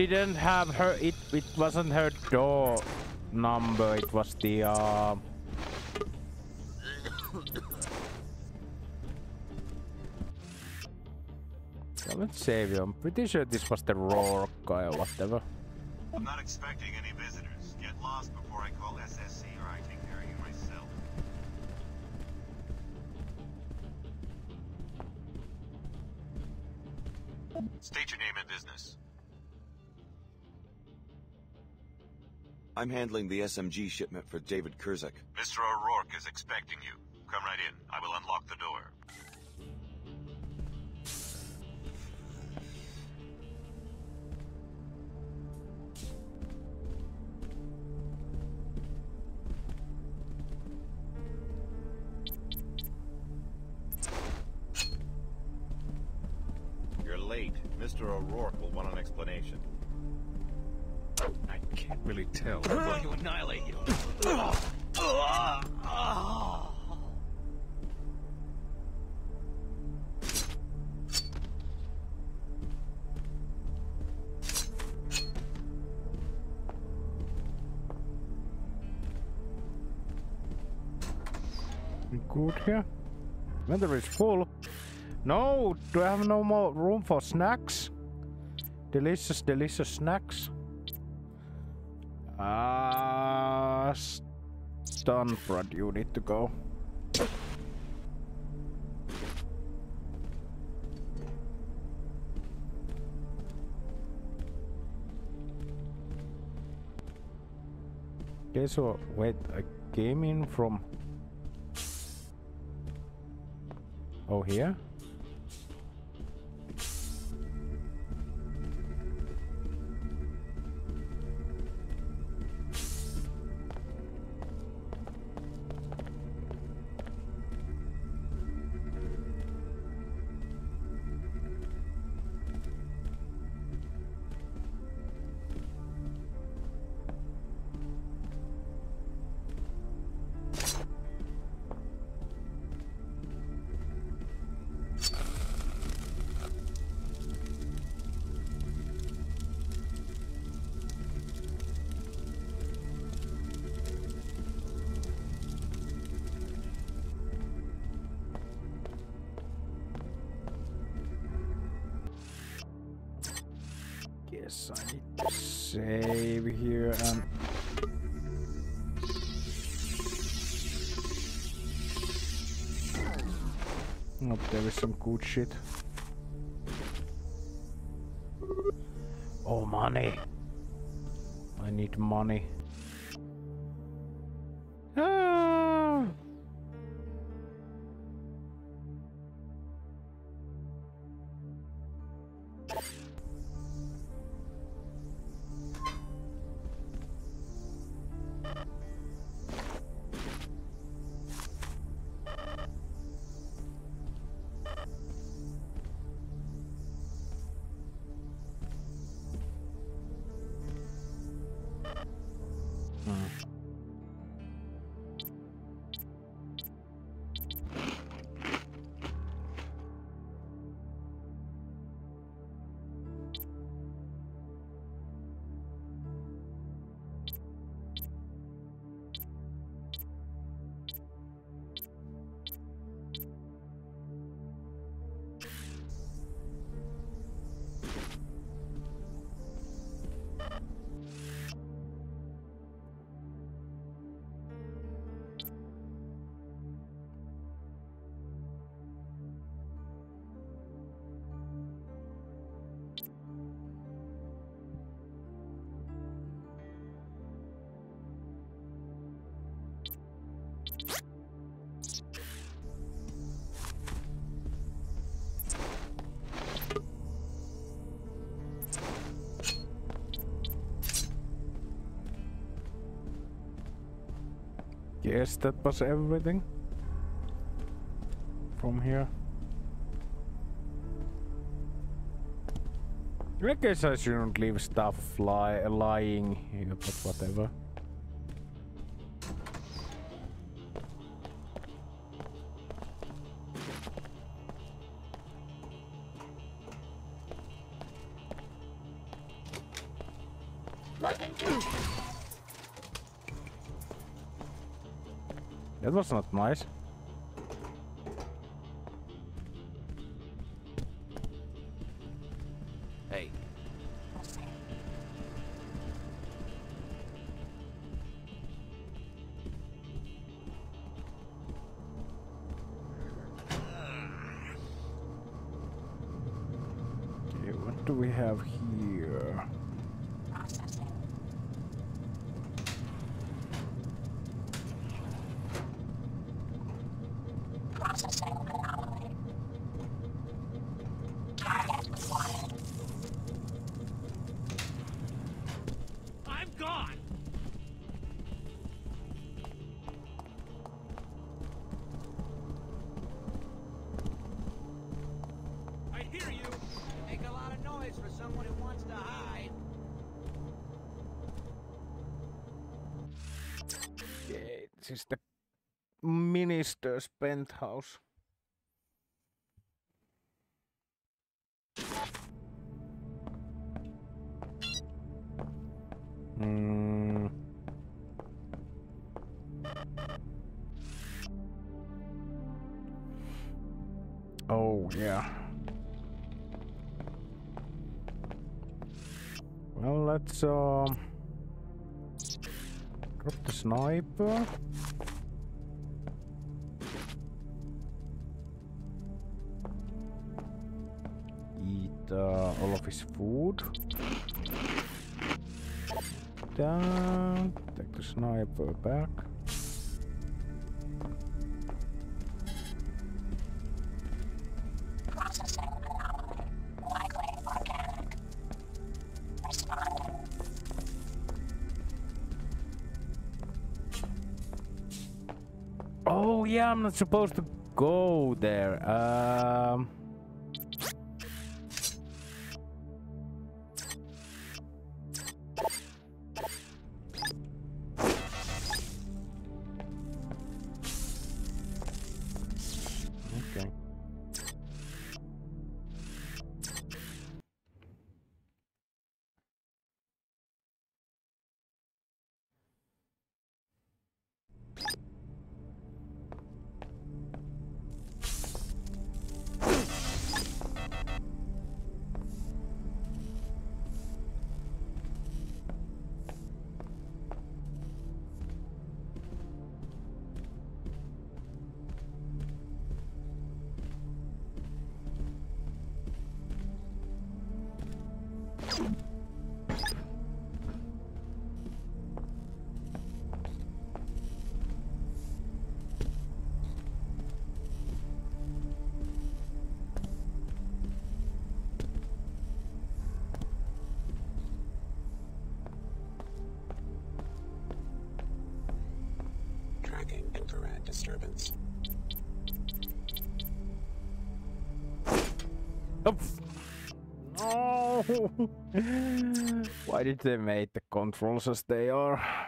Didn't have her. It it wasn't her door number. It was the um. Come and save you. I'm pretty sure this was the Rourke guy or whatever. I'm not expecting any visitors. Get lost before I call SSC or I take care of you myself. State your name and business. I'm handling the SMG shipment for David Kurzek. Mr. O'Rourke is expecting you. Come right in. I will unlock the door. Inventory is full. No, do I have no more room for snacks? Delicious, delicious snacks. Ah, stun prod, you need to go. Okay, so wait, I came in from. Oh, here? Shit. Guess that was everything from here. I guess I shouldn't leave stuff lying here, but whatever. Was not nice. Is the minister's penthouse. Hmm. Oh yeah. Well, let's um drop the sniper. Down. Take the sniper back. Oh yeah, I'm not supposed to go there. Um. Why did they make the controls as they are?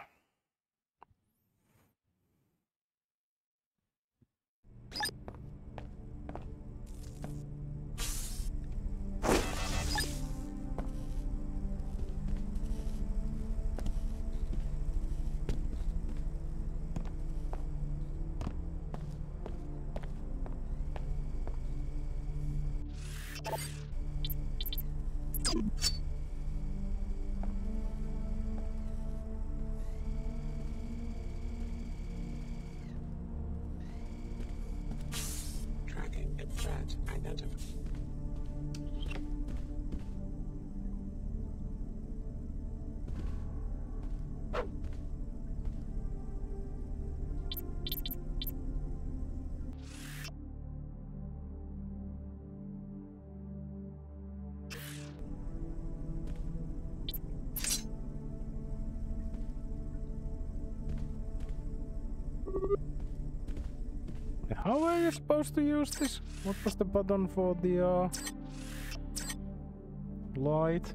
Supposed to use this? What was the button for the uh, light?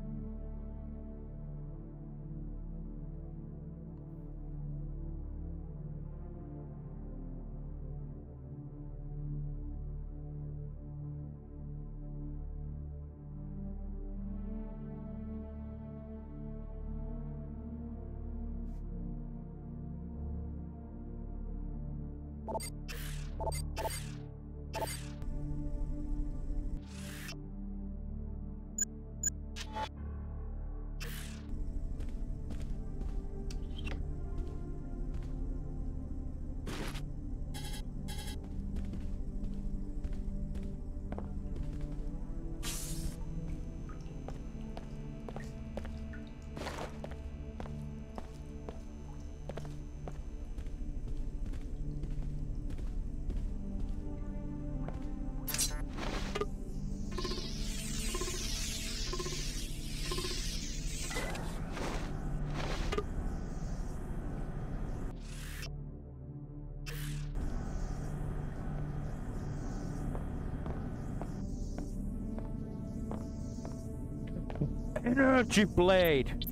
Energy blade!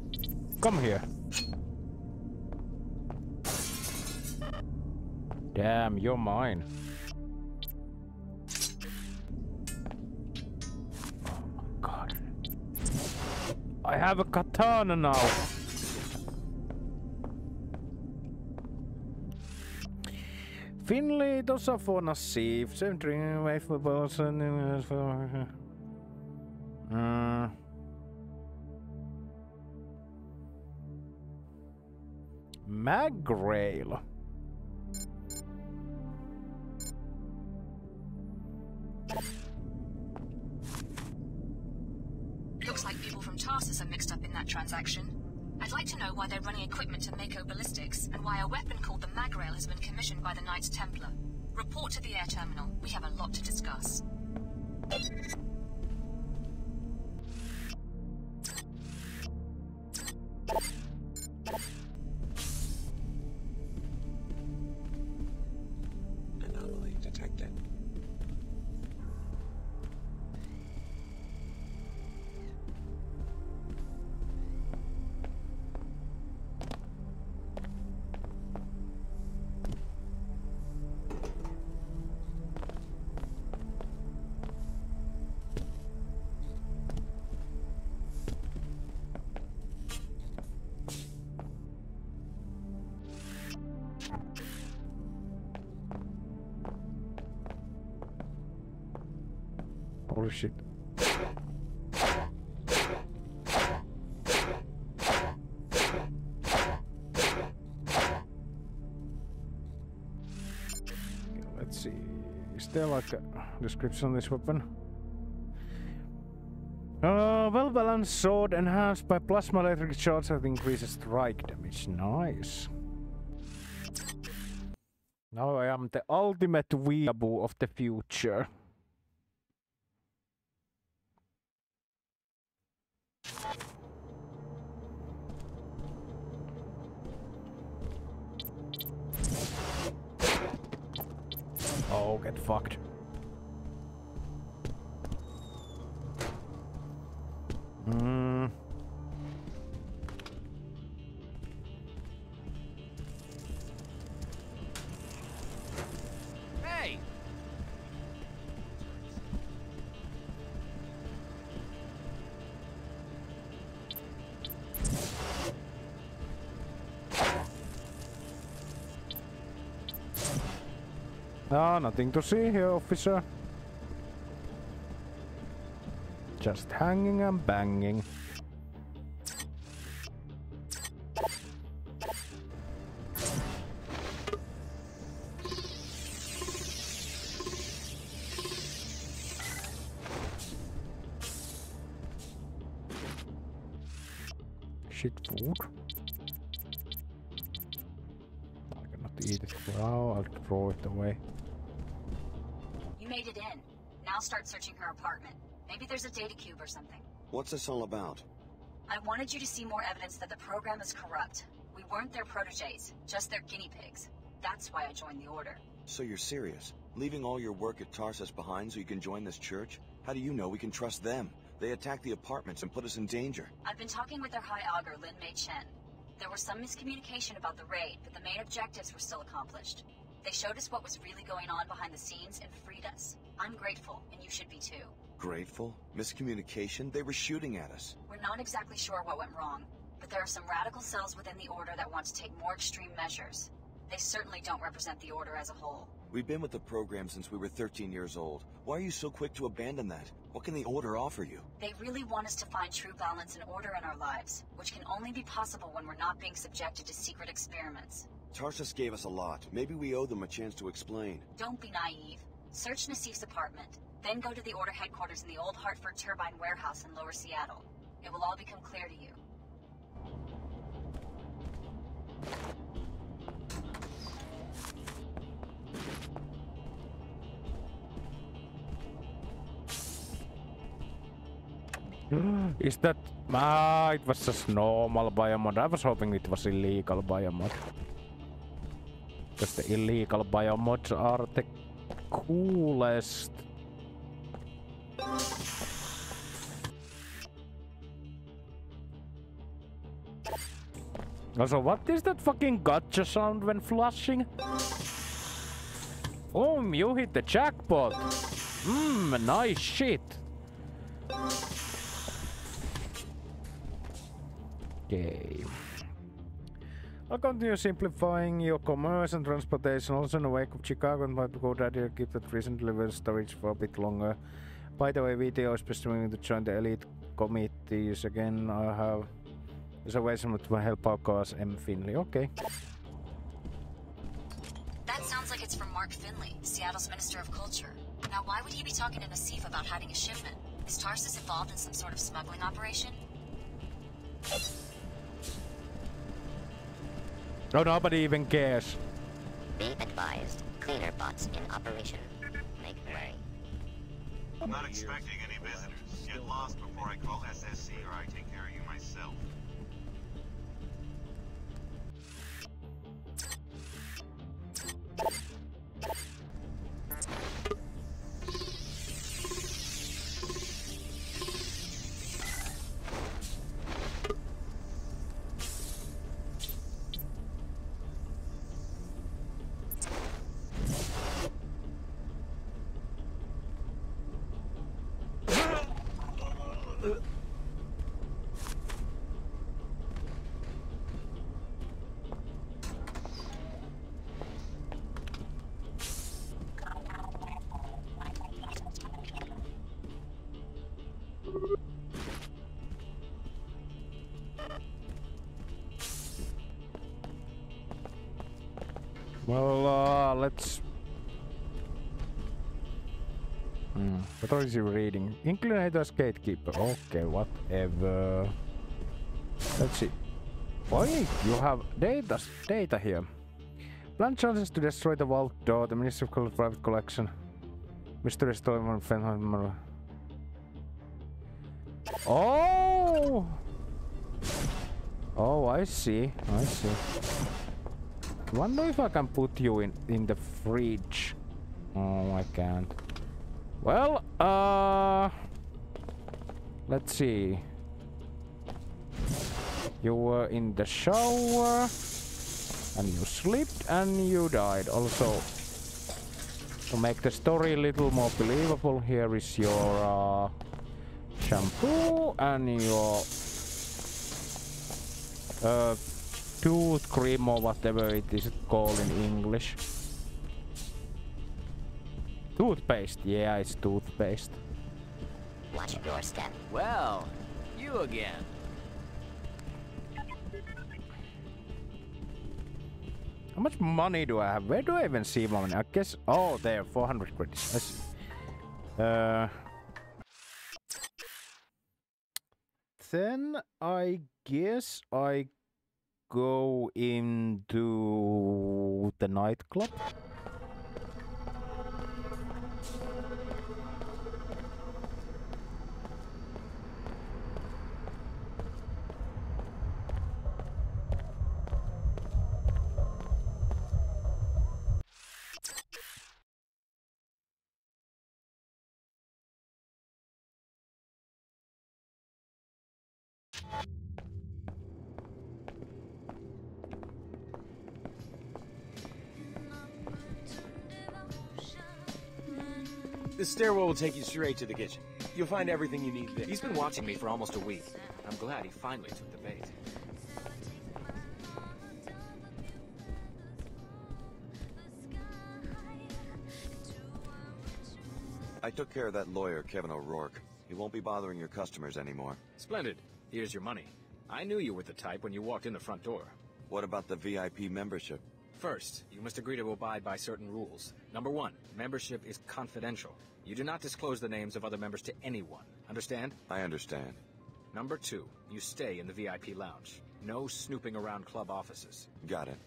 Come here. Damn, you're mine. Oh my god. I have a katana now. Finley, tuossa vuonna Sieve, same dream, wait Magrail. Description on this weapon? Uh, well balanced sword enhanced by plasma electric charge that increases strike damage. Nice. Now I am the ultimate weeaboo of the future. Nothing to see here, officer. Just hanging and banging. Or something. What's this all about? I wanted you to see more evidence that the program is corrupt. We weren't their proteges, just their guinea pigs. That's why I joined the Order. So you're serious? Leaving all your work at Tarsus behind so you can join this church? How do you know we can trust them? They attacked the apartments and put us in danger. I've been talking with their High Augur, Lin May Chen. There was some miscommunication about the raid, but the main objectives were still accomplished. They showed us what was really going on behind the scenes and freed us. I'm grateful, and you should be too. Grateful? Miscommunication? They were shooting at us. We're not exactly sure what went wrong, but there are some radical cells within the Order that want to take more extreme measures. They certainly don't represent the Order as a whole. We've been with the program since we were 13 years old. Why are you so quick to abandon that? What can the Order offer you? They really want us to find true balance and order in our lives, which can only be possible when we're not being subjected to secret experiments. Tarsus gave us a lot. Maybe we owe them a chance to explain. Don't be naive. Search Nassif's apartment, then go to the Order headquarters in the old Hartford Turbine warehouse in Lower Seattle. It will all become clear to you. Is that... Ah, it was just normal biomod. I was hoping it was illegal biomod. Because the illegal biomods are the coolest. Also, what is that fucking gotcha sound when flushing? Oh, you hit the jackpot! Mmm, nice shit! Okay. I'll continue simplifying your commerce and transportation. Also in the wake of Chicago and my GoDaddy, keep that recent delivery storage for a bit longer. By the way, WTO is presuming to join the elite committees again. I have reservation to help our cause M. Finley. Okay. That sounds like it's from Mark Finley, Seattle's Minister of Culture. Now, why would he be talking to Nassif about hiding a shipment? Is Tarsus involved in some sort of smuggling operation? No, nobody even cares. Be advised, cleaner bots in operation. Make way. I'm not expecting any visitors. Get lost before I call SSC or I take care of you myself. Well, What reading? Inclinator's Gatekeeper. Okay, whatever. Let's see. Boy, you have data, data here. Plan chances to destroy the vault door, the Ministry of Private Collection. Mystery story from Fenheimer. Oh! Oh, I see. I see. Wonder if I can put you in in the fridge. Oh, I can't. Well, uh, let's see. You were in the shower, and you slipped, and you died. Also, to make the story a little more believable, here is your uh, shampoo and your uh, tooth cream or whatever it is called in English. Toothpaste, yeah, it's toothpaste. Watch your doorstep. Well, you again. How much money do I have? Where do I even see money? I guess. Oh, there, 400 credits. I see. Uh, then I guess I go into the nightclub. This stairwell will take you straight to the kitchen. You'll find everything you need there. He's been watching me for almost a week. I'm glad he finally took the bait. I took care of that lawyer, Kevin O'Rourke. He won't be bothering your customers anymore. Splendid. Here's your money. I knew you were the type when you walked in the front door. What about the VIP membership? First, you must agree to abide by certain rules. Number one, membership is confidential. You do not disclose the names of other members to anyone. Understand? I understand. Number two, you stay in the VIP lounge. No snooping around club offices. Got it.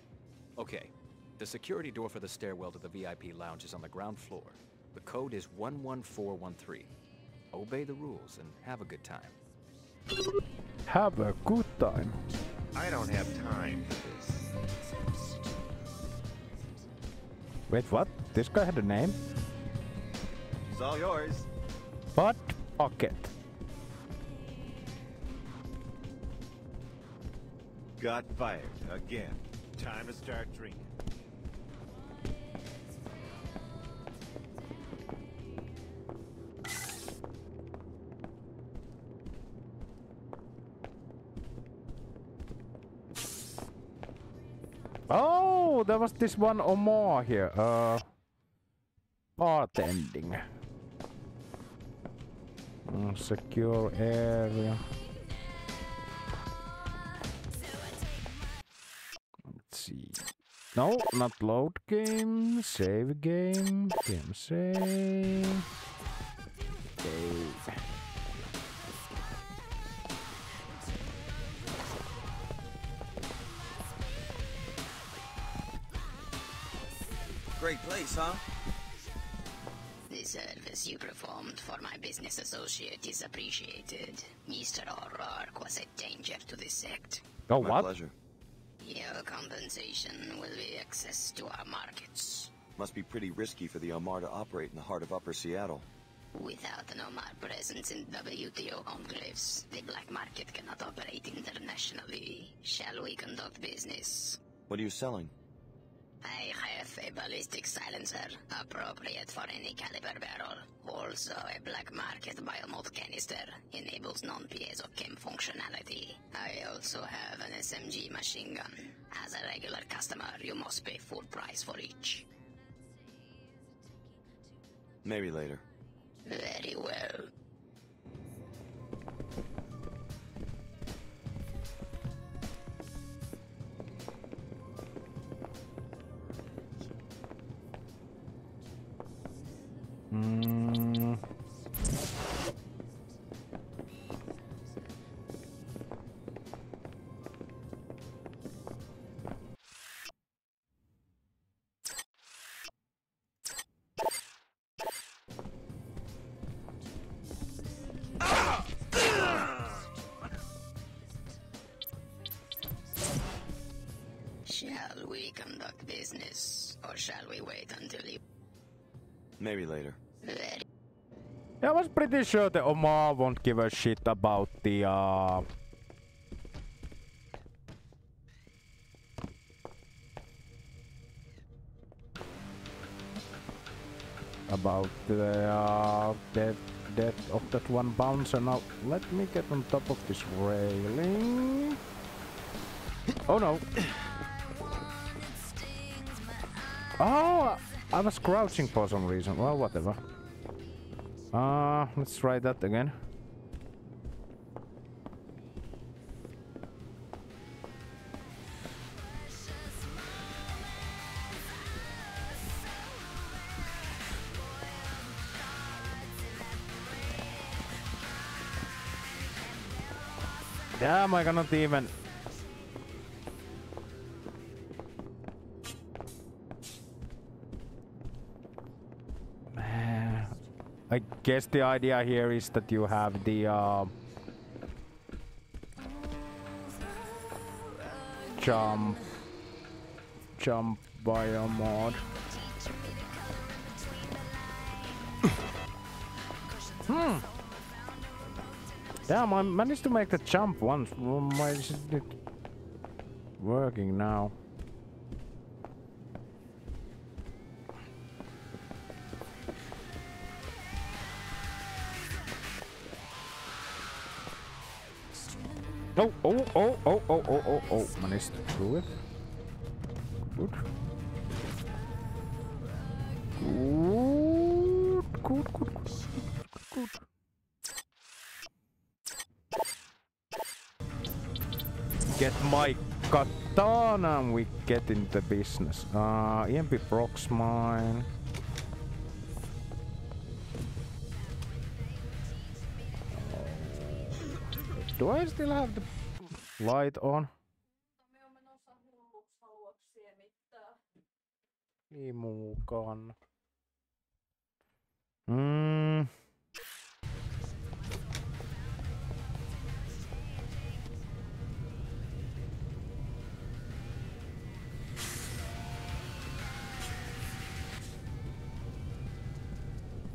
Okay. The security door for the stairwell to the VIP lounge is on the ground floor. The code is 11413. Obey the rules and have a good time. Have a good time. I don't have time for this. Wait, what? This guy had a name? It's all yours. What? Pocket. Got fired again. Time to start drinking. There was this one or more here. Uh, bartending. Mm, secure area. Let's see. No, not load game. Save game. Game save. Place, huh? The service you performed for my business associate is appreciated. Mr. O'Rourke was a danger to the sect. Oh, My what? pleasure. Your compensation will be access to our markets. Must be pretty risky for the Omar to operate in the heart of Upper Seattle. Without an Omar presence in WTO enclaves, the black market cannot operate internationally. Shall we conduct business? What are you selling? I have a ballistic silencer, appropriate for any caliber barrel. Also, a black market biomod canister, enables non-piezo chem functionality. I also have an SMG machine gun. As a regular customer, you must pay full price for each. Maybe later. Very well. Shall we conduct business, or shall we wait until you... Maybe later. I was pretty sure the Omar won't give a shit about the uh about the uh death death of that one bouncer. Now let me get on top of this railing. Oh no. Oh, I was crouching for some reason. Well, whatever. Uh, let's try that again. Damn, I cannot even. Guess the idea here is that you have the uh, jump jump bio mod. hmm. Damn, I managed to make the jump once. Why isn't it working now? Oh, oh, oh, oh, oh, oh, oh, oh, to do it. Good. Good, good, good, good, good. Get my katana and we get into business. Uh, EMP procs mine. Do I still have the light on? Limukan. Mm.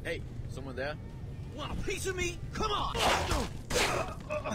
Hey, someone there? Want a piece of me? Come on! Vaikka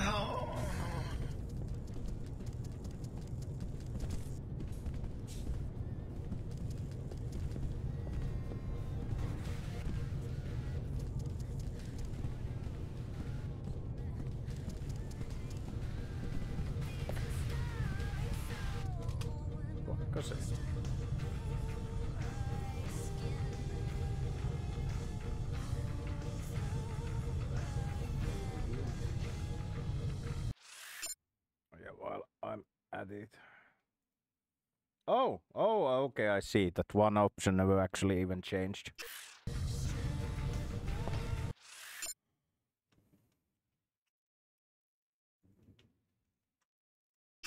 Oh, oh, okay, I see. That one option never actually even changed.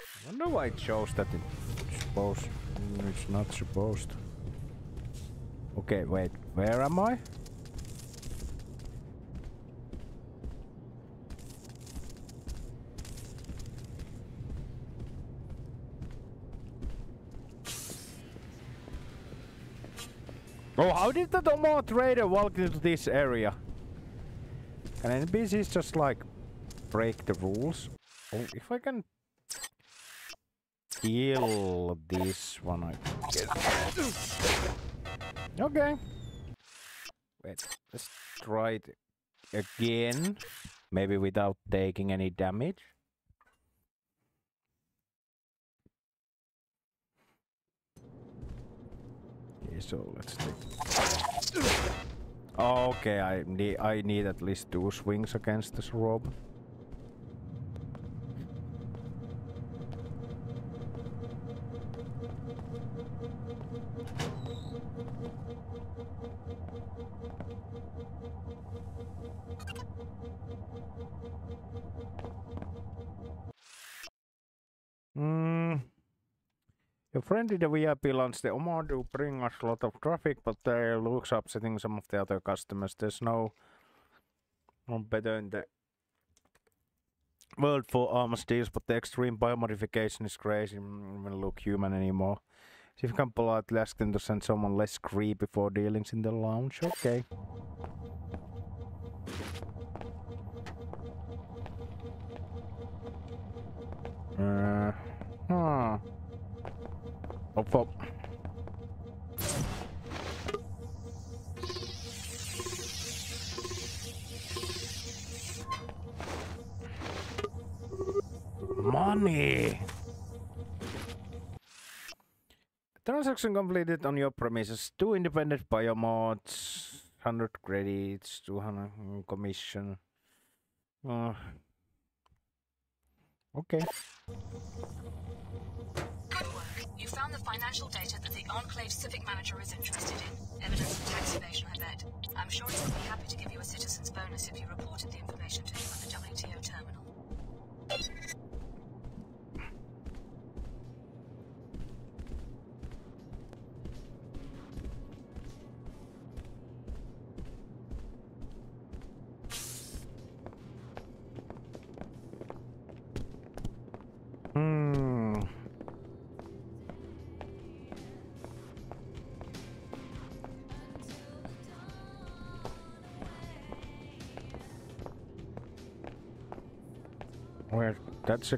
I wonder why it shows that it's supposed. It's not supposed. Okay, wait. Where am I? Oh, how did the Domo trader walk into this area? Can NPCs just like break the rules? Oh, if I can kill this one, I get. Okay. Wait, let's try it again. Maybe without taking any damage. So let's take. Okay, I I need at least two swings against this robe. Your friend in the VIP launch the Omar do bring us a lot of traffic, but they looks upsetting some of the other customers. There's no one better in the world for armor deals, but the extreme biomodification is crazy. Mm, Even look human anymore. See if you can politely ask them to send someone less creepy for dealings in the lounge. Okay. Uh, huh. Hop, hop. Money! Transaction completed on your premises. Two independent biomods. 100 credits, 200 commission. Uh, okay. Found the financial data that the Enclave Civic Manager is interested in. Evidence of tax evasion, I bet. I'm sure he would be happy to give you a citizen's bonus if you reported the information to him at the WTO terminal.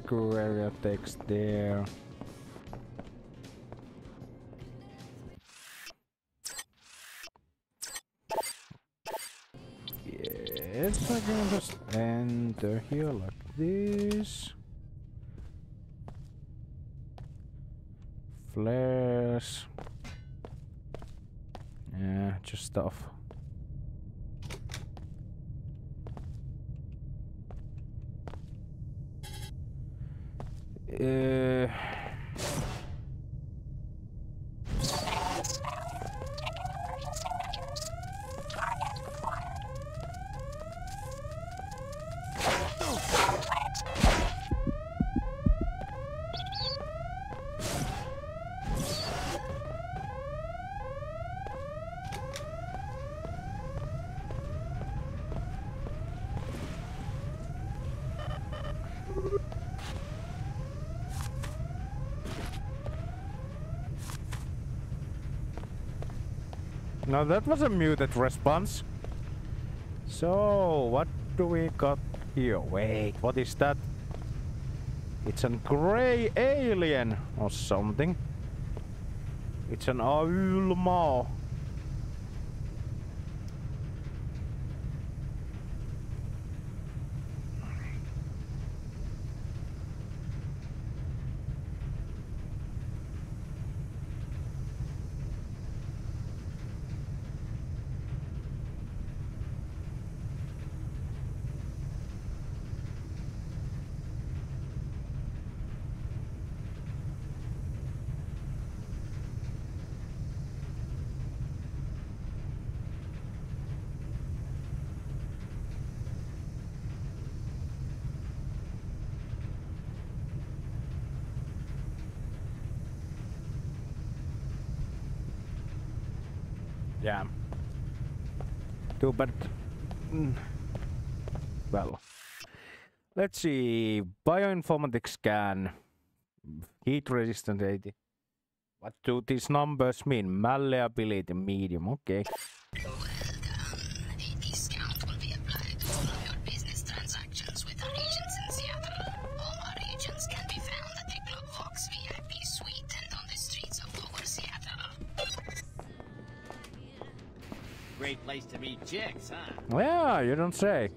Cool area takes there. Yes, I can just enter here like this. Flares. Yeah, just stuff. Uh, Now that was a muted response. So, what do we got here? Wait, what is that? It's a grey alien or something. It's an Aulma. Yeah. Too bad. Mm. Well. Let's see. Bioinformatics scan. Heat resistant 80. What do these numbers mean? Malleability medium. Okay. You don't say.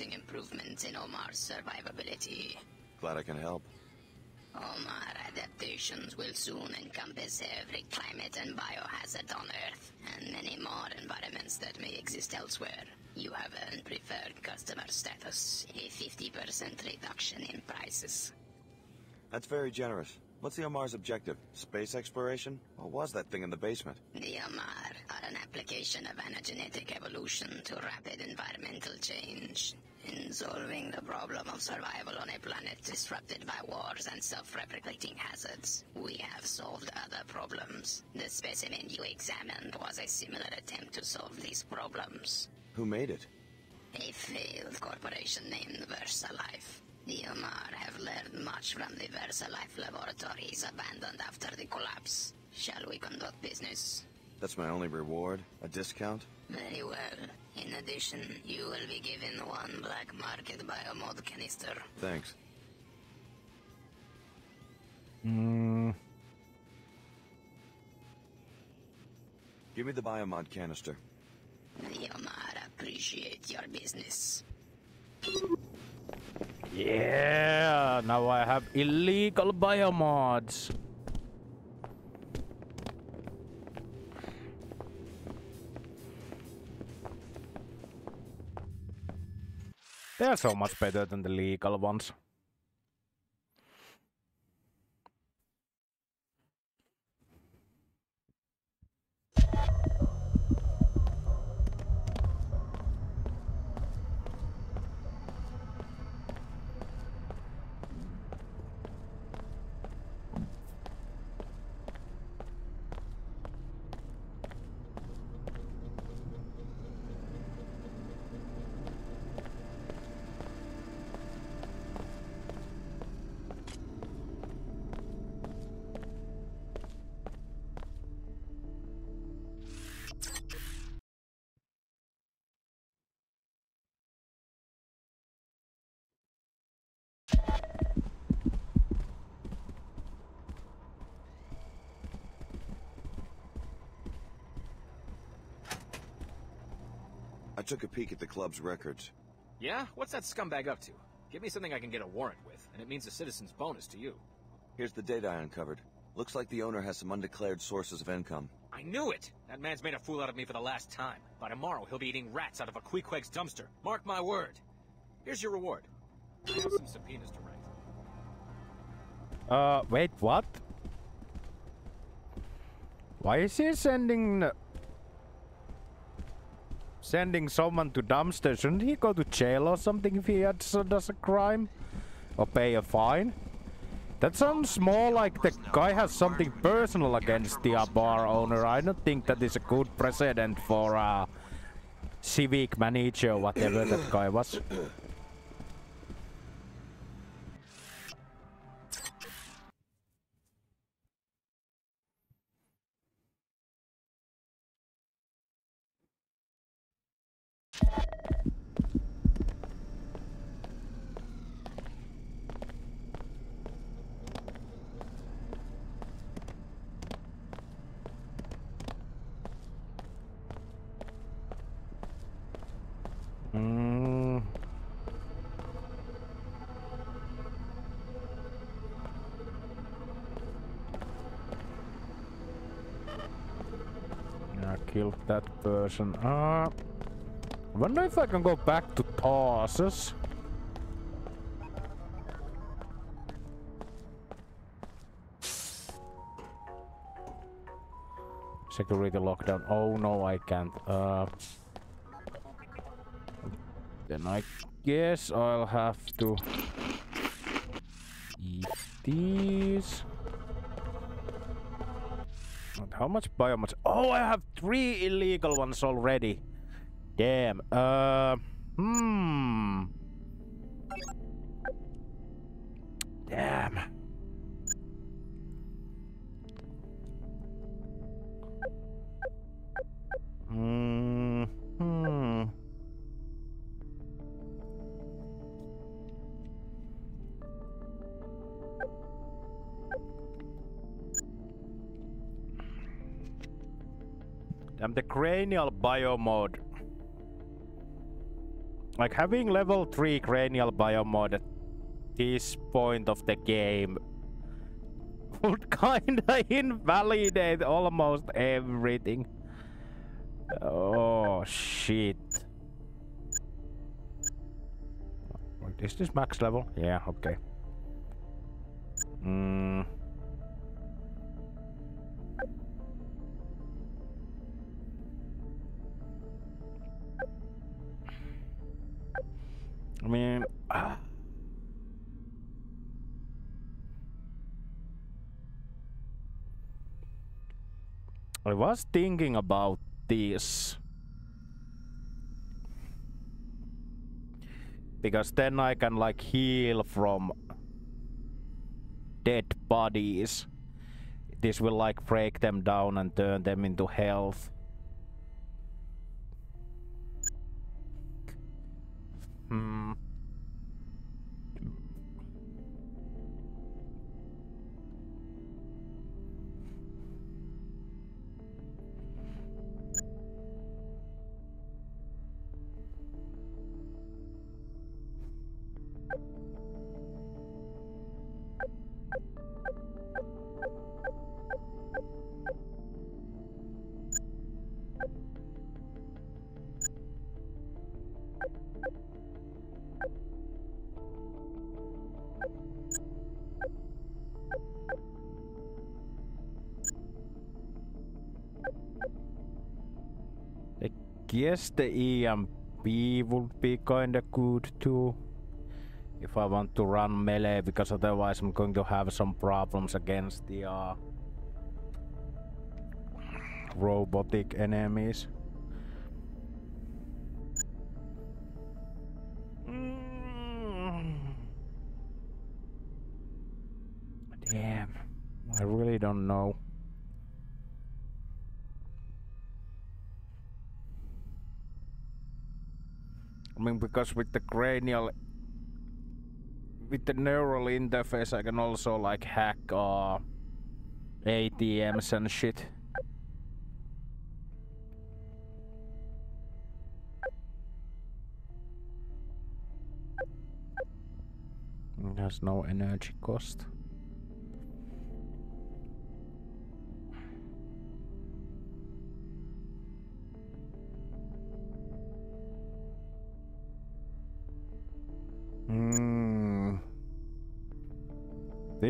Improvements in Omar's survivability. Glad I can help. Omar adaptations will soon encompass every climate and biohazard on Earth, and many more environments that may exist elsewhere. You have earned preferred customer status, a 50% reduction in prices. That's very generous. What's the Omar's objective? Space exploration? What was that thing in the basement? The Omar are an application of anagenetic evolution to rapid environmental change. In solving the problem of survival on a planet disrupted by wars and self-replicating hazards, we have solved other problems. The specimen you examined was a similar attempt to solve these problems. Who made it? A failed corporation named VersaLife. The Omar have learned much from the VersaLife laboratories abandoned after the collapse. Shall we conduct business? That's my only reward? A discount? Very well. In addition, you will be given one black market biomod canister. Thanks. Hmm. Give me the biomod canister. The Omar appreciate your business. Yeah, now I have illegal biomods. They are so much better than the legal ones. Took a peek at the club's records. Yeah? What's that scumbag up to? Give me something I can get a warrant with, and it means a citizen's bonus to you. Here's the data I uncovered. Looks like the owner has some undeclared sources of income. I knew it! That man's made a fool out of me for the last time. By tomorrow, he'll be eating rats out of a Queequeg's dumpster. Mark my word. Here's your reward. I have some subpoenas to write. Uh, wait, what? Why is he sending... Sending someone to dumpster? Shouldn't he go to jail or something if he has, does a crime? Or pay a fine? That sounds more like the guy has something personal against the uh, bar owner. I don't think that is a good precedent for a uh, civic manager, whatever that guy was. Killed that person. Uh, wonder if I can go back to Tarsus. Security lockdown. Oh no, I can't. Uh, then I guess I'll have to eat these. How much biomass? Oh, I have three illegal ones already. Damn. Uh, hmm. Damn. Hmm. Hmm. Damn, the cranial biomod. Like having level 3 cranial biomod at this point of the game would kinda invalidate almost everything. Oh shit. Is this max level? Yeah, okay. Hmm. I mean, ah. I was thinking about this. Because then I can like heal from dead bodies. This will like break them down and turn them into health. Hmm. Guess the EMP would be kinda good too. If I want to run melee, because otherwise I'm going to have some problems against the uh, robotic enemies. because with the cranial with the neural interface I can also like hack uh, ATMs and shit. It has no energy cost.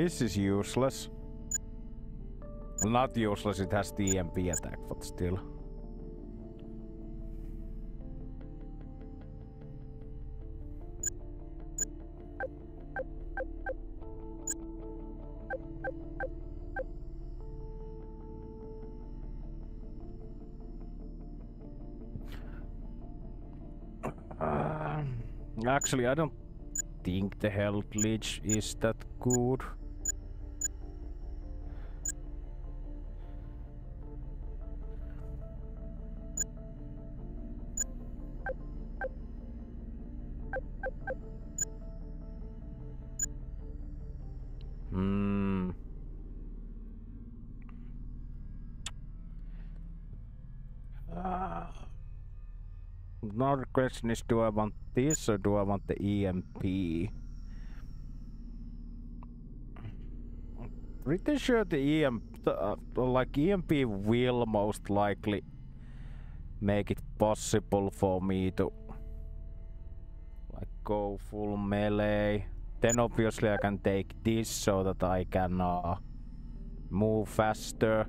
This is useless. Well, not useless, it has the EMP attack, but still. Um, actually, I don't think the health leech is that good. Question is, do I want this or do I want the EMP? Pretty sure the EMP, uh, like EMP will most likely make it possible for me to like go full melee. Then obviously I can take this so that I can uh, move faster.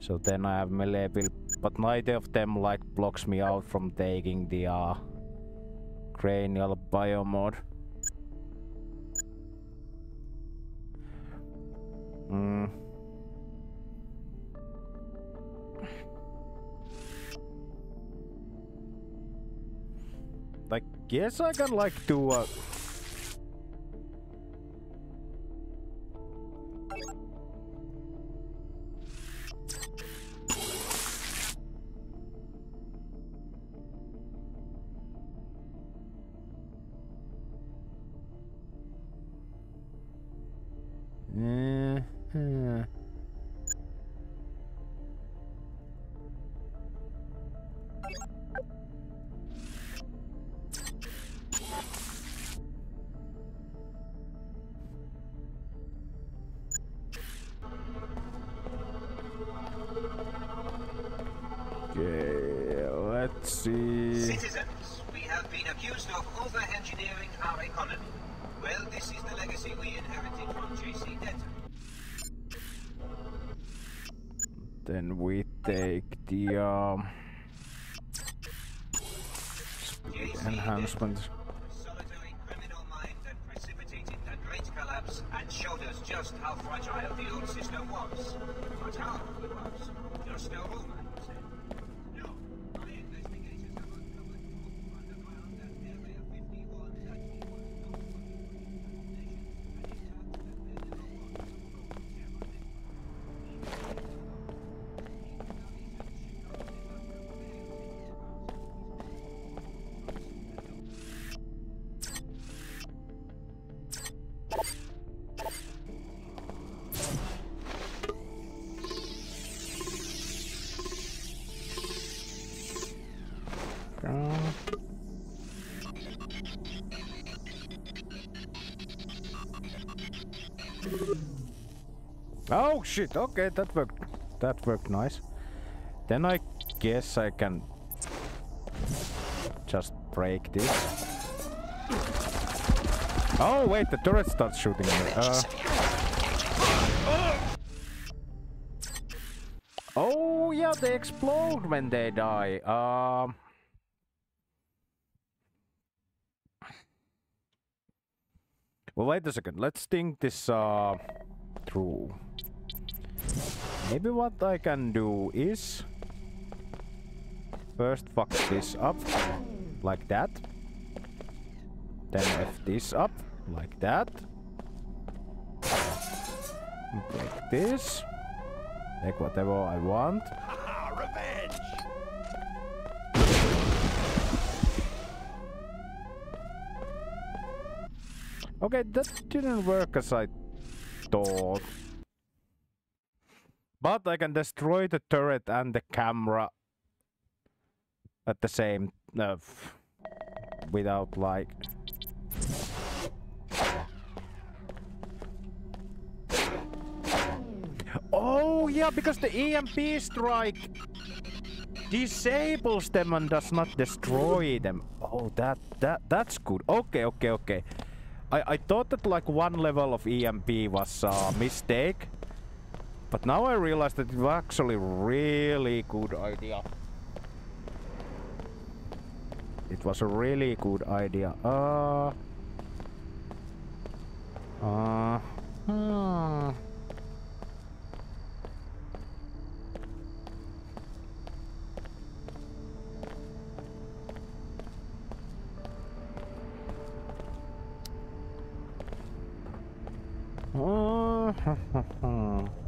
So then I have melee build, but neither of them like blocks me out from taking the uh, cranial biomod. Hmm. I guess I can like do a shit, okay, that worked. That worked nice. Then I guess I can just break this. Oh wait, the turret starts shooting me. Uh, oh yeah, they explode when they die. Um. Well, wait a second. Let's think this uh, through. Maybe what I can do is first fuck this up like that. Then F this up like that. Break this. Take whatever I want. Revenge! Okay, that didn't work as I thought. But I can destroy the turret and the camera at the same... Uh, without like... Oh yeah, because the EMP strike disables them and does not destroy them. Oh, that that that's good. Okay, okay, okay. I I thought that like one level of EMP was a uh, mistake but now I realize that it was actually really good idea. It was a really good idea. Uh. Uh. Hmm. Uh,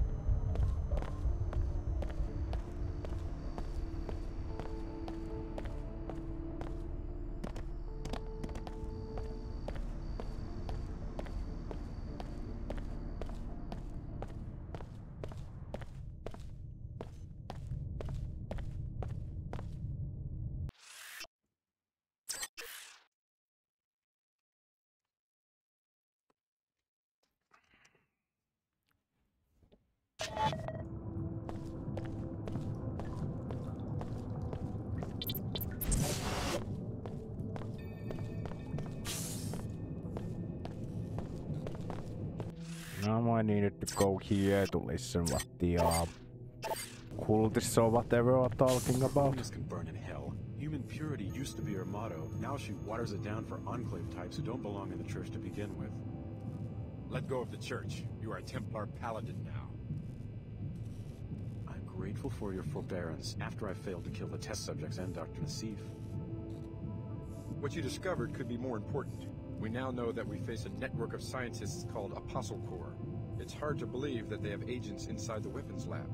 I needed to go here to listen what the uh, cultists or whatever are talking about. Can burn in hell. Human purity used to be her motto. Now she waters it down for enclave types who don't belong in the church to begin with. Let go of the church. You are a Templar paladin now. I'm grateful for your forbearance after I failed to kill the test subjects and Dr. Nassif. What you discovered could be more important. We now know that we face a network of scientists called Apostle Corps. It's hard to believe that they have agents inside the weapons lab.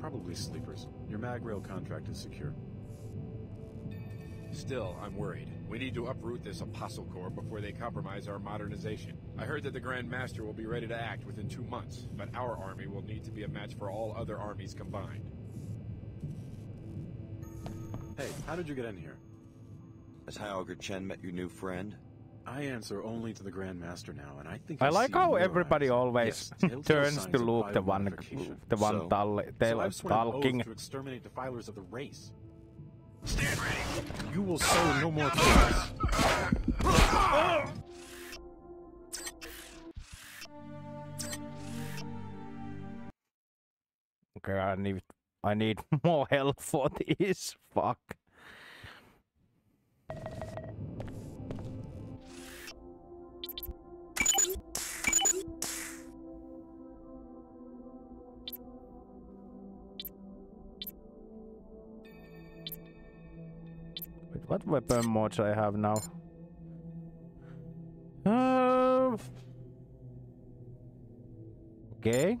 Probably sleepers. Your MagRail contract is secure. Still, I'm worried. We need to uproot this Apostle Corps before they compromise our modernization. I heard that the Grand Master will be ready to act within two months, but our army will need to be a match for all other armies combined. Hey, how did you get in here? Has High Augur Chen met your new friend? I answer only to the Grand Master now, and I think I I like how everybody eyes- always Yes, turns to Luke the one the one So- tal- so I've sworn talking. to exterminate defilers of the race. Stand ready. You will sow no more tears. Okay, I need I need more help for this. Fuck. What weapon mods I have now? Uh, okay.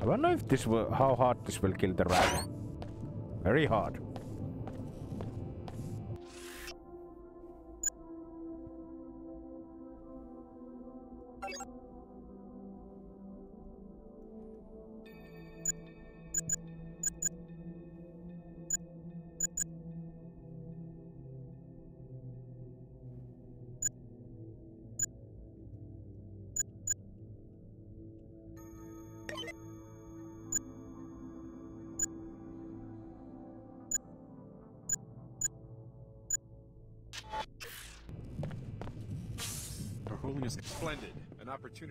I wonder if this will, how hard this will kill the rat. Very hard.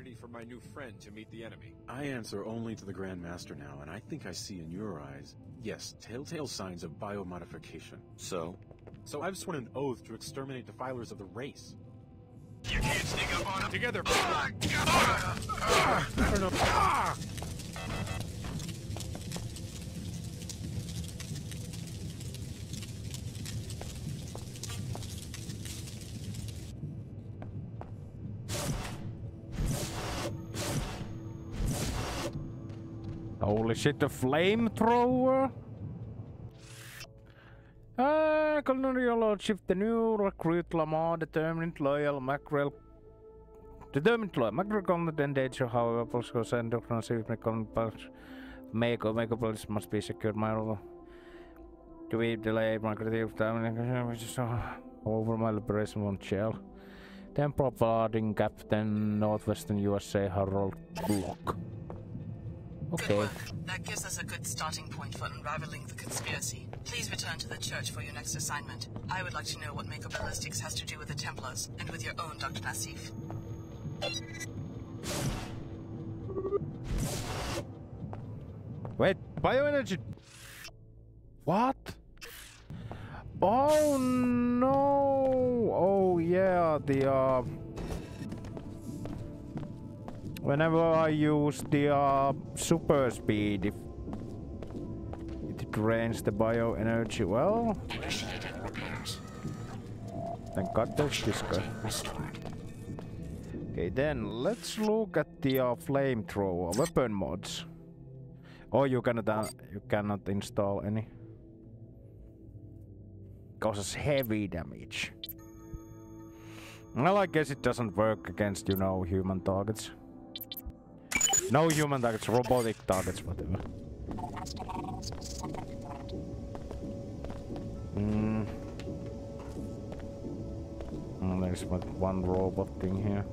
Opportunity for my new friend to meet the enemy. I answer only to the Grand Master now, and I think I see in your eyes, yes, telltale signs of biomodification. So? So I've sworn an oath to exterminate defilers of the race. You can't sneak up on him. Together. Ah, ah! Ah! I don't know. Holy shit, a flamethrower? Uh, Colonel Your Lordship, the new recruit Lamar, determined, loyal, Mackerel Determined loyal, to macrocontent and danger, however, doctrines if make make police must be secured. My role to be delayed my creative time which is over my liberation on jail. Then providing Captain Northwestern USA Harold Block. Okay. Good work. That gives us a good starting point for unraveling the conspiracy. Please return to the church for your next assignment. I would like to know what Mako Ballistics has to do with the Templars and with your own Dr. Nassif. Wait, bioenergy. What? Oh no! Oh yeah, the uh. Whenever I use the uh, super speed, it drains the bioenergy, well. Thank God there's this guy. Okay, then let's look at the uh, flamethrower weapon mods. Oh, you cannot uh, you cannot install any. Causes heavy damage. Well, I guess it doesn't work against, you know, human targets. No human targets, robotic targets, whatever. Hmm. Oh, there's one robot thing here.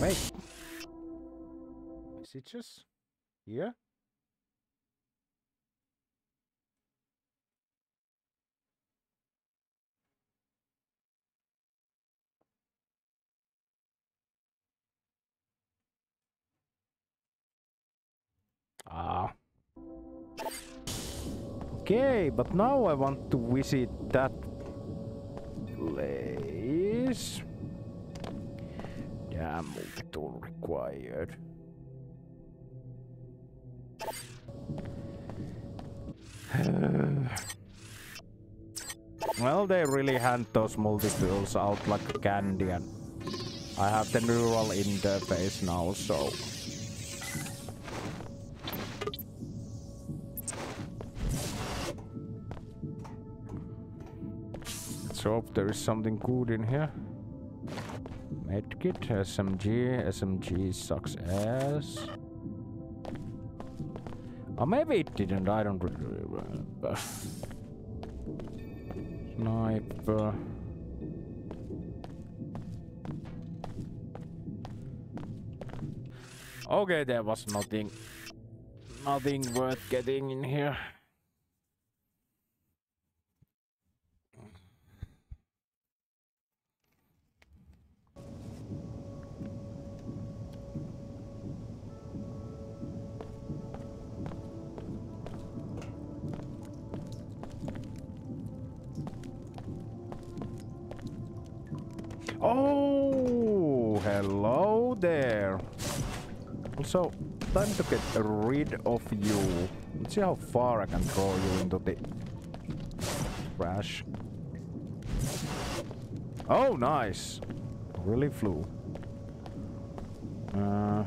Wait. Just here? Ah. Okay, but now I want to visit that place. Damn, multi-tool required. well, they really hand those multi-tools out like candy and I have the neural interface now, so... hope there is something good in here. Medkit, SMG, SMG sucks ass. Or maybe it didn't, I don't really remember. Sniper. Okay, there was nothing, nothing worth getting in here. Oh, hello there. Also, time to get rid of you. Let's see how far I can throw you into the trash. Oh, nice. Really flew. Uh,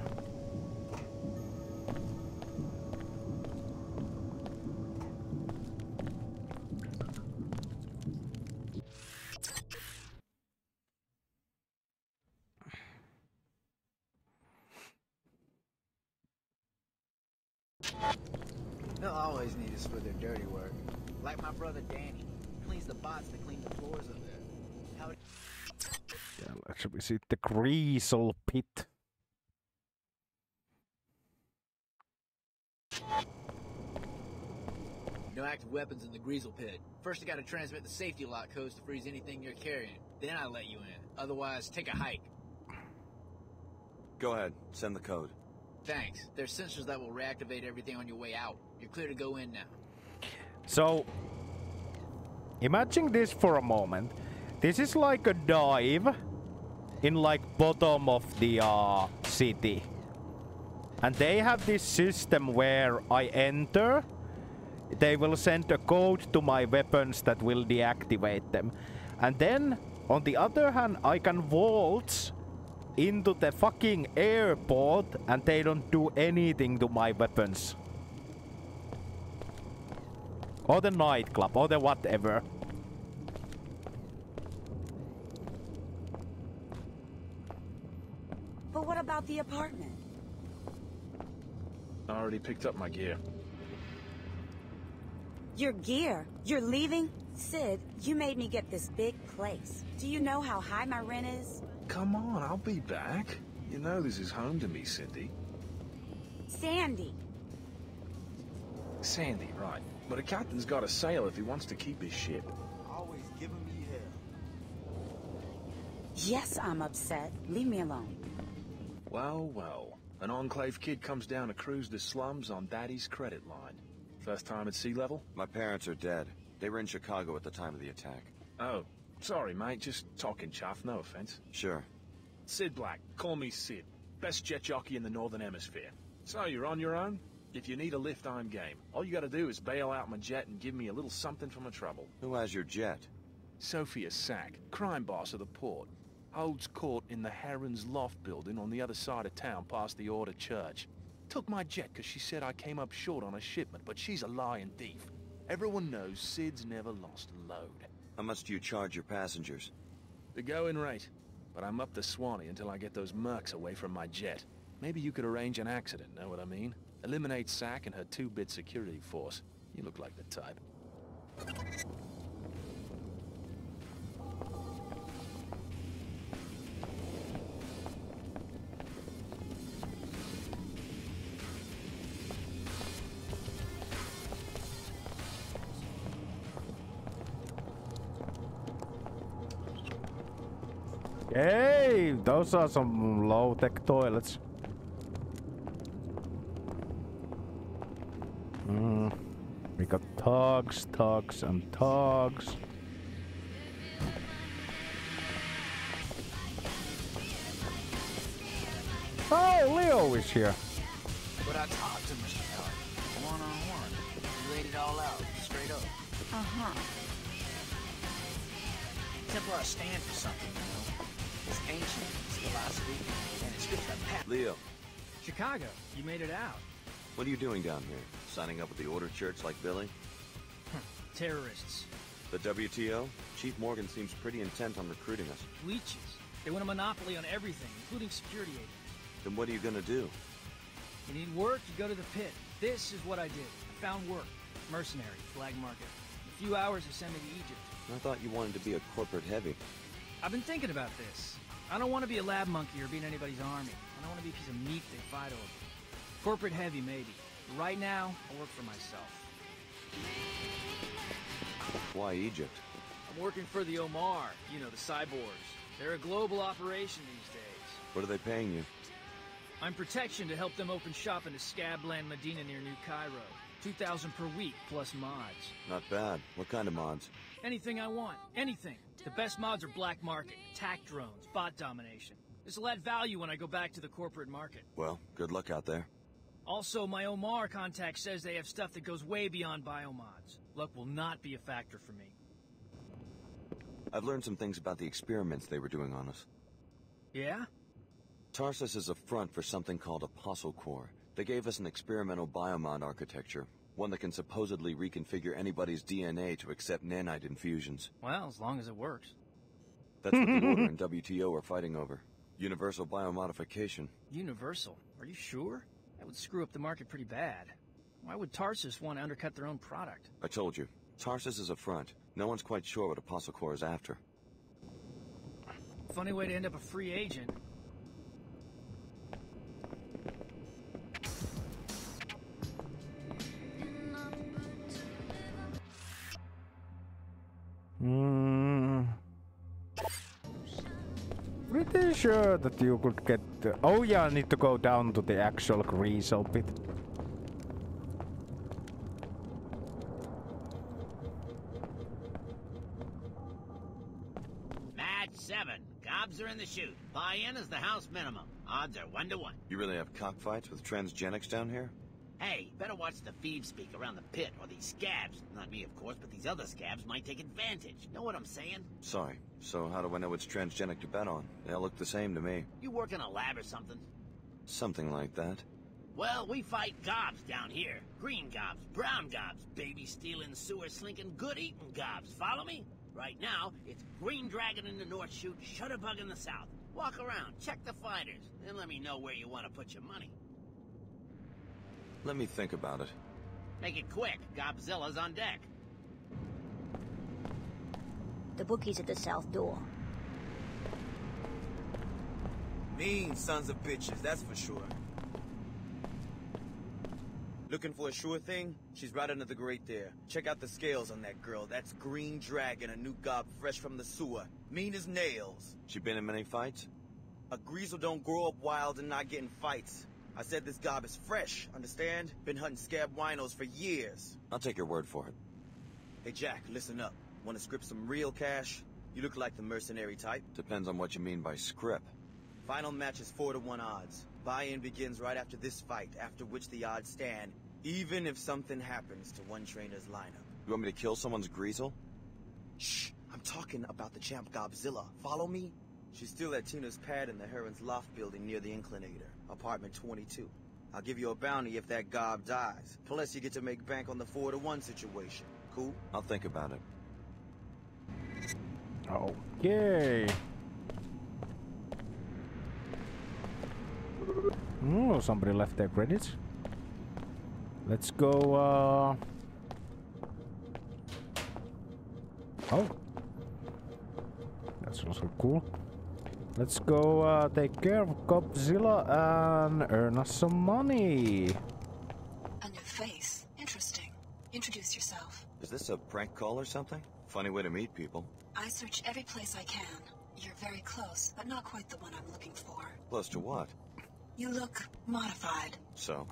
let's visit the Greasel Pit. No active weapons in the Greasel Pit. First, I gotta transmit the safety lock codes to freeze anything you're carrying. Then I let you in. Otherwise, take a hike. Go ahead. Send the code. Thanks. There's sensors that will reactivate everything on your way out. You're clear to go in now. So, imagine this for a moment. This is like a dive in like bottom of the uh, city. And they have this system where I enter, they will send a code to my weapons that will deactivate them. And then, on the other hand, I can vault into the fucking airport and they don't do anything to my weapons. Or the nightclub, or the whatever. What about the apartment? I already picked up my gear. Your gear? You're leaving? Sid, you made me get this big place. Do you know how high my rent is? Come on, I'll be back. You know this is home to me, Cindy. Sandy. Sandy, right. But a captain's got to sail if he wants to keep his ship. Always giving me hell. Yes, I'm upset. Leave me alone. Well, well. An Enclave kid comes down to cruise the slums on Daddy's credit line. First time at sea level? My parents are dead. They were in Chicago at the time of the attack. Oh, sorry, mate. Just talking chaff. no offense. Sure. Sid Black. Call me Sid. Best jet jockey in the Northern Hemisphere. So, you're on your own? If you need a lift, I'm game. All you gotta do is bail out my jet and give me a little something for my trouble. Who has your jet? Sophia Sack, crime boss of the port. Holds court in the Heron's Loft building on the other side of town past the Order Church. Took my jet because she said I came up short on a shipment, but she's a lying thief. Everyone knows Sid's never lost a load. How much do you charge your passengers? The going rate. But I'm up the Swanee until I get those mercs away from my jet. Maybe you could arrange an accident, know what I mean? Eliminate Sack and her two-bit security force. You look like the type. Those are some low-tech toilets. Mm. We got tugs, tugs, and tugs. Oh, Leo is here. But I talked to Mr. Miller, one on one. He laid it all out, straight up. Uh huh. Templar stand for something, you know. It's ancient, it's philosophy, and it's good for pat. Leo, Chicago, you made it out. what are you doing down here? Signing up with the Order Church like Billie? Terrorists, The WTO? Chief Morgan seems pretty intent on recruiting us. leeches. They want a monopoly on everything, including security agents. Then what are you gonna do? You need work, you go to the pit. This is what I did. I found work. Mercenary, flag market. In a few hours, they send me to Egypt. I thought you wanted to be a corporate heavy. I've been thinking about this. I don't want to be a lab monkey or be in anybody's army. I don't want to be a piece of meat they fight over. Corporate heavy, maybe. But right now, I work for myself. Why Egypt? I'm working for the Omar, you know, the cyborgs. They're a global operation these days. What are they paying you? I'm protection to help them open shop in Scabland Medina near New Cairo. 2,000 per week, plus mods. Not bad. What kind of mods? Anything I want. Anything. The best mods are black market, attack drones, bot domination. This will add value when I go back to the corporate market. Well, good luck out there. Also, my Omar contact says they have stuff that goes way beyond biomods. Luck will not be a factor for me. I've learned some things about the experiments they were doing on us. Yeah? Tarsus is a front for something called Apostle Corps. They gave us an experimental biomod architecture, one that can supposedly reconfigure anybody's DNA to accept nanite infusions. Well, as long as it works. That's what the Order and WTO are fighting over. Universal biomodification. Universal? Are you sure? That would screw up the market pretty bad. Why would Tarsus want to undercut their own product? I told you, Tarsus is a front. No one's quite sure what Apostle Corps is after. Funny way to end up a free agent. Hmm. Pretty sure that you could get. The... Oh yeah, I need to go down to the actual greasel pit. Match seven. Gobs are in the chute. Buy-in is the house minimum. Odds are one to one. You really have cockfights with transgenics down here? Hey, better watch the feed speak around the pit, or these scabs, not me of course, but these other scabs might take advantage. Know what I'm saying? Sorry. So how do I know which transgenic to bet on? They all look the same to me. You work in a lab or something? Something like that. Well, we fight gobs down here. Green gobs, brown gobs, baby stealing, sewer slinking, good eating gobs. Follow me? Right now, it's Green Dragon in the North Chute, Shutterbug in the South. Walk around, check the fighters, then let me know where you want to put your money. Let me think about it. Make it quick. Godzilla's on deck. The bookie's at the south door. Mean sons of bitches, that's for sure. Looking for a sure thing? She's right under the grate there. Check out the scales on that girl. That's Green Dragon, a new gob fresh from the sewer. Mean as nails. She been in many fights? A greasel don't grow up wild and not get in fights. I said this gob is fresh, understand? Been hunting scab winos for years. I'll take your word for it. Hey Jack, listen up. Wanna script some real cash? You look like the mercenary type. Depends on what you mean by script. Final match is 4 to 1 odds. Buy-in begins right after this fight, after which the odds stand, even if something happens to one trainer's lineup. You want me to kill someone's greasel? Shh! I'm talking about the champ Godzilla. Follow me? She's still at Tina's pad in the Heron's Loft building near the Inclinator, apartment 22. I'll give you a bounty if that gob dies. Plus, you get to make bank on the 4 to 1 situation. Cool? I'll think about it. Okay. Oh, somebody left their credits. Let's go, uh... Oh. That's also cool. Let's go uh, take care of Godzilla and earn us some money. A new face. Interesting. Introduce yourself. Is this a prank call or something? Funny way to meet people. I search every place I can. You're very close, but not quite the one I'm looking for. Close to what? You look modified. So?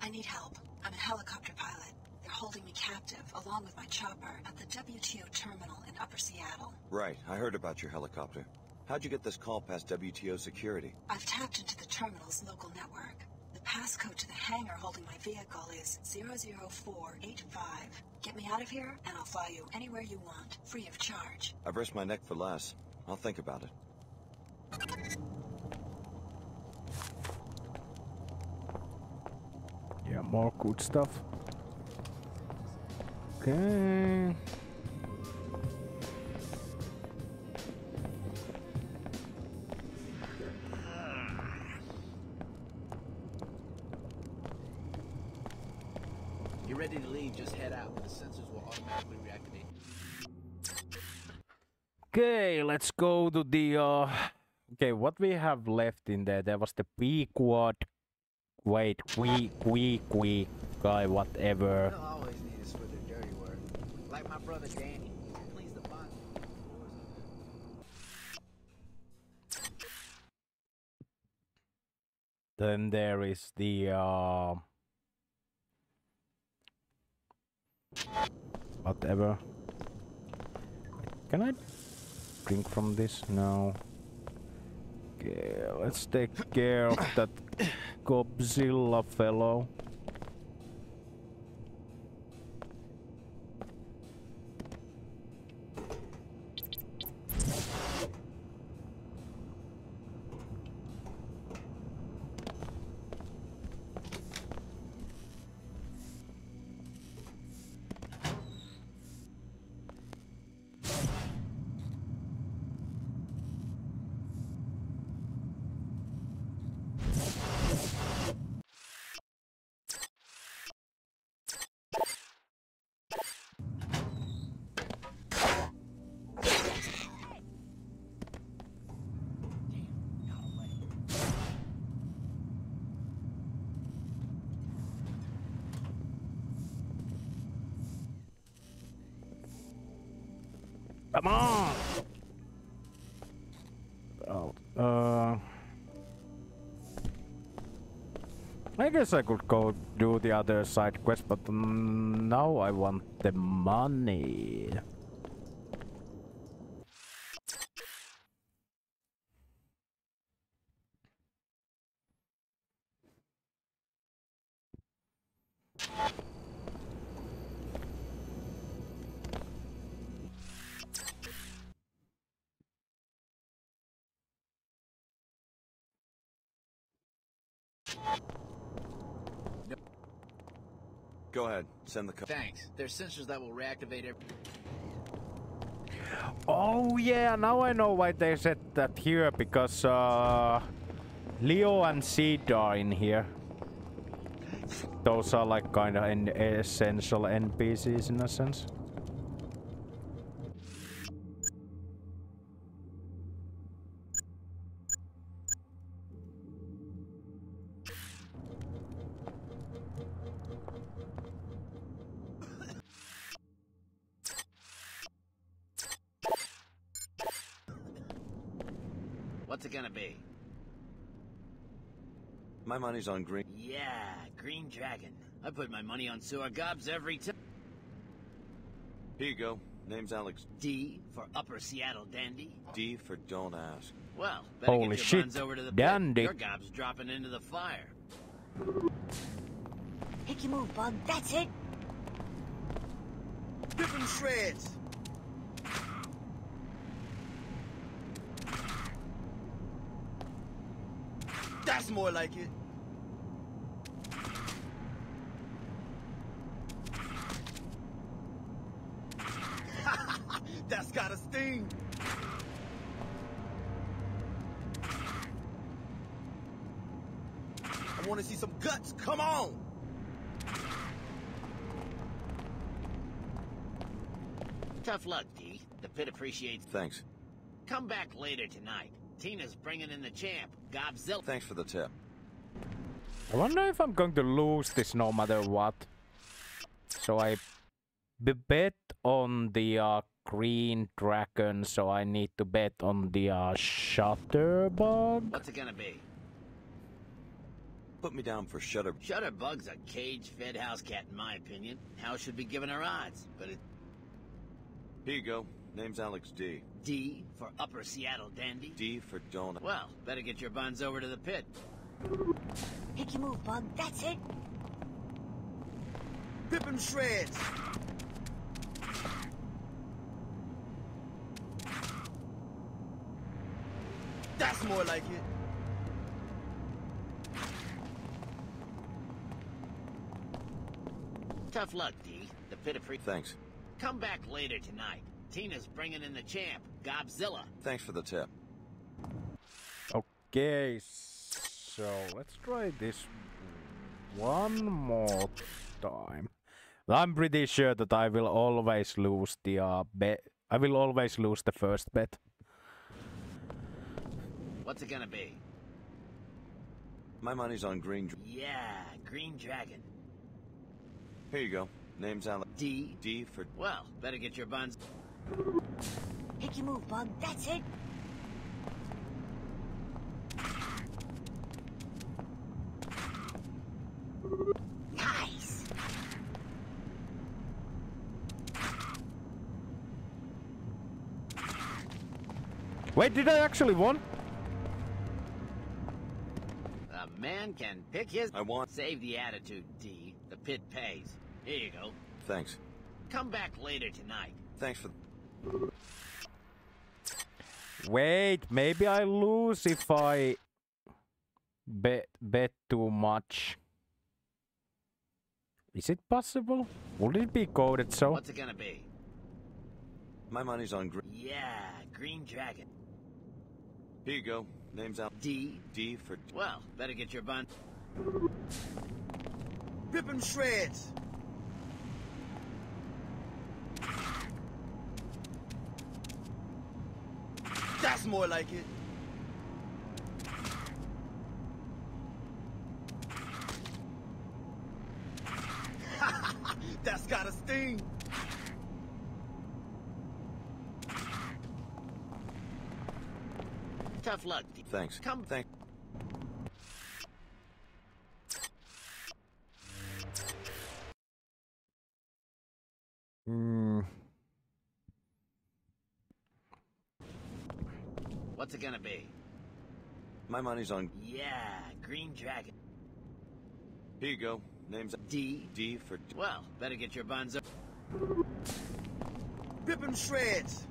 I need help. I'm a helicopter pilot. They're holding me captive, along with my chopper, at the WTO terminal in Upper Seattle. Right, I heard about your helicopter. How'd you get this call past WTO security? I've tapped into the terminal's local network. The passcode to the hangar holding my vehicle is 00485. Get me out of here, and I'll fly you anywhere you want, free of charge. I've risked my neck for less. I'll think about it. Yeah, more good stuff. Okay. Ready to leave, just head out. The sensors will automatically reactivate. Okay, let's go to the uh Okay, what we have left in there? There was the Pequod wait, we we we guy whatever. They'll always need us for their dirty work. Like my brother Danny. Please the boss. Then there is the uh whatever. Can I drink from this? No. Okay, let's take care of that Godzilla fellow. Guess I could go do the other side quest, but now I want the money. Send the. Thanks. There's sensors that will reactivate every... Oh yeah, now I know why they said that here because uh, Leo and Sid are in here. Those are like kind of essential NPCs in a sense. Money's on green. Yeah, Green Dragon. I put my money on sewer gobs every time. Here you go. Name's Alex. D for Upper Seattle Dandy. D for don't ask. Well, better Holy get your shit, over to the pit. Dandy. Your gob's dropping into the fire. Pick your move, Bug. That's it. Rip them shreds. That's more like it. That's got a sting. I want to see some guts. Come on. Tough luck, D. Pit appreciates. Thanks. Come back later tonight. Tina's bringing in the champ, Gobzilla. Thanks for the tip. I wonder if I'm going to lose this no matter what. So I bet on the uh, green dragon, so I need to bet on the uh, shutterbug. What's it gonna be? Put me down for Shutter. Shutterbug's a cage-fed house cat, in my opinion. House should be given her odds, but it... Here you go. Name's Alex D. D for Upper Seattle Dandy. D for don't. Well, better get your buns over to the pit. Pick your move, Bug. That's it. Rip them shreds. That's more like it. Tough luck, D. The pit appre- Thanks. Come back later tonight. Tina's bringing in the champ, Gobzilla. Thanks for the tip. Okay, so let's try this one more time. I'm pretty sure that I will always lose the uh, bet. I will always lose the first bet. What's it gonna be? My money's on green. Dr- Yeah, Green Dragon. Here you go. Name's Alex D. D for. Well, better get your buns. Pick your move, Bug. That's it. Nice. Wait, did I actually won? A man can pick his. I want. Save the attitude, D. The pit pays. Here you go. Thanks. Come back later tonight. Thanks for. Wait, maybe I lose if I bet bet too much. Is it possible? Would it be coded so? What's it gonna be? My money's on green. Yeah, Green Dragon. Here you go. Name's Alex D. D for. Well, better get your bun. Rip them shreds. That's more like it. That's got a sting. Tough luck, Thanks. Come. Thank. Gonna be? My money's on. Yeah, Green Dragon. Here you go. Name's D. D for. Well, better get your buns. Rip them shreds.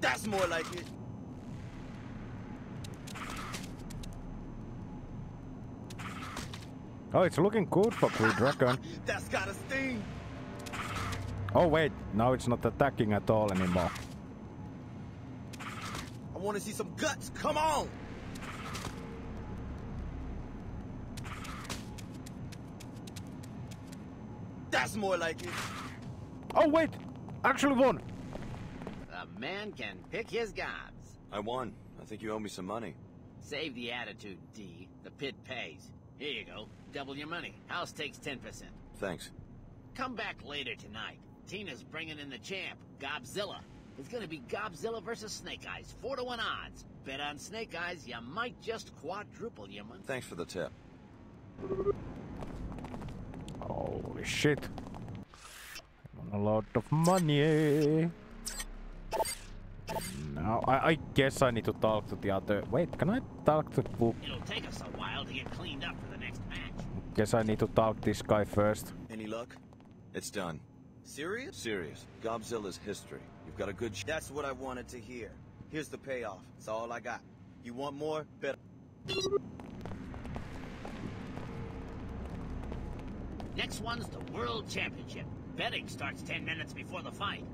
That's more like it. Oh, it's looking good for Blue Dragon. That's got a sting. Oh wait, now it's not attacking at all anymore. I want to see some guts. Come on. That's more like it. Oh wait, actually won. A man can pick his gobs. I won. I think you owe me some money. Save the attitude, D. The pit pays. Here you go. Double your money. House takes 10%. Thanks. Come back later tonight. Tina's bringing in the champ, Gobzilla. It's gonna be Gobzilla versus Snake Eyes, 4 to 1 odds. Bet on Snake Eyes, you might just quadruple your money. Thanks for the tip. Holy shit. A lot of money. Now, I, I guess I need to talk to the other... Wait, can I talk to Book? It'll take us a while to get cleaned up for the next match. Guess I need to talk this guy first. Any luck? It's done. Serious? Serious. Gobzilla's history. You've got a good sh- That's what I wanted to hear. Here's the payoff. It's all I got. You want more? Better. Next one's the World Championship. Betting starts 10 minutes before the fight.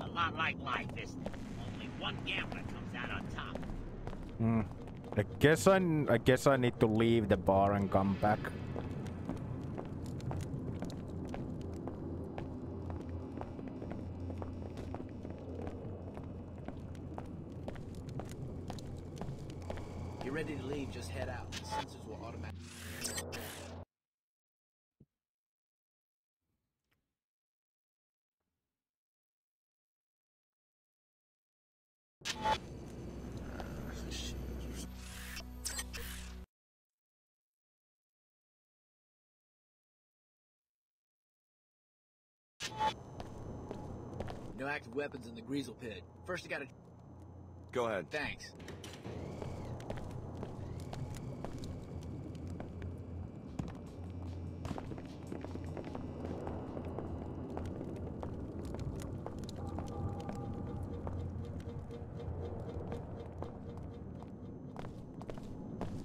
A lot like life, isn't it? Only one gambler comes out on top. Hmm. I guess I, I guess I need to leave the bar and come back. Weapons in the Greasel pit. First, I gotta... Go ahead. Thanks.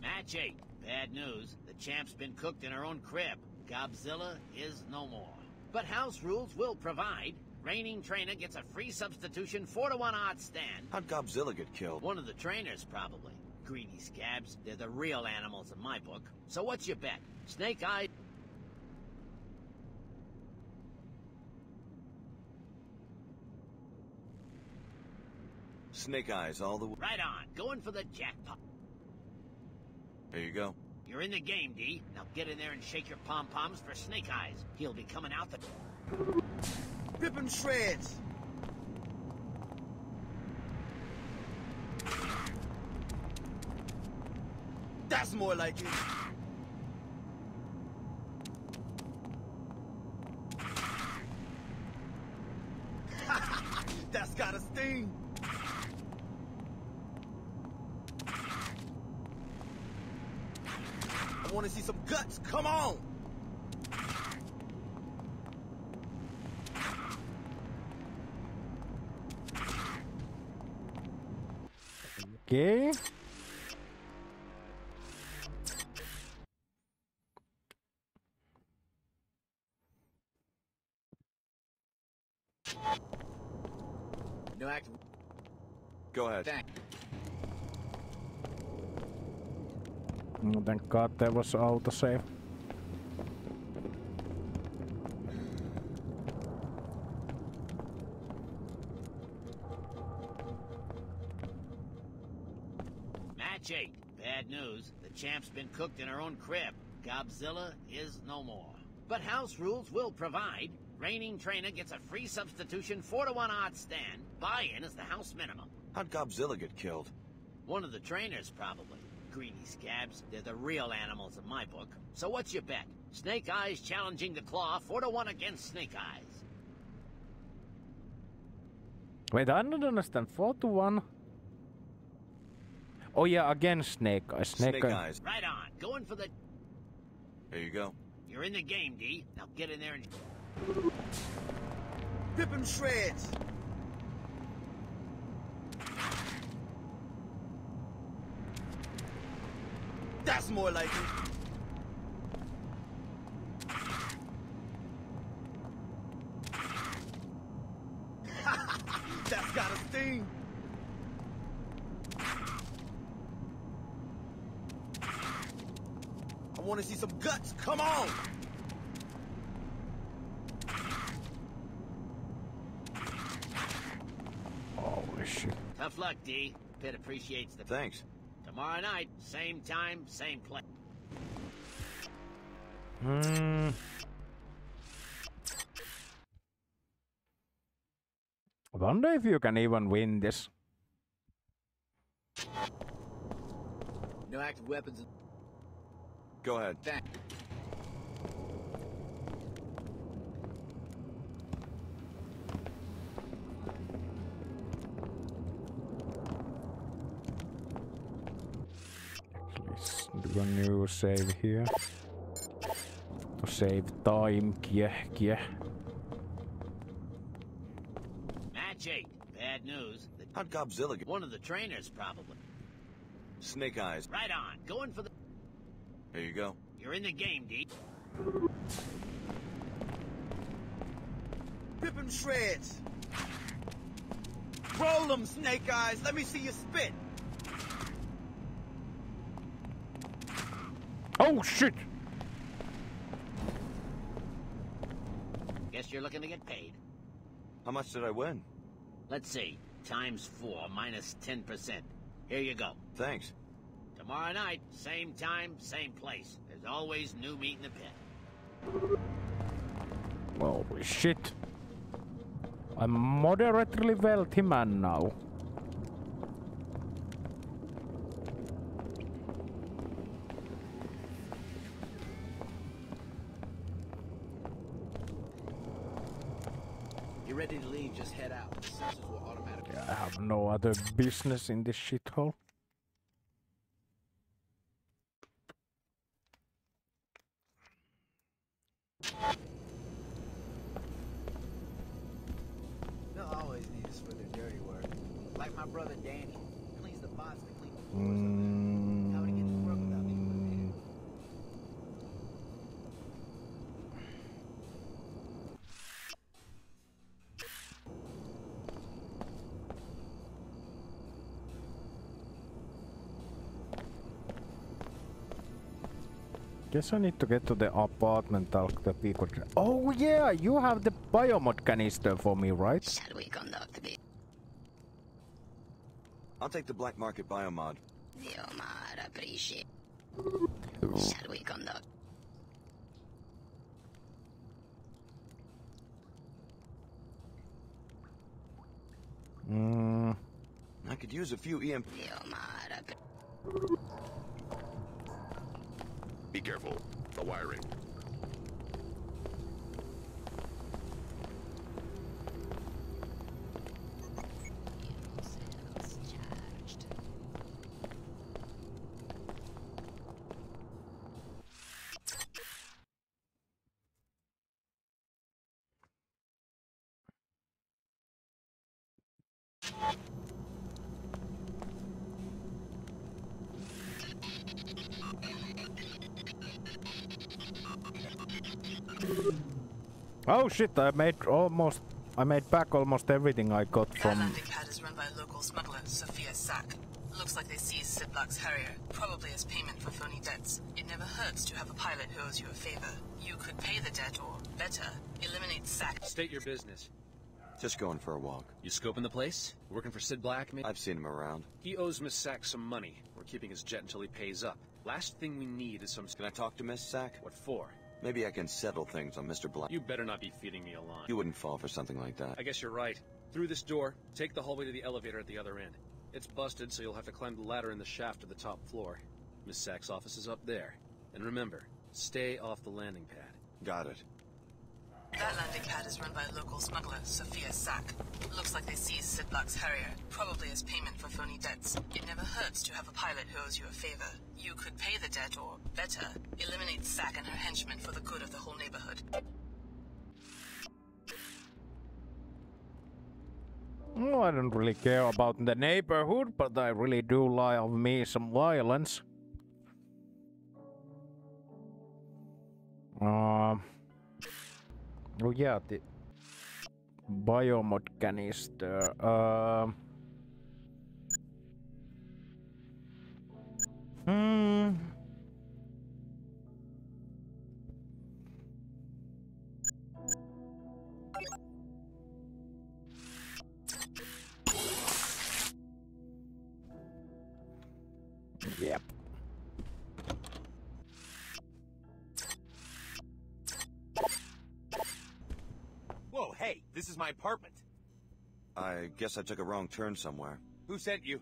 Match 8. Bad news. The champ's been cooked in her own crib. Gobzilla is no more. But house rules will provide. Reigning trainer gets a free substitution 4 to 1 odds stand. How'd Gobzilla get killed? One of the trainers, probably. Greedy scabs. They're the real animals in my book. So what's your bet? Snake Eye... Snake Eyes all the way. Right on. Going for the jackpot. There you go. You're in the game, D. Now get in there and shake your pom-poms for Snake Eyes. He'll be coming out the... Rip him shreds. That's more like it. That's got a sting. I want to see some guts. Come on. Okay. No active... Go ahead. Thanks. Mm, Thank God there was autosave. Cooked in her own crib. Gobzilla is no more. But house rules will provide. Reigning trainer gets a free substitution 4 to 1 odds stand. Buy-in is the house minimum. How'd Gobzilla get killed? One of the trainers, probably. Greedy scabs. They're the real animals in my book. So what's your bet? Snake Eyes challenging the Claw 4 to 1 against Snake Eyes. Wait, I don't understand. 4 to 1? Oh yeah, again Snake Eyes. Snake, Snake uh, Eyes. Right on. Going for the... There you go. You're in the game, D. Now get in there and... Rip him shreds. That's more like it. want to see some guts. Come on! Holy shit. Tough luck, D. Pit appreciates the... Thanks. Tomorrow night, same time, same place. Hmm. I wonder if you can even win this. No active weapons. Go ahead. Thank. Save here. To save time, yeah, yeah. Match 8. Bad news. The... How'd Gobzilla get... One of the trainers, probably. Snake Eyes. Right on. Going for the... Here you go. You're in the game, D. Rip him shreds. Roll them, Snake Eyes. Let me see you spit. Oh shit! Guess you're looking to get paid. How much did I win? Let's see. Times 4 minus 10%. Here you go. Thanks. Tomorrow night, same time, same place. There's always new meat in the pit. Holy shit. I'm moderately wealthy man now. Other business in this shithole. Guess I need to get to the apartment talk the people. Oh yeah, you have the biomod canister for me, right? Shall we conduct the I'll take the black market biomod. Diomar appreciate? Shall we conduct? Mm, I could use a few EMP. Diomar app- Be careful. The wiring. Oh shit, I made almost... I made back almost everything I got That from... landing pad is run by local smuggler, Sophia Sack. Looks like they seized Sid Black's Harrier, probably as payment for phony debts. It never hurts to have a pilot who owes you a favor. You could pay the debt, or, better, eliminate Sack. State your business. Just going for a walk. You scoping the place? Working for Sid Black, maybe? I've seen him around. He owes Miss Sack some money. We're keeping his jet until he pays up. Last thing we need is some... Can I talk to Miss Sack? What for? Maybe I can settle things on Mr. Black. You better not be feeding me a line. You wouldn't fall for something like that. I guess you're right. Through this door, take the hallway to the elevator at the other end. It's busted, so you'll have to climb the ladder in the shaft to the top floor. Miss Sack's office is up there. And remember, stay off the landing pad. Got it. That landing pad is run by local smuggler, Sophia Sack. Looks like they seized Sid Black's Harrier, probably as payment for phony debts. It never hurts to have a pilot who owes you a favor. You could pay the debt, or, better, eliminate Sack and her henchmen for the good of the whole neighborhood. I don't really care about the neighborhood, but I really do love me some violence. Um. Oh yeah, the biomod canister. Uh, hmm. Yep. My apartment. I guess I took a wrong turn somewhere. Who sent you?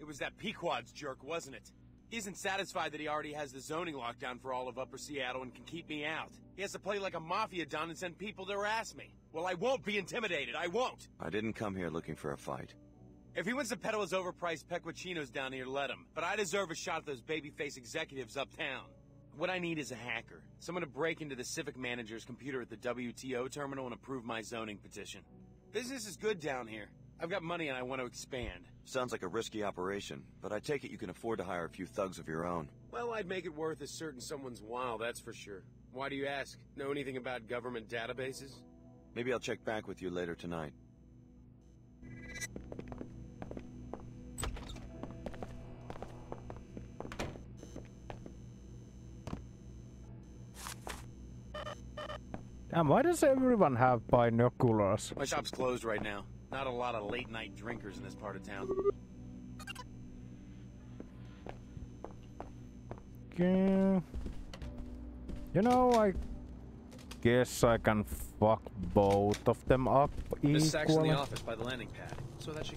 It was that Pequod's jerk, wasn't it? He isn't satisfied that he already has the zoning lockdown for all of Upper Seattle and can keep me out. He has to play like a mafia don and send people to harass me. Well, I won't be intimidated. I won't. I didn't come here looking for a fight. If he wants to peddle his overpriced peculinos down here, let him. But I deserve a shot at those babyface executives uptown. What I need is a hacker. Someone to break into the civic manager's computer at the WTO terminal and approve my zoning petition. Business is good down here. I've got money and I want to expand. Sounds like a risky operation, but I take it you can afford to hire a few thugs of your own. Well, I'd make it worth a certain someone's while, that's for sure. Why do you ask? Know anything about government databases? Maybe I'll check back with you later tonight. Damn, why does everyone have binoculars? My shop's closed right now. Not a lot of late night drinkers in this part of town. Okay. You know, I guess I can fuck both of them up Miss Sack's in the office by the landing pad, so that she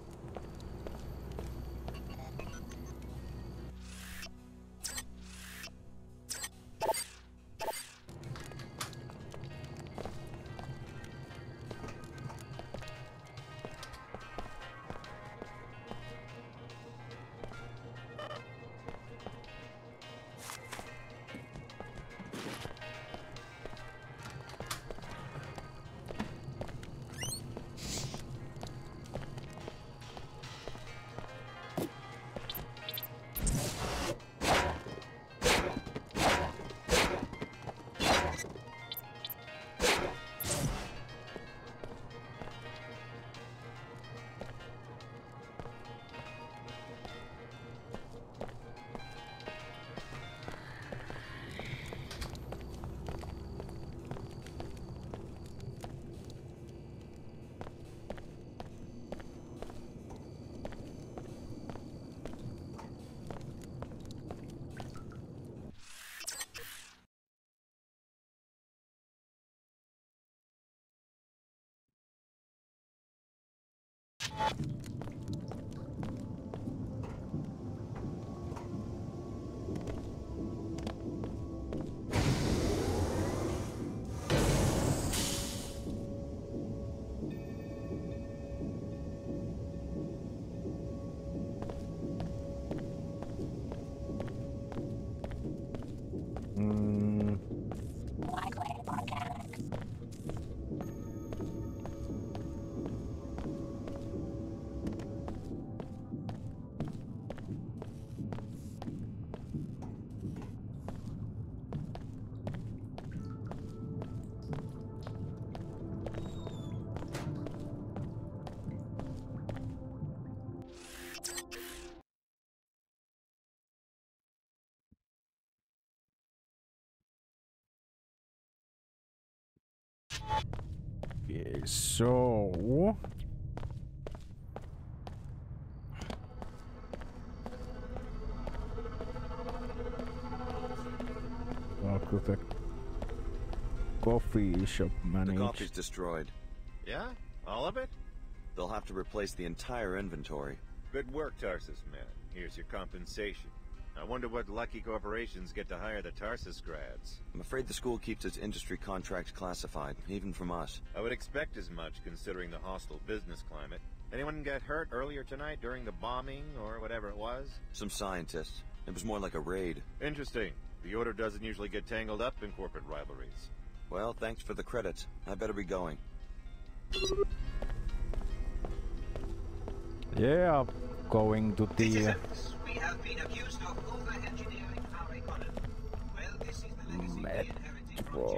okay, so Talk with the coffee shop The manager. coffee's destroyed. Yeah? All of it? They'll have to replace the entire inventory. Good work, Tarsus man. Here's your compensation. I wonder what lucky corporations get to hire the Tarsus grads. I'm afraid the school keeps its industry contracts classified, even from us. I would expect as much considering the hostile business climate. Anyone get hurt earlier tonight during the bombing or whatever it was? Some scientists. It was more like a raid. Interesting. The Order doesn't usually get tangled up in corporate rivalries. Well, thanks for the credit. I better be going. Yeah, going to the uh,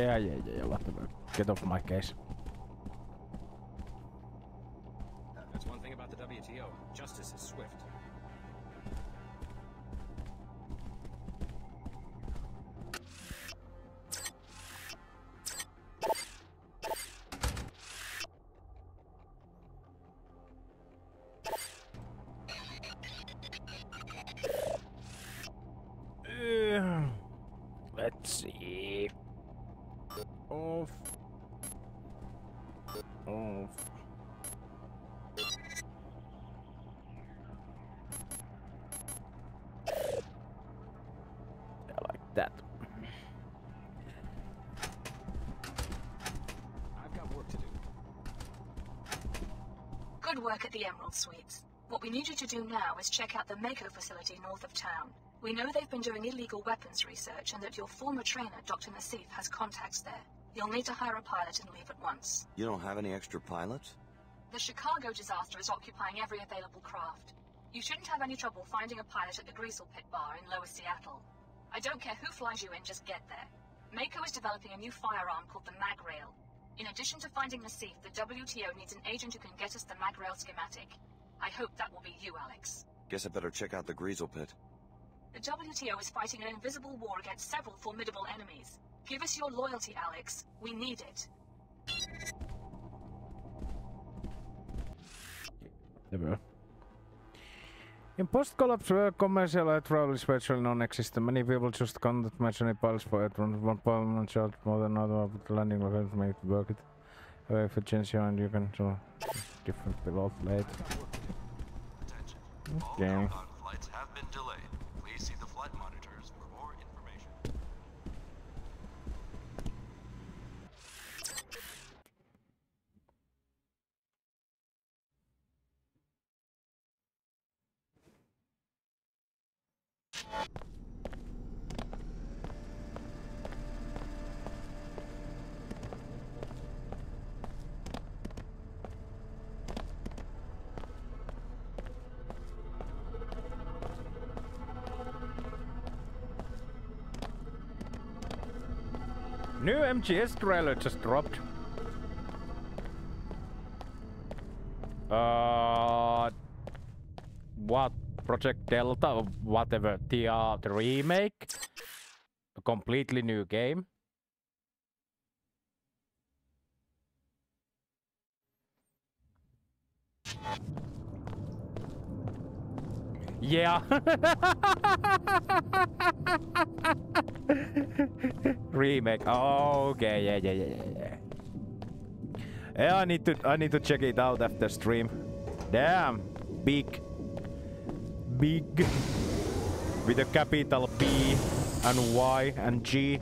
Yeah, yeah, yeah, yeah, whatever. Get off my case. Work at the Emerald Suites. What we need you to do now is check out the Mako facility north of town. We know they've been doing illegal weapons research and that your former trainer, Dr. Nassif, has contacts there. You'll need to hire a pilot and leave at once. You don't have any extra pilots? The Chicago disaster is occupying every available craft. You shouldn't have any trouble finding a pilot at the Greasel Pit Bar in Lower Seattle. I don't care who flies you in, just get there. Mako is developing a new firearm called the Magrail. In addition to finding the Nassif, the WTO needs an agent who can get us the Magrail schematic. I hope that will be you, Alex. Guess I better check out the Greasel Pit. The WTO is fighting an invisible war against several formidable enemies. Give us your loyalty, Alex. We need it. Never. In post-collapse commercial travel is virtually non-existent. Many people just can't match any piles for it. One one and charge more than another, but landing locations make it work it. Uh, efficiency and you can do different below later. Okay. MGS trailer just dropped. Uh, what Project Delta whatever uh, the remake, a completely new game. Yeah. Remake. Oh, okay. Yeah, yeah, yeah, yeah, yeah. I need to I need to check it out after stream. Damn. Big. Big. With a capital B and Y and G.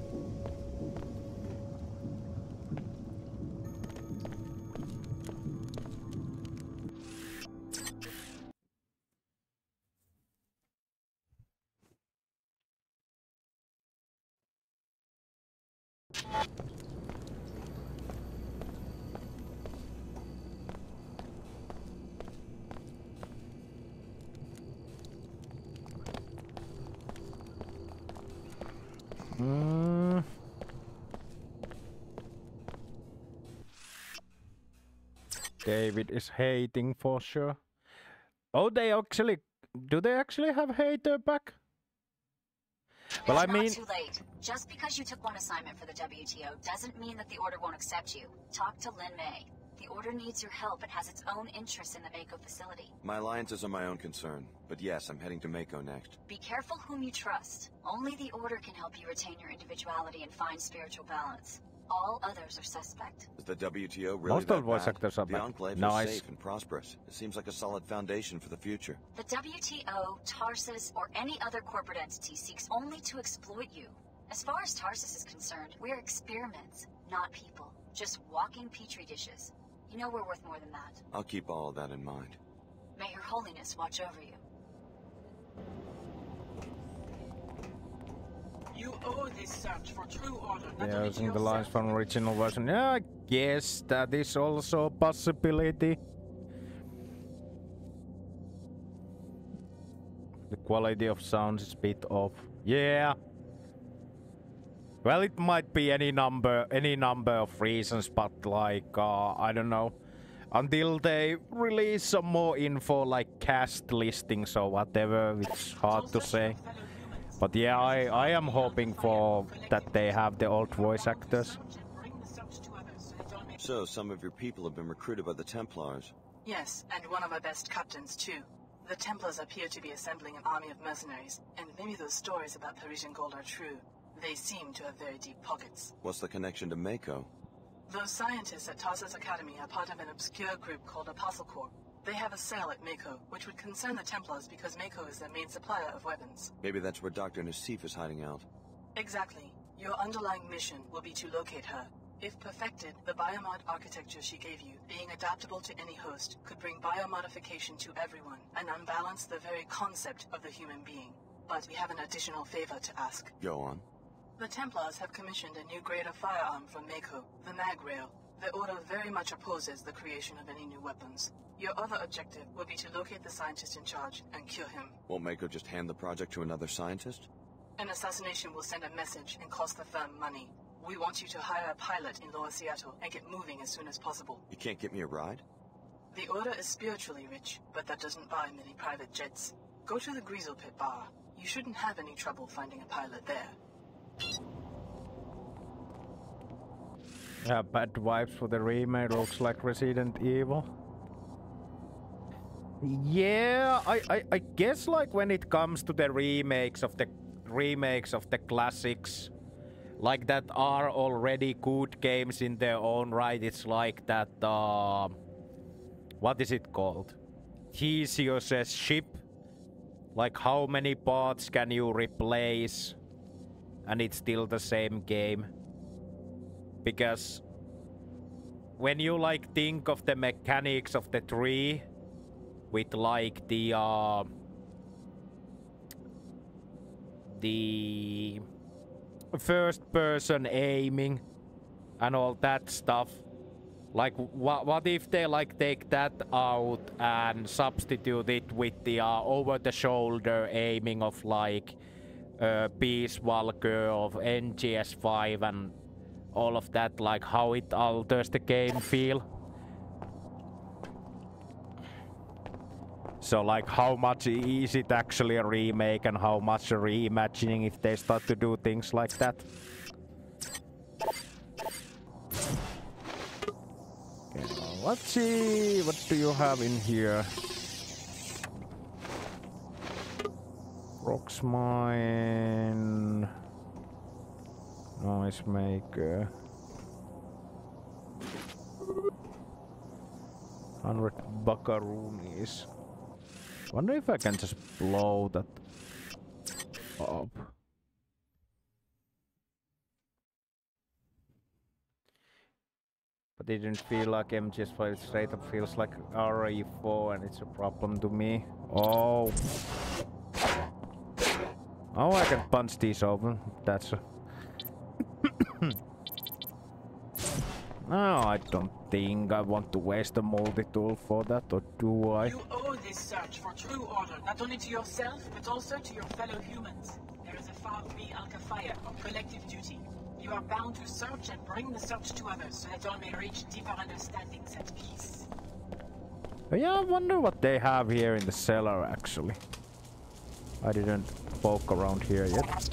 is hating for sure. Oh, they actually do they actually have hater back? Well, it's I mean, not too late. Just because you took one assignment for the WTO doesn't mean that the Order won't accept you. Talk to Lin May. The Order needs your help and has its own interests in the Mako facility. My alliances are my own concern, but yes, I'm heading to Mako next. Be careful whom you trust. Only the Order can help you retain your individuality and find spiritual balance. All others are suspect. Is the WTO really Most that of the voice bad? actors are The back. Enclaves Nice. are safe and prosperous. It seems like a solid foundation for the future. The WTO, Tarsus, or any other corporate entity seeks only to exploit you. As far as Tarsus is concerned, we're experiments, not people. Just walking petri dishes. You know we're worth more than that. I'll keep all of that in mind. May Her Holiness watch over you. You owe this search for true order, yeah, using the lines from original version. Yeah, I guess that is also a possibility. The quality of sound is a bit off. Yeah. Well, it might be any number, any number of reasons, but like, uh, I don't know. Until they release some more info, like cast listings or whatever, it's hard to say. But yeah, I, I am hoping for that they have the old voice actors. So, some of your people have been recruited by the Templars. Yes, and one of our best captains, too. The Templars appear to be assembling an army of mercenaries, and maybe those stories about Parisian gold are true. They seem to have very deep pockets. What's the connection to Mako? Those scientists at Tarsus Academy are part of an obscure group called Apostle Corps. They have a cell at Mako, which would concern the Templars because Mako is their main supplier of weapons. Maybe that's where Dr. Nassif is hiding out. Exactly. Your underlying mission will be to locate her. If perfected, the biomod architecture she gave you, being adaptable to any host, could bring biomodification to everyone and unbalance the very concept of the human being. But we have an additional favor to ask. Go on. The Templars have commissioned a new grade of firearm from Mako, the Mag Rail. The Order very much opposes the creation of any new weapons. Your other objective will be to locate the scientist in charge and kill him. Won't Mako just hand the project to another scientist? An assassination will send a message and cost the firm money. We want you to hire a pilot in Lower Seattle and get moving as soon as possible. You can't get me a ride? The Order is spiritually rich, but that doesn't buy many private jets. Go to the Greasel Pit Bar. You shouldn't have any trouble finding a pilot there. Yeah, bad vibes for the remake looks like Resident Evil. Yeah, I, I, I guess like when it comes to the remakes of the remakes of the classics, like that are already good games in their own right. It's like that. Uh, what is it called? Theseus's ship. Like how many parts can you replace, and it's still the same game? Because when you like think of the mechanics of the tree with like the uh, the first person aiming and all that stuff like what what if they like take that out and substitute it with the uh, over the shoulder aiming of like uh, Peace Walker of MGS5 and all of that like how it alters the game feel So like how much is it actually a remake and how much a reimagining if they start to do things like that? Okay, let's see, what do you have in here? Rocks mine. Noise maker. Hundred buckaroonies. Wonder if I can just blow that up. But it didn't feel like MGS5, it straight up feels like RE4 and it's a problem to me. Oh. Oh, I can punch these open. That's a... no, I don't think I want to waste a multi-tool for that, or do I? You owe this search for true order, not only to yourself, but also to your fellow humans. There is a far B Alcafire on collective duty. You are bound to search and bring the search to others so that all may reach deeper understandings and peace. Yeah, I wonder what they have here in the cellar, actually. I didn't poke around here yet.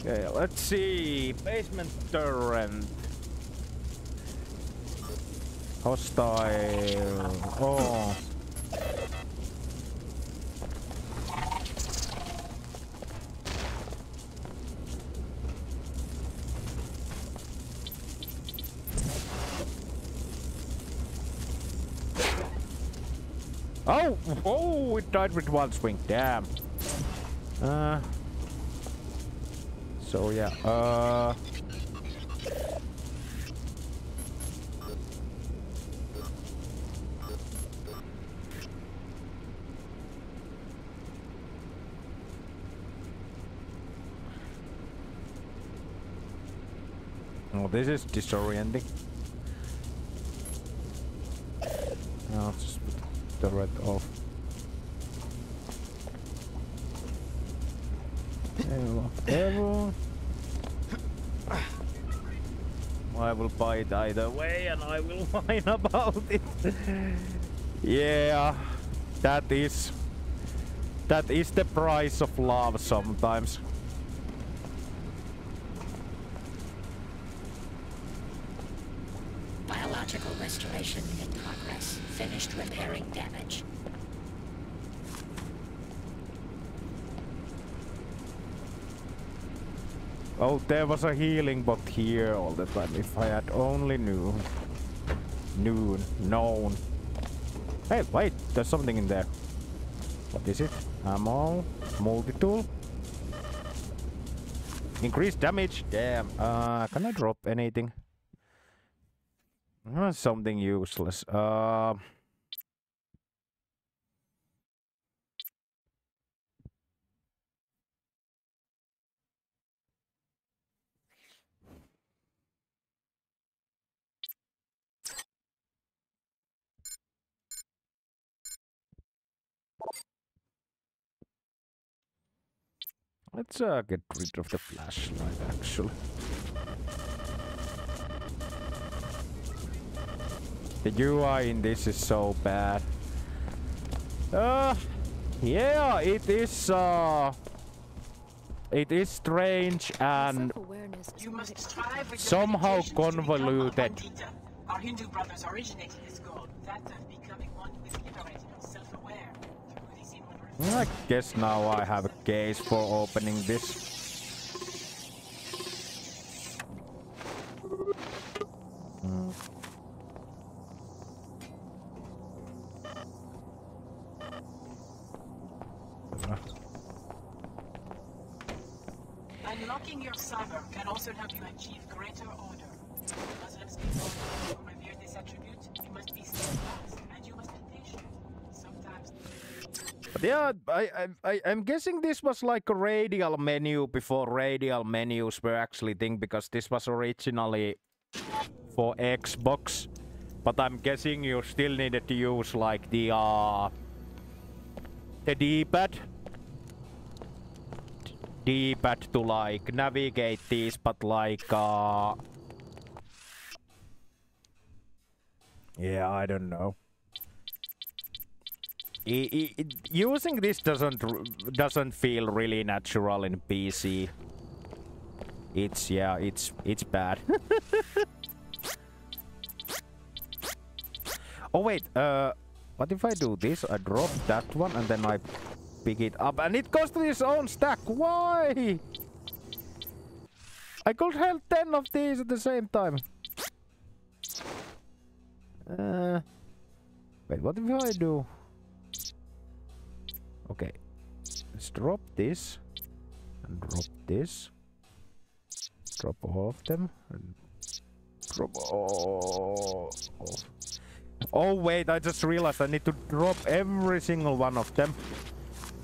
Okay, let's see. Basement turret. Hostile. Oh. Oh! Oh! It died with one swing. Damn. Uh. So yeah. Uh. Oh, this is disorienting. I'll just put the red off. Whatever. I will buy it either way and I will whine about it. yeah, that is... That is the price of love sometimes. Biological restoration in progress. Finished repairing damage. Oh, there was a healing bot here all the time. If I had only knew. Knew. Known. Hey, wait. There's something in there. What is it? Ammo. Multi-tool. Increased damage. Damn. Uh, can I drop anything? Uh, something useless. Uh... Let's uh, get rid of the flashlight, actually. The UI in this is so bad. Uh, yeah, it is, uh... It is strange and somehow convoluted. Our Hindu brothers originated this goal, that of becoming one who is liberated and self-aware through these inward I guess now I have a case for opening this. I, I'm guessing this was like a radial menu before radial menus were actually thing because this was originally for Xbox. But I'm guessing you still needed to use like the uh the D-pad. D-pad to like navigate these, but like uh Yeah, I don't know. I, I, it- using this doesn't doesn't feel really natural in PC. It's yeah, it's it's bad. oh wait, uh, what if I do this? I drop that one and then I pick it up and it goes to its own stack. Why? I could have ten of these at the same time. Uh, wait, what if I do? Okay. Let's drop this. And drop this. Drop all of them. And drop all. Oh wait, I just realized I need to drop every single one of them.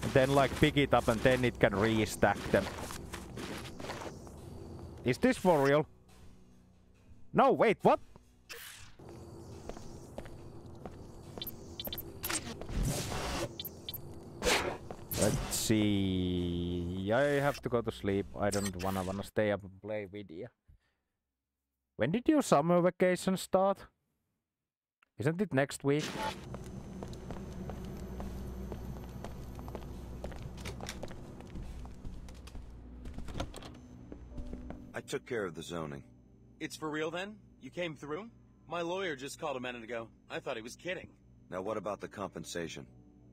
And then like pick it up and then it can restack them. Is this for real? No, wait, what? See. I have to go to sleep. I don't wanna wanna stay up and play video. When did your summer vacation start? Isn't it next week? I took care of the zoning. It's for real then? You came through? My lawyer just called a minute ago. I thought he was kidding. Now what about the compensation?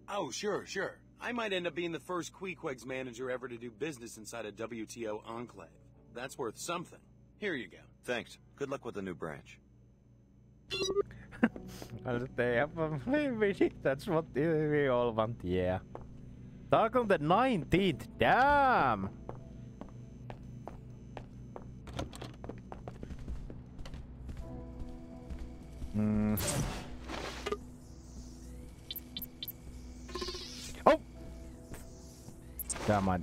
Oh, sure, sure. I might end up being the first Queequeg's manager ever to do business inside a WTO enclave. That's worth something. Here you go. Thanks. Good luck with the new branch. I'll stay up and play video. That's what we all want, yeah. Talk on the 19th, damn! Hmm. Tämä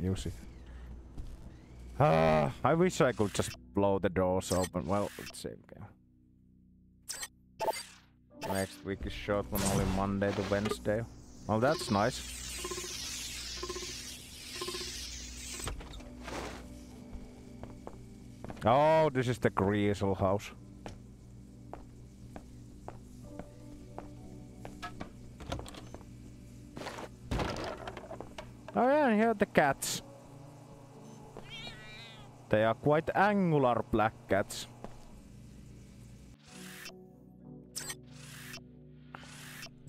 Jussi. Uh, I wish I could just blow the doors open. Well, it's same game. Next week is short one, only Monday to Wednesday. Well, that's nice. Oh, this is the Greasel house. Oh yeah, here are the cats. They are quite angular black cats.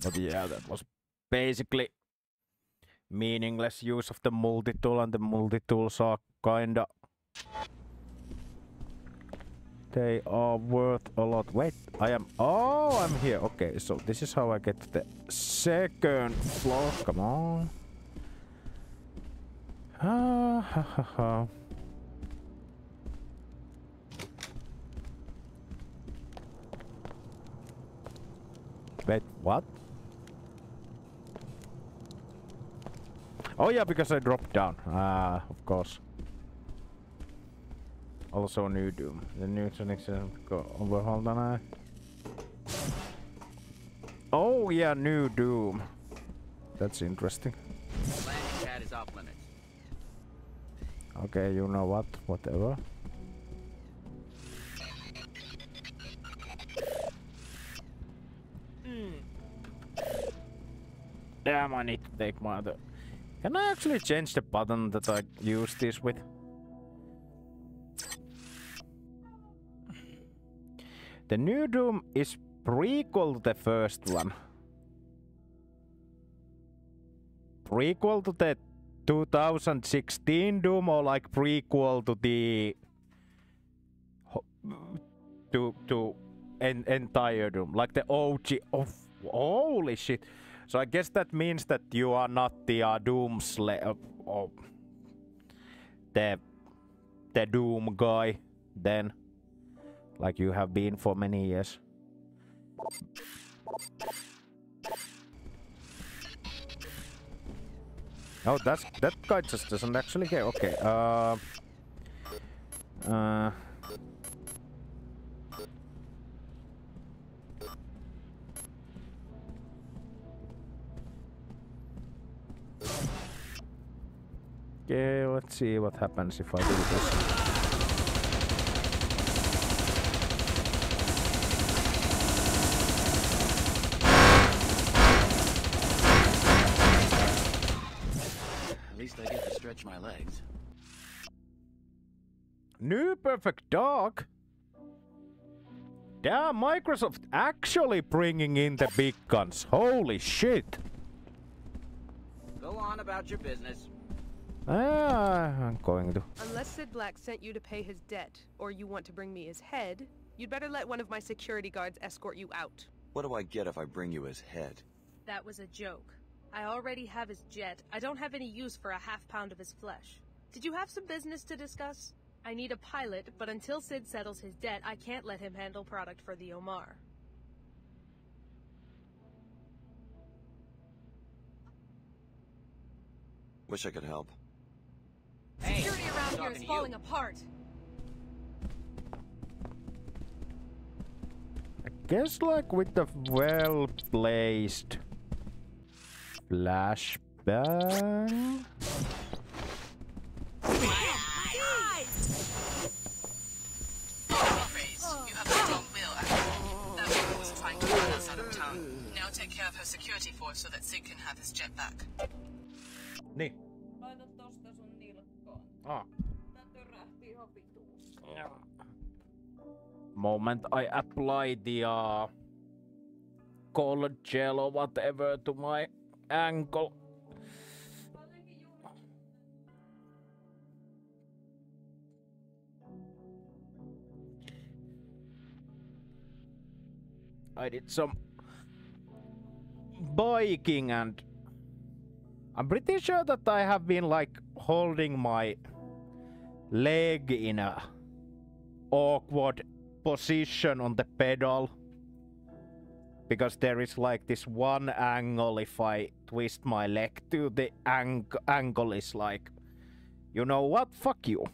But yeah, that was basically meaningless use of the multi-tool and the multi-tools are kinda... They are worth a lot. Wait, I am... Oh, I'm here. Okay, so this is how I get to the second floor. Come on. Ah, ha, ha, ha. Wait, what? Oh yeah, because I dropped down. Ah, of course. Also new Doom. The new Sonic go overhaul then I. Oh yeah, new Doom. That's interesting. Landing pad is off limits. Okay, you know what? Whatever. Hmm. Damn, I need to take my other... Can I actually change the button that I use this with? The new Doom is prequel to the first one. Prequel to the 2016 Doom or like prequel to the to to en entire Doom, like the OG of holy shit. So I guess that means that you are not the uh, Doom Slayer, uh, or the the Doom guy then, like you have been for many years. Oh, that's that guy just doesn't actually care. Okay. Uh. Uh. Okay, let's see what happens if I do this. Stretch my legs. New Perfect Dark? Damn, Microsoft actually bringing in the big guns. Holy shit. Go on about your business. Ah, I'm going to. Unless Sid Black sent you to pay his debt, or you want to bring me his head, you'd better let one of my security guards escort you out. What do I get if I bring you his head? That was a joke. I already have his jet. I don't have any use for a half pound of his flesh. Did you have some business to discuss? I need a pilot, but until Sid settles his debt, I can't let him handle product for the Omar. Wish I could help. Security around here is falling apart. I guess like with the well placed flashbang. Back. Niin. Laita tosta sun nilkkoon. Ah. Tää törähti ihan vituusti. Moment I apply the uh, cold gel or whatever to my ankle. I did some biking and I'm pretty sure that I have been like holding my leg in a awkward position on the pedal because there is like this one angle if I twist my leg to the ang angle is like you know what fuck you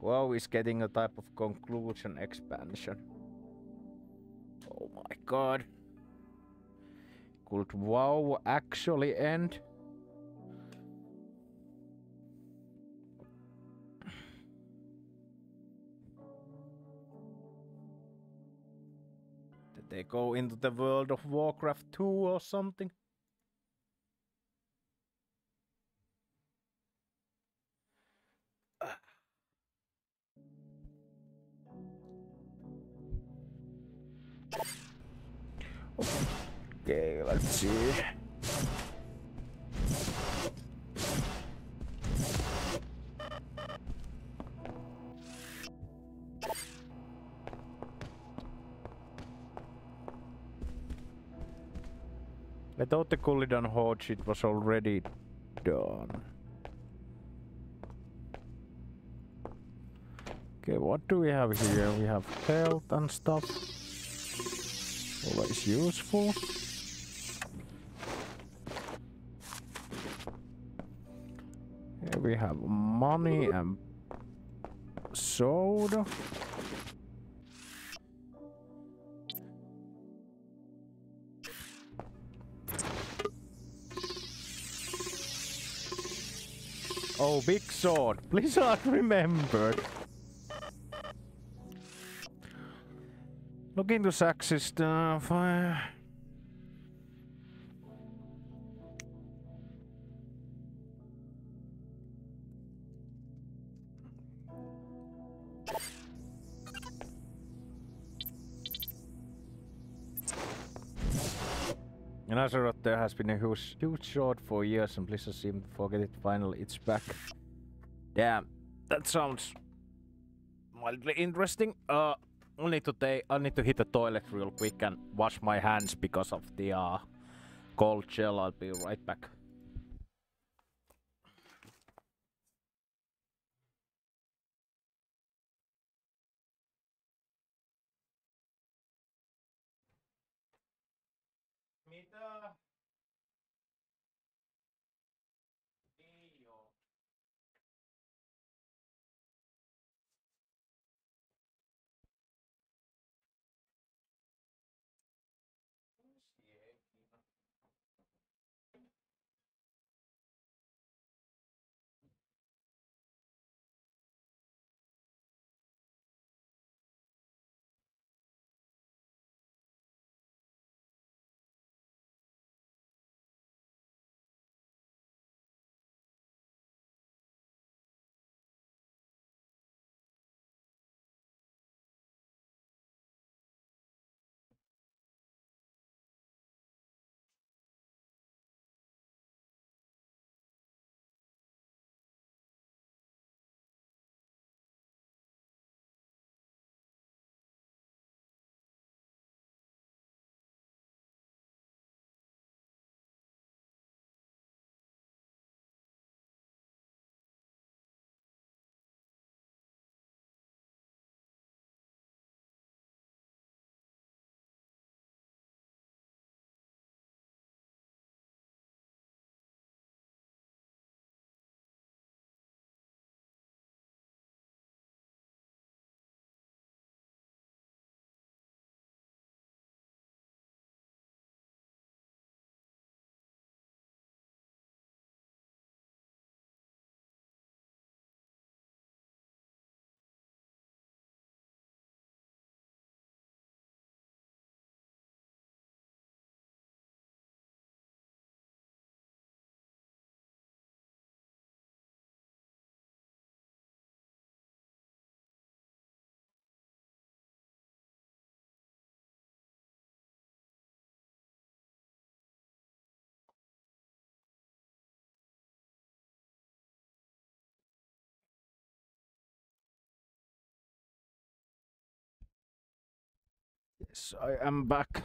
WoW is getting a type of conclusion expansion. Oh my god. Could WoW actually end? They go into the world of Warcraft 2 or something? Okay, let's see. I thought the Kullidan Horde shit was already done. Okay, what do we have here? We have health and stuff. Always useful. Here we have money and soda. Oh, big sword. Blizzard remembered. Look into Sax's stuff. Uh, In Azeroth there has been a huge, huge short for years and Blizzard seemed to forget it finally, it's back. Damn, that sounds mildly interesting. Uh, I need to take, I need to hit the toilet real quick and wash my hands because of the uh, cold gel. I'll be right back. I am back.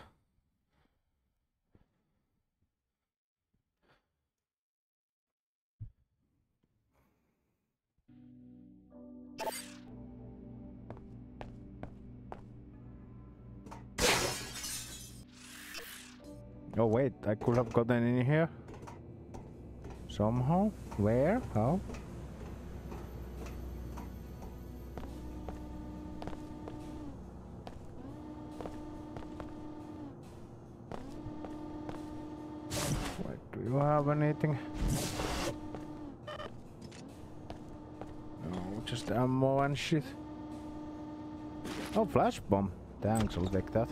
Oh wait, I could have gotten in here. Somehow? Where? How? Have anything? No, just ammo and shit. Oh, flash bomb. Thanks, I'll take that.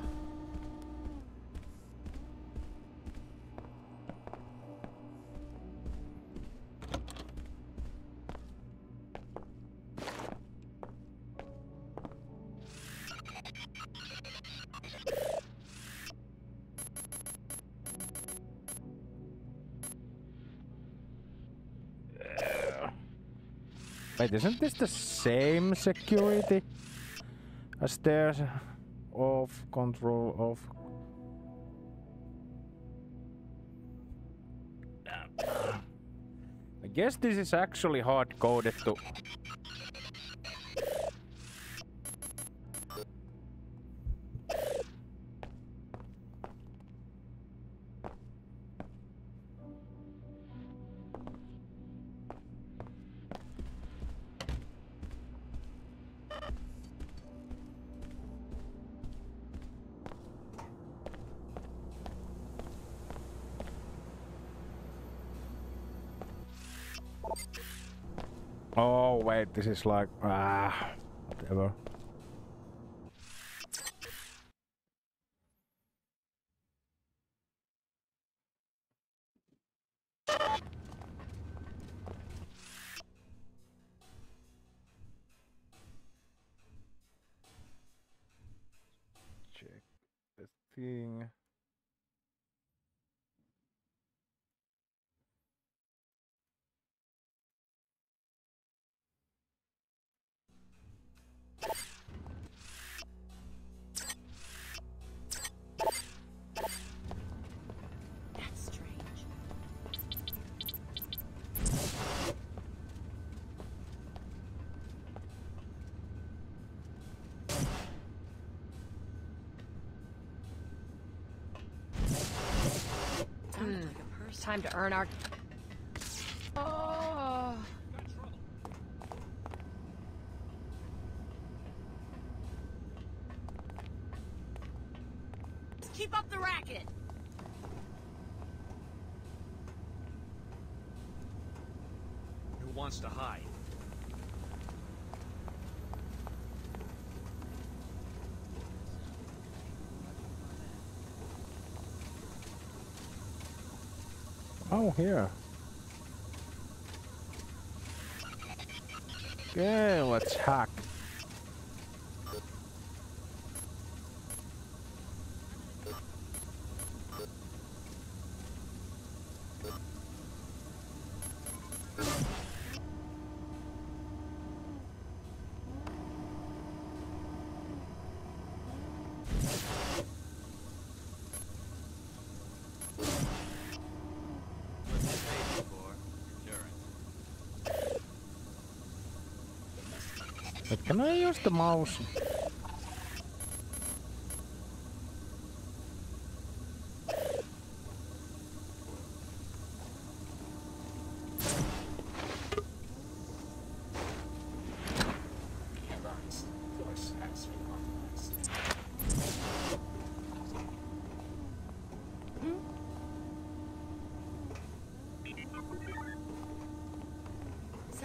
Wait, isn't this the same security as theirs? Off, control, off. I guess this is actually hard coded to Wait, this is like ah whatever. Time to earn our. Oh. Keep up the racket. Who wants to hide? Oh, here. Okay, let's hack. But can I use the mouse?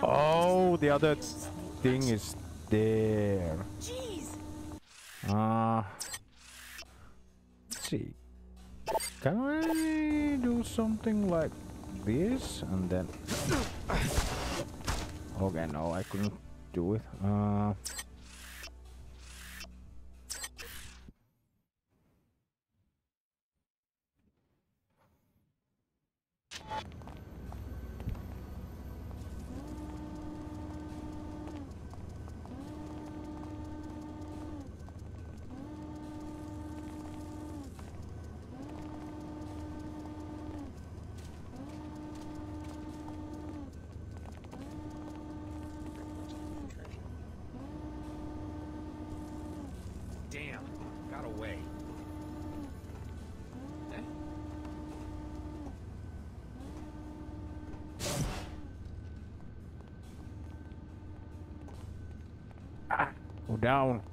Oh, the other thing is there. Jeez. Ah. let's see. Can I do something like this and then? Okay, no, I couldn't do it. Uh. Down.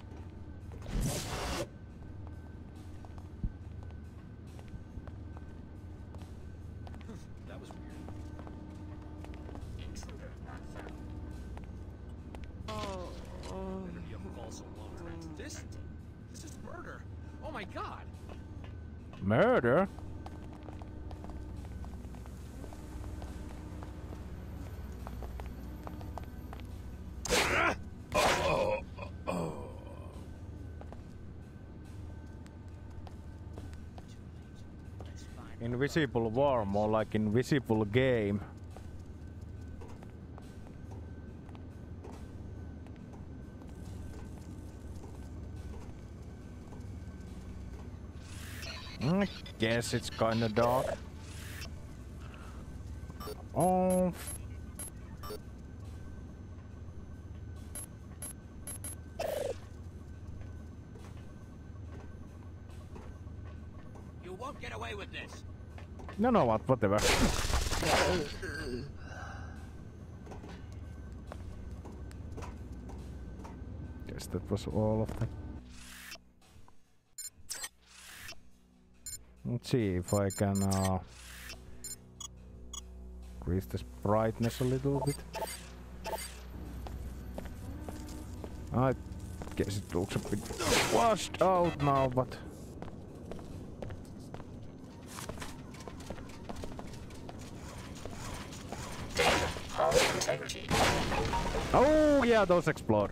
Invisible War, more like Invisible Game. I guess it's kinda dark. Oh. No, no, what, whatever. Guess that was all of them. Let's see if I can uh, increase this brightness a little bit. I guess it looks a bit washed out now, but Oh yeah, those explode.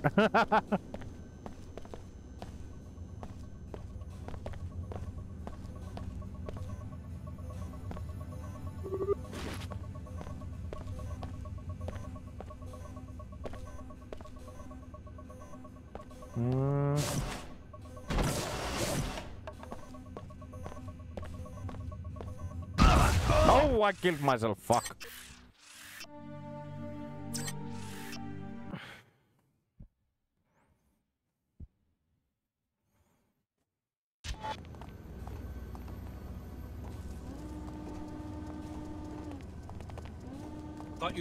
I killed myself. Fuck.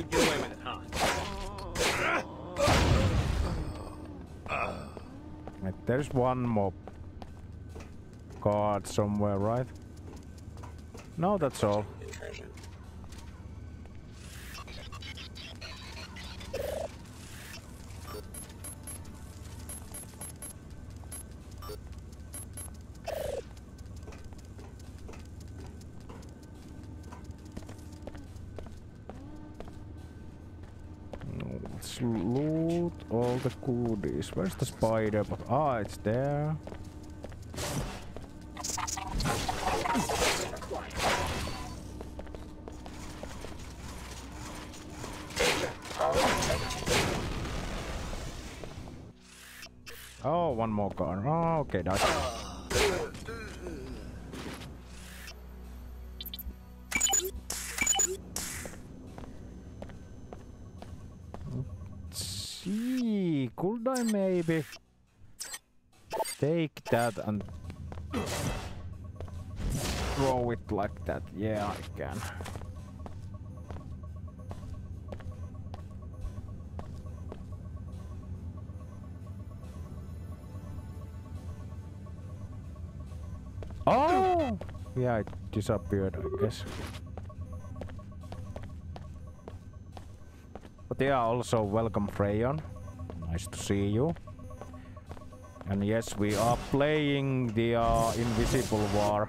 With it, huh? Right, There's one mob guard somewhere, right? No, that's all. Where's the spider? But ah, it's there. Oh, one more gun. Oh, okay, that's. That and throw it like that? Yeah, I can. Oh! Yeah, it disappeared, I guess. But yeah, also welcome Freyon. Nice to see you. And yes, we are playing the uh, Invisible War.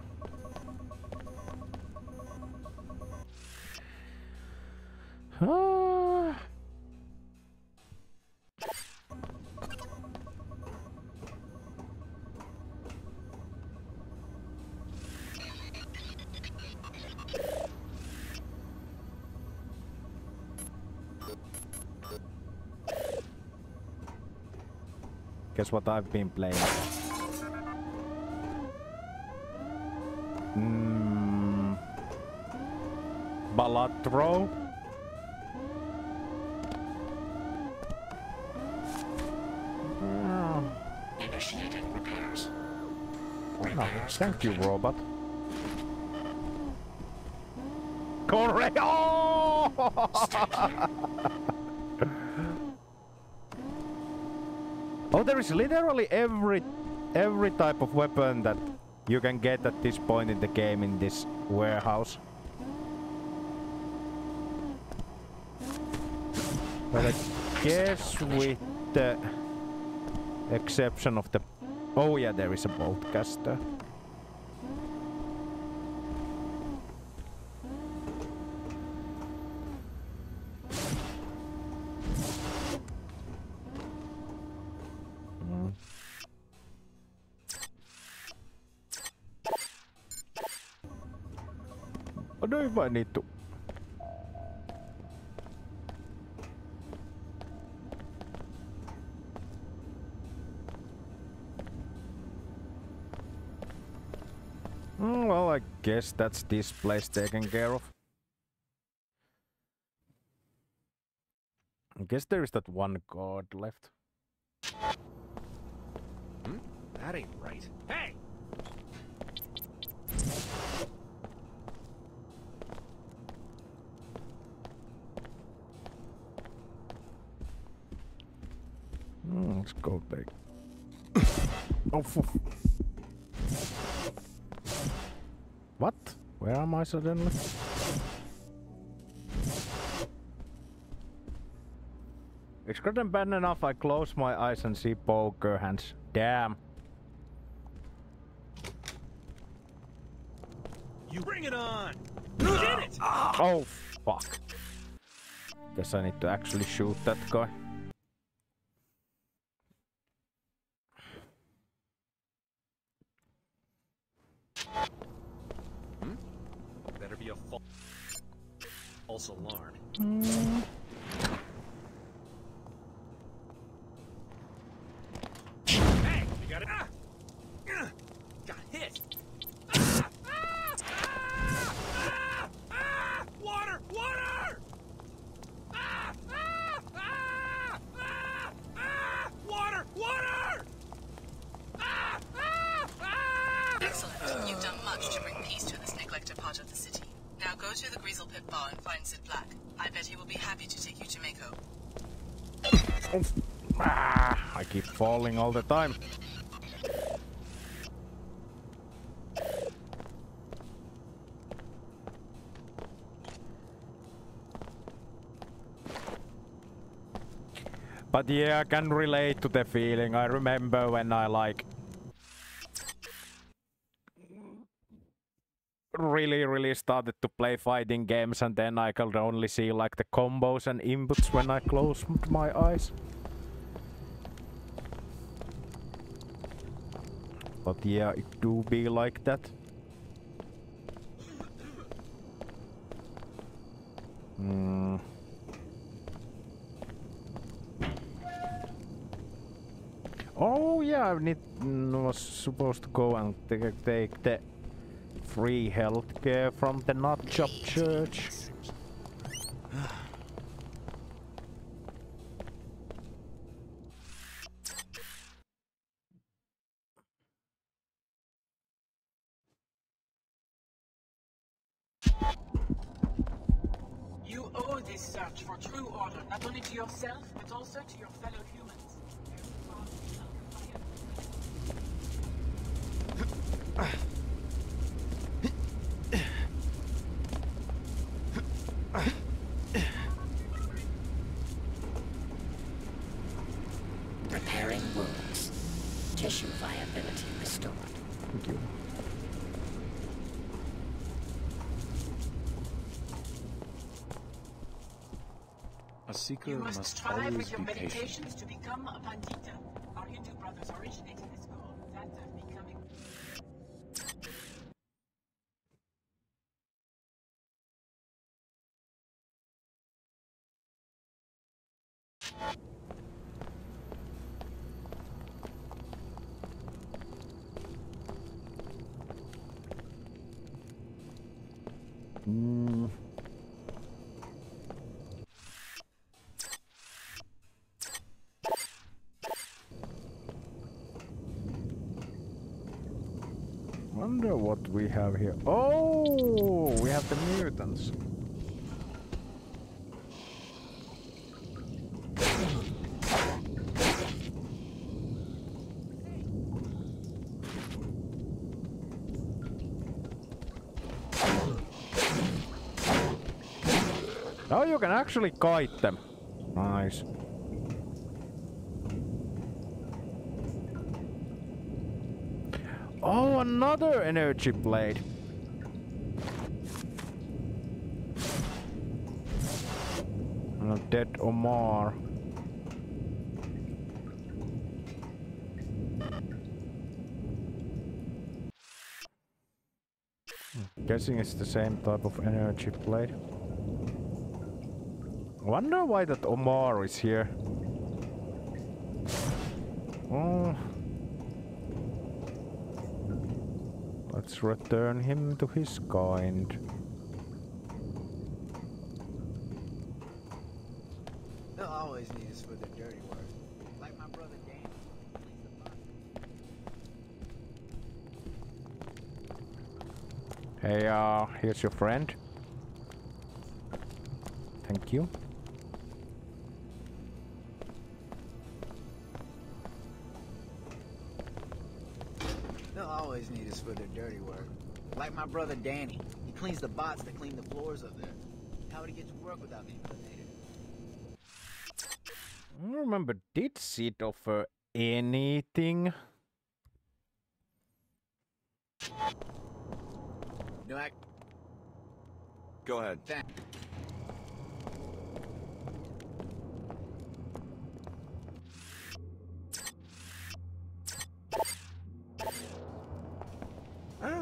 Guess what I've been playing? Mm, Balatro? Mm, no, thank you, robot. Correct! Oh! there is literally every every type of weapon that you can get at this point in the game in this warehouse. But I guess with the exception of the Oh yeah, there is a boltcaster. Mm. Guess that's this place taken care of. I guess there is that one guard left. Hmm? That ain't right. Hey! Mm, let's go back. oh, fu- Where am I suddenly? It's gotten bad enough I close my eyes and see poker hands. Damn. You bring it on! You did ah. it! Oh, fuck. Guess I need to actually shoot that guy. All the time. But yeah, I can relate to the feeling. I remember when I like really, really started to play fighting games and then I could only see like the combos and inputs when I closed my eyes. But yeah, it do be like that. Hmm. Oh yeah, I need, mm, was supposed to go and ta- take the free healthcare from the nut shop church. You owe this search for true order, not only to yourself, but also to your fellow humans. Repairing wounds. Tissue viability restored. Thank you. A seeker You must must strive always with your be patient. meditations to become a pandita. Our Hindu brothers originated this goal, that of becoming... Mm. Wonder what we have here. Oh, we have the mutants. Oh, you can actually kite them. Nice. Oh, another energy blade. A dead Omar. Guessing it's the same type of energy blade. Wonder why that Omar is here. Oh. Return him to his kind. They'll always need us for their dirty work. Like my brother Dan. Hey, uh, here's your friend. Thank you. My brother Danny. He cleans the bots that clean the floors up there. How would he get to work without being eliminated? I don't remember, did Sid offer anything? No, I... Go ahead. Thank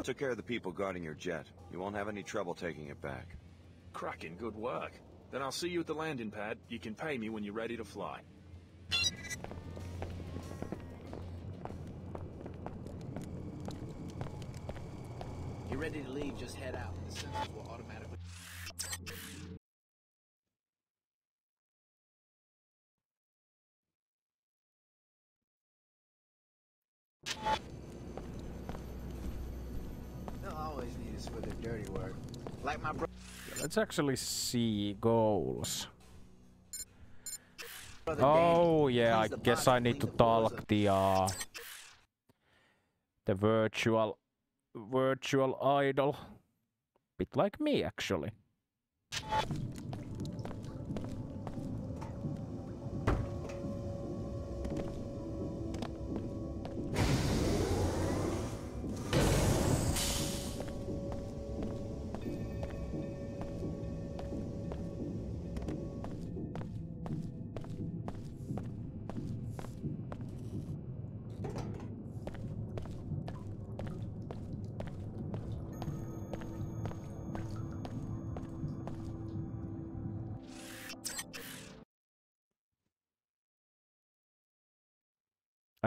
Took care of the people guarding your jet. You won't have any trouble taking it back. Cracking good work. Then I'll see you at the landing pad. You can pay me when you're ready to fly. You're ready to leave, just head out. The sensors will automatically... need us dirty work. Like my brother... Let's actually see goals. Brother Oh Danny, yeah, I guess I need to talk the uh the virtual virtual idol. Bit like me actually.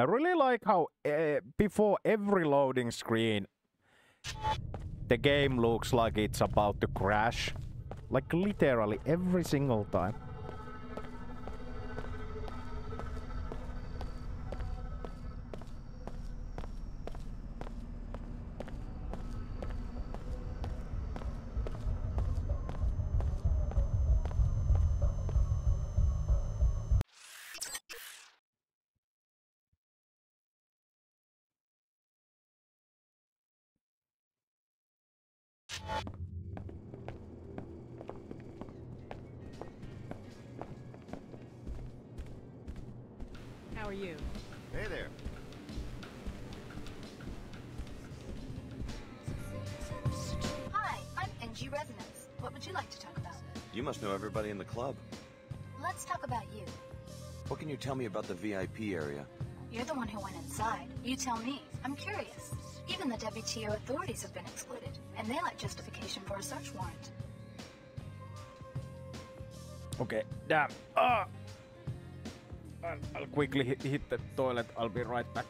I really like how uh, before every loading screen the game looks like it's about to crash. Like literally every single time. Club. Let's talk about you. What can you tell me about the VIP area? You're the one who went inside. You tell me. I'm curious. Even the WTO authorities have been excluded, and they lack justification for a search warrant. Okay, damn. Ah! I'll, I'll quickly hit, hit the toilet. I'll be right back.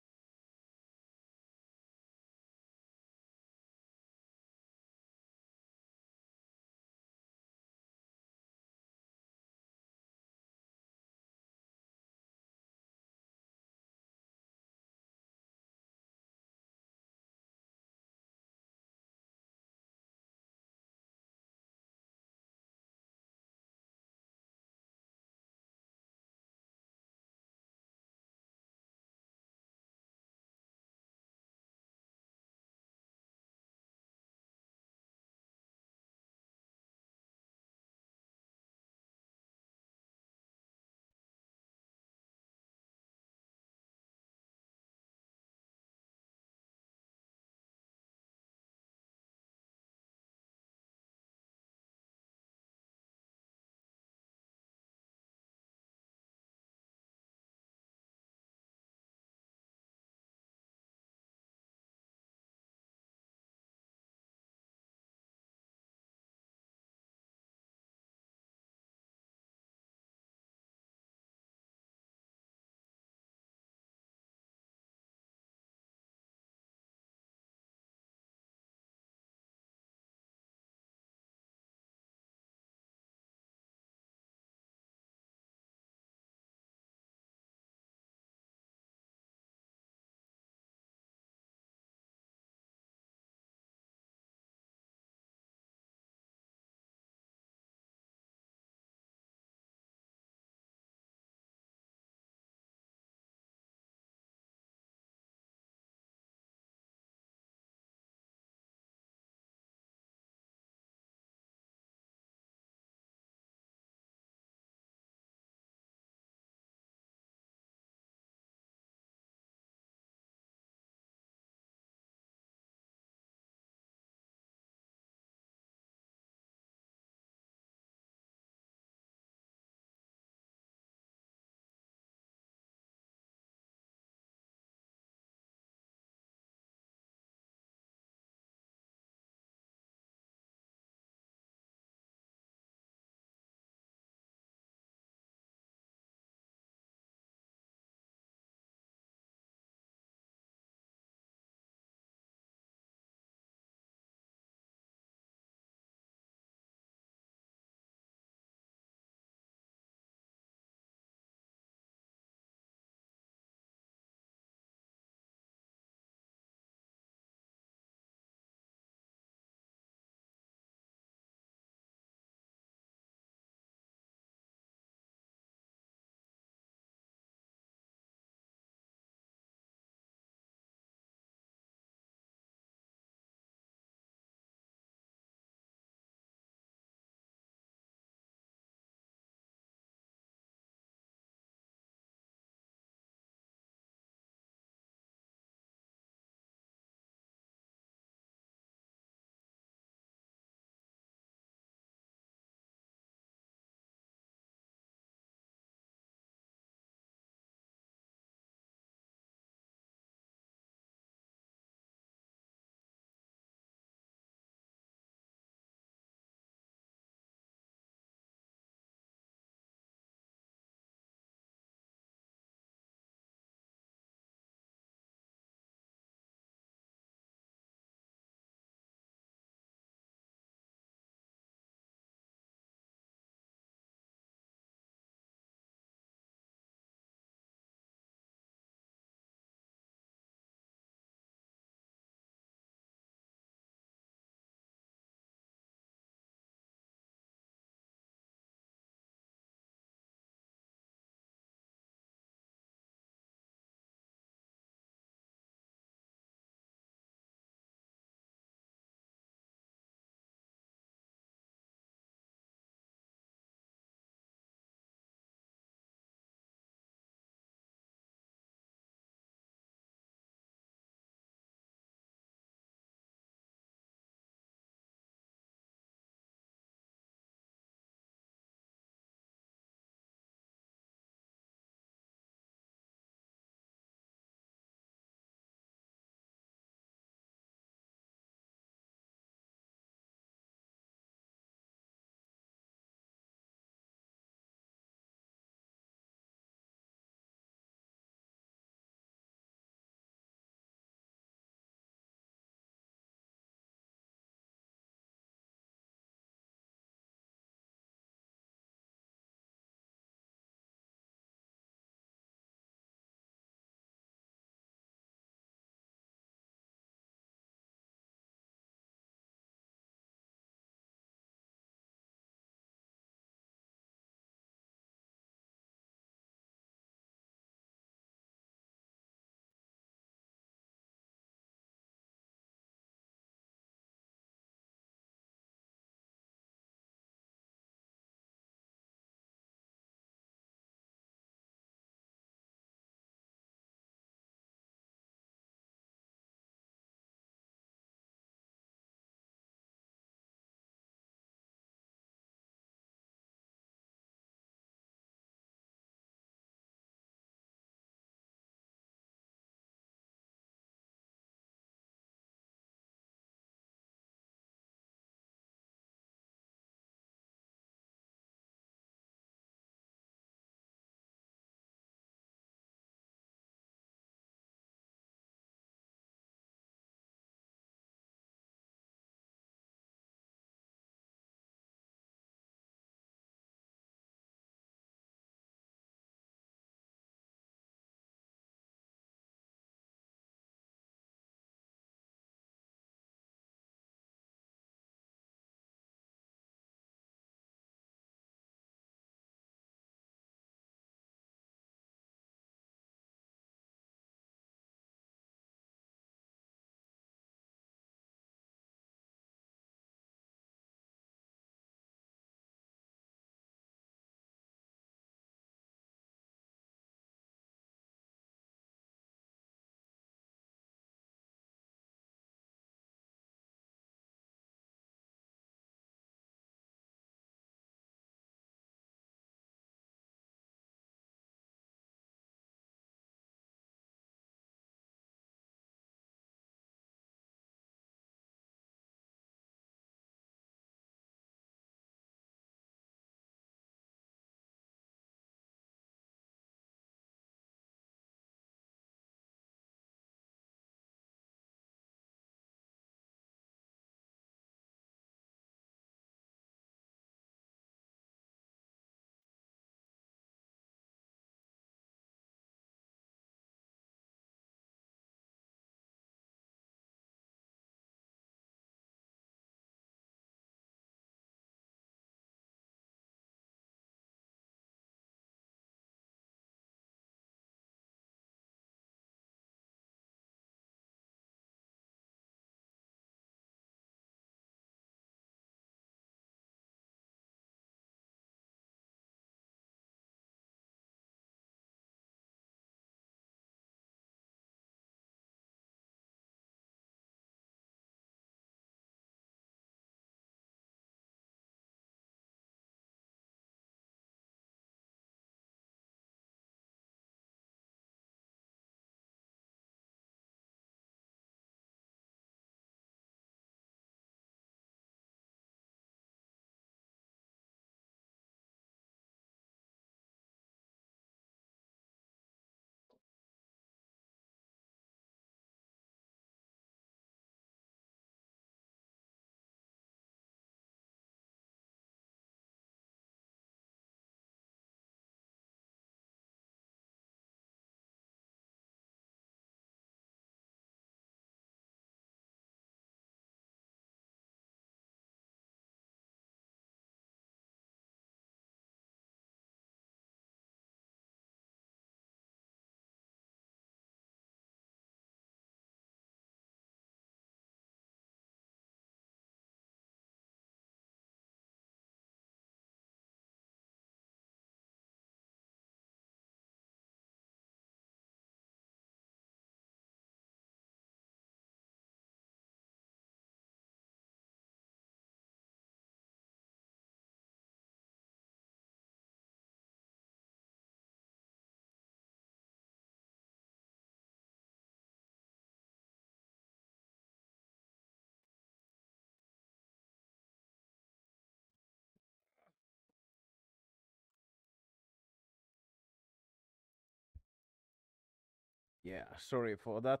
Yeah, sorry for that.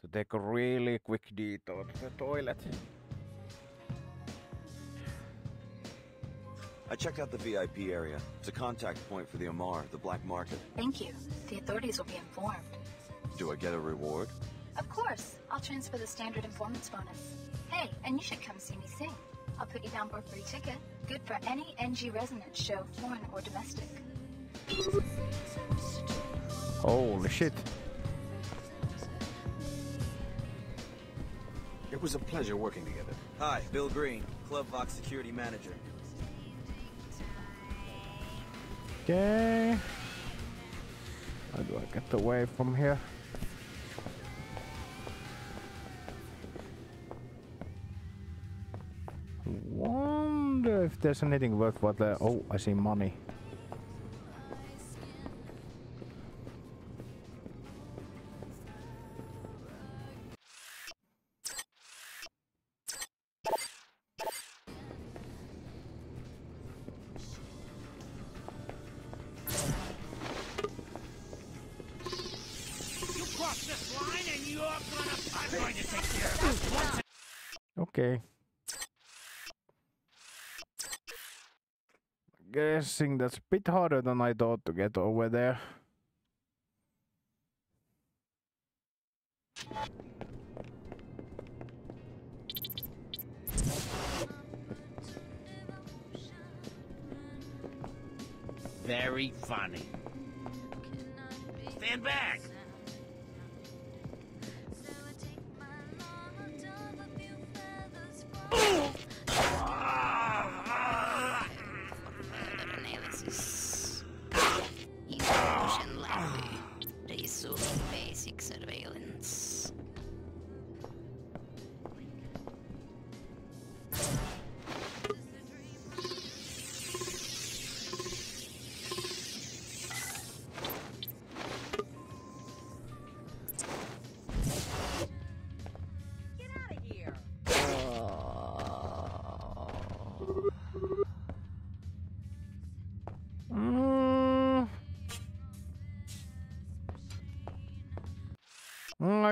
To take a really quick detour to the toilet. I checked out the VIP area. It's a contact point for the Omar, the black market. Thank you. The authorities will be informed. Do I get a reward? Of course. I'll transfer the standard informants bonus. Hey, and you should come see me sing. I'll put you down for a free ticket. Good for any NG resonance show, foreign or domestic. Holy shit. It was a pleasure working together. Hi, Bill Green, Club Vox security manager. Okay. How do I get away from here? Wonder if there's anything worthwhile there. Oh, I see money. That's a bit harder than I thought to get over there.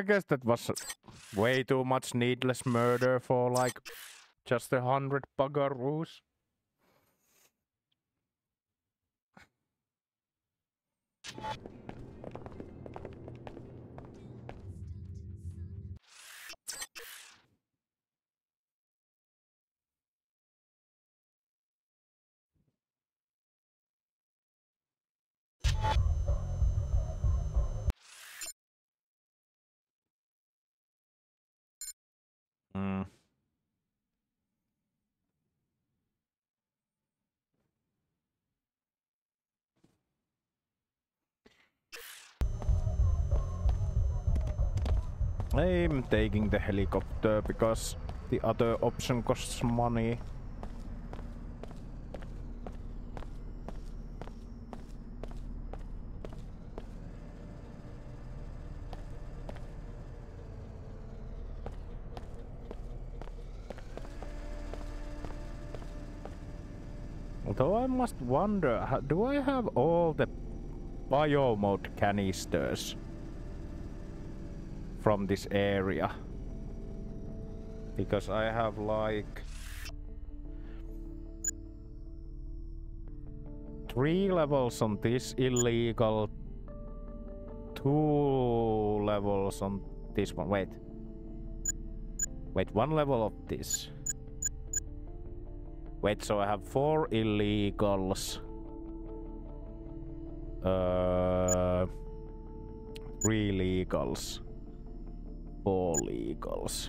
Guess that was way too much needless murder for like just a hundred bugaroos. I'm taking the helicopter because the other option costs money. Although I must wonder, do I have all the biomod canisters from this area? Because I have like three levels on this illegal, two levels on this one. Wait. Wait, one level of this. Wait, so I have four illegals. Uh, three legals. Four legals.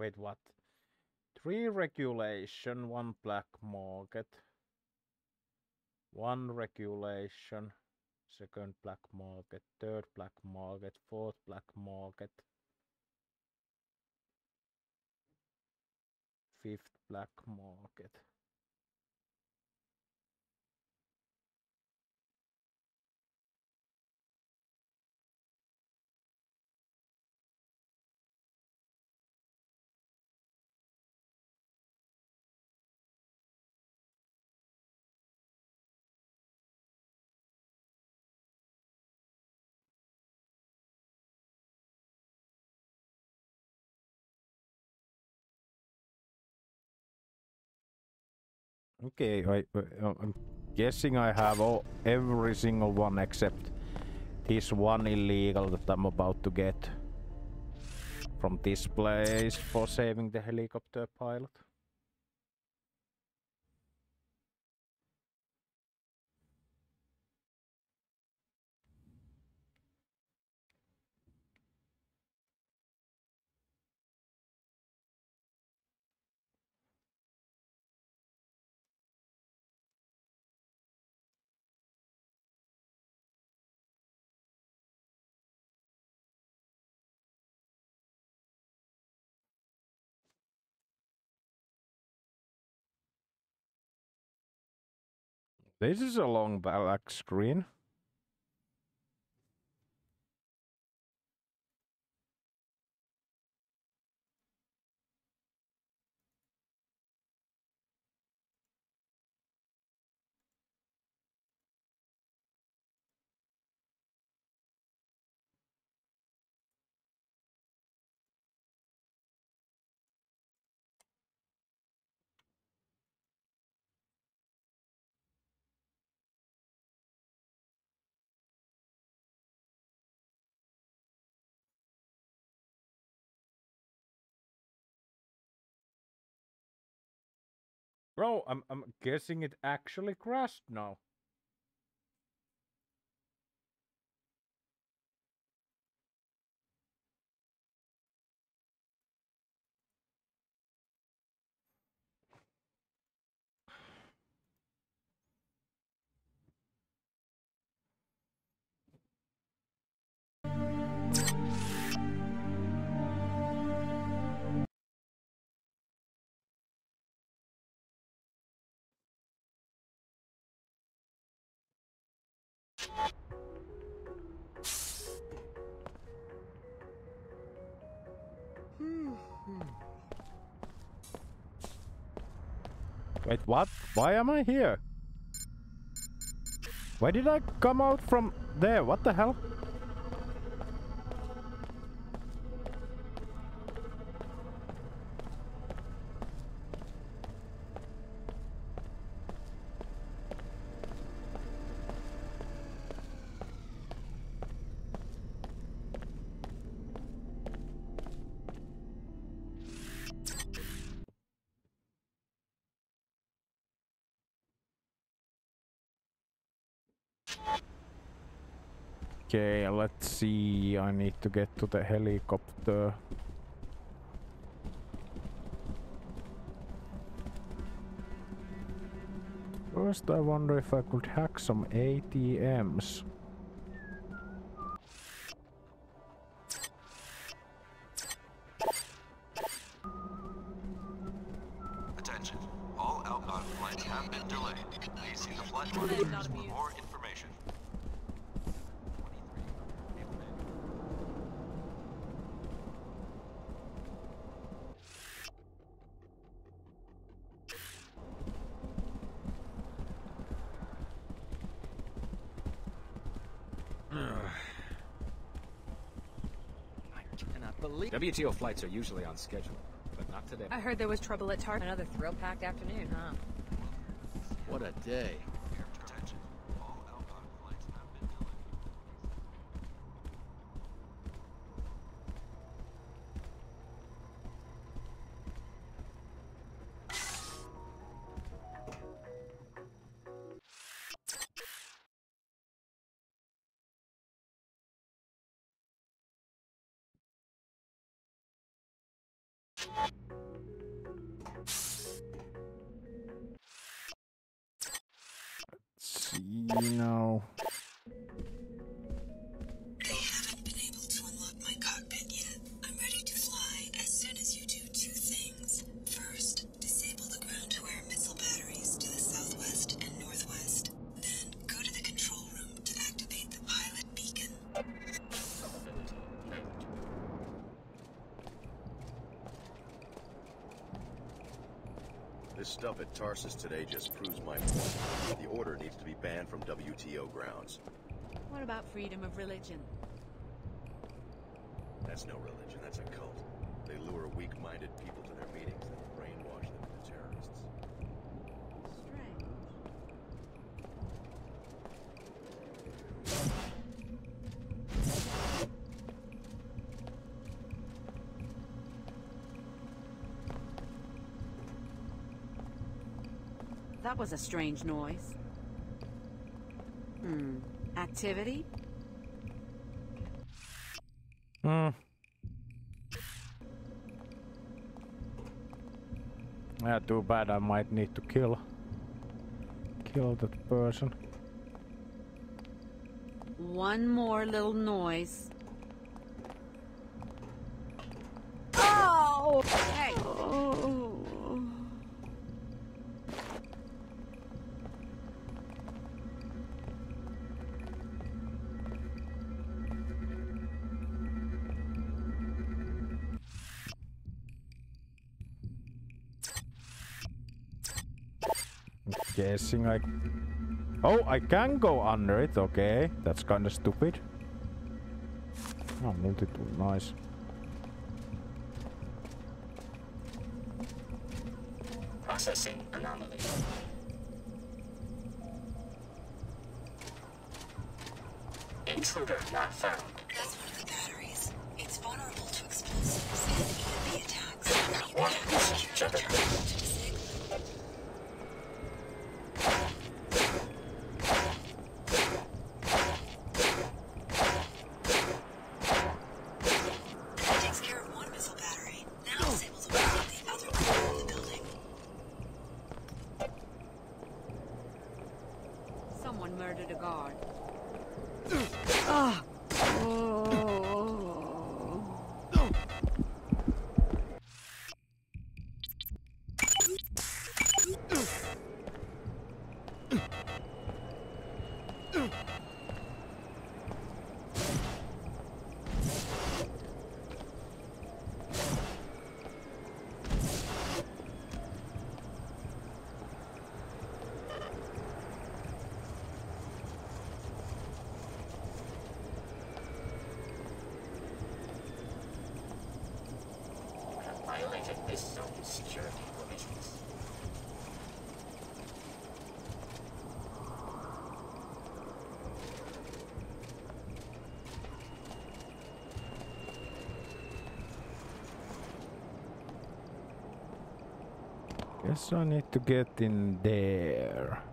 Wait, what? Three regulation, one black market. One regulation, second black market, third black market, fourth black market. Fifth black market. Okay, I, I'm guessing I have all, every single one except this one illegal that I'm about to get from this place for saving the helicopter pilot. This is a long black screen. Bro, I'm I'm guessing it actually crashed now. Wait, what? Why am I here? Why did I come out from there? What the hell? Okay, let's see. I need to get to the helicopter. First, I wonder if I could hack some ATMs. Cannot flights are usually on schedule, but not today. I heard there was trouble at Tar. Another thrill-packed afternoon, huh? What a day. At today just proves my point. The Order needs to be banned from WTO grounds. What about freedom of religion? That's no religion, that's a cult. They lure weak-minded people to their meetings and brainwash them into terrorists. Strange. That was a strange noise. Hmm. Activity? Hmm. Yeah, too bad. I might need to kill kill that person. One more little noise. Guessing I. Oh, I can go under it. Okay, that's kind of stupid. Oh, multi-tool, nice. Processing anomaly. Intruder not found. I need to get in there.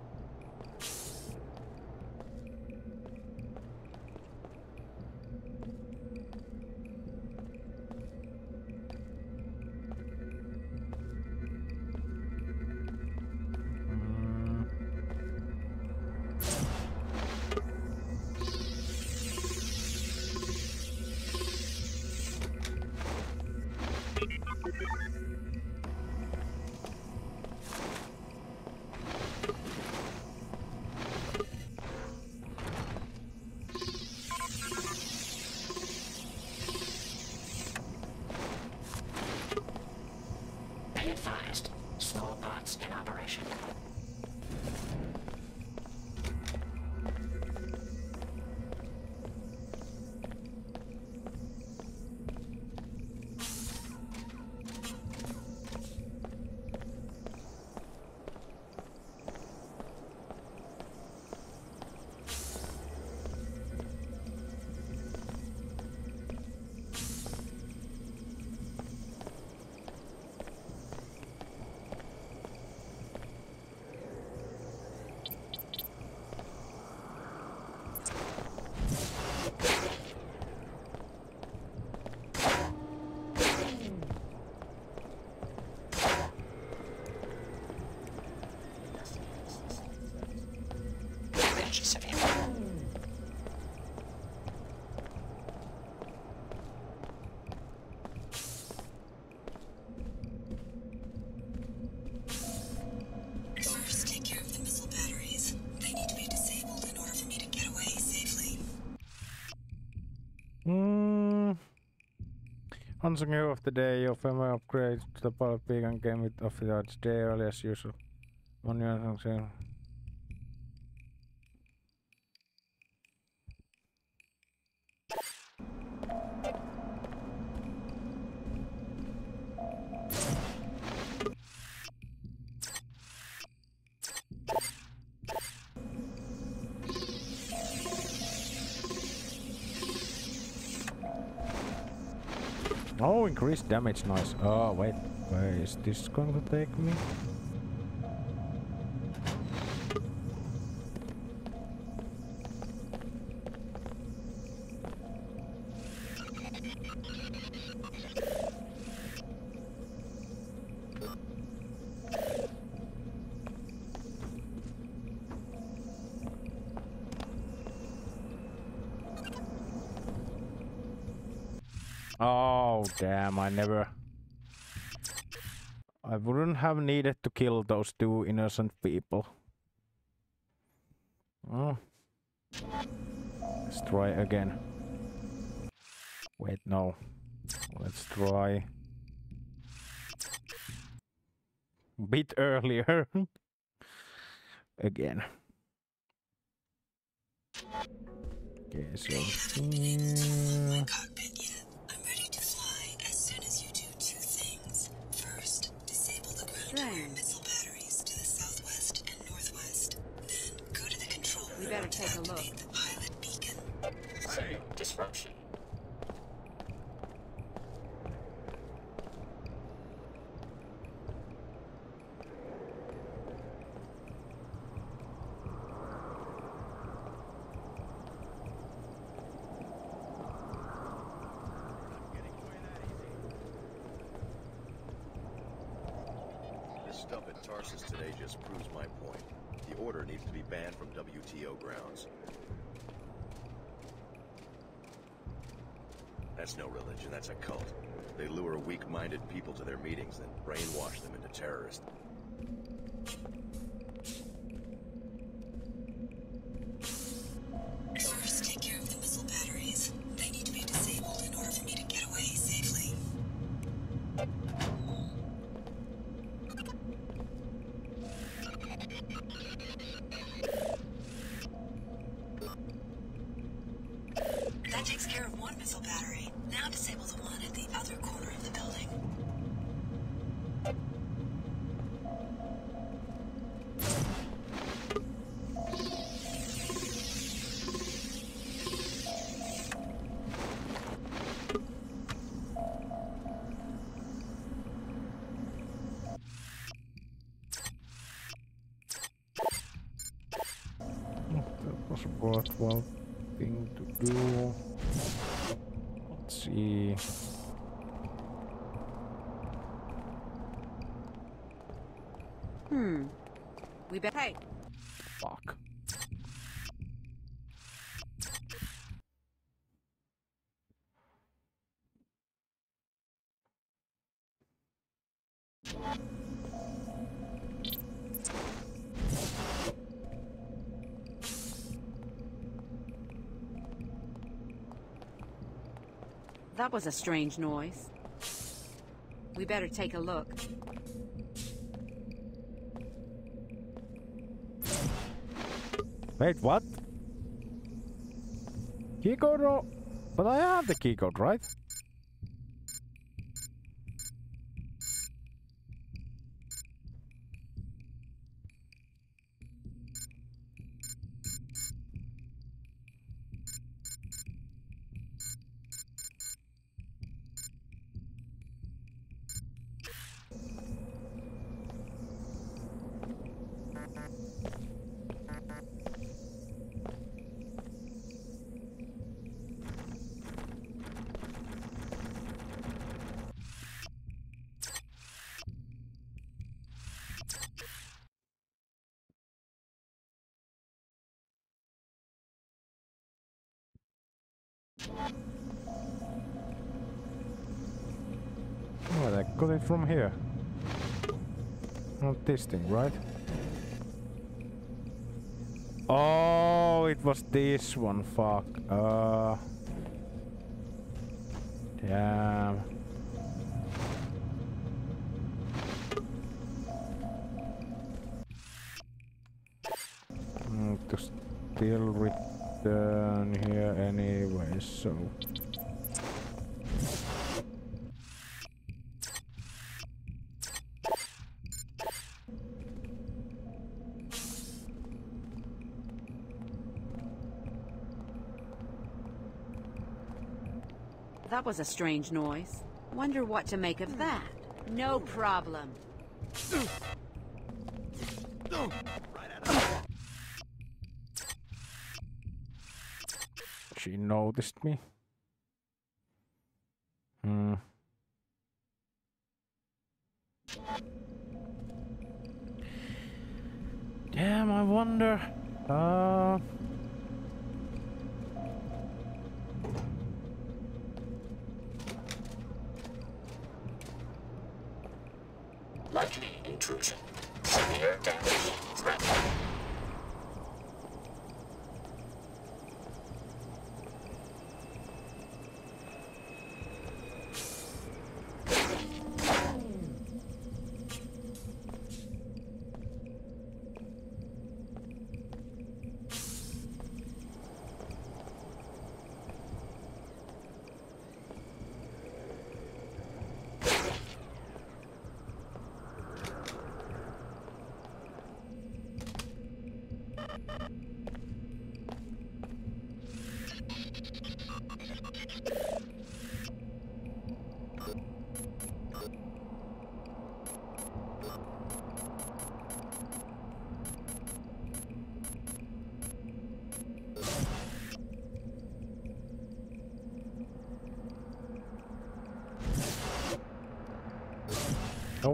On second of the day, your family upgrades to the Pilot Beacon game with off the day early as usual. One year Oh, increased damage, nice. Oh, wait, where is this going to take me? Those two innocent people. Oh. Let's try again. Wait, no. Let's try... Bit earlier. again. Okay, so... mm, better take a look. pilot beacon. Say, disruption. Worthwhile that was a strange noise. We better take a look. Wait, what? Keycode? or- But I have the keycode, right? From here. Not this thing, right? Oh, it was this one. Fuck. Uh. Damn. A strange noise. Wonder what to make of that. No problem. She noticed me.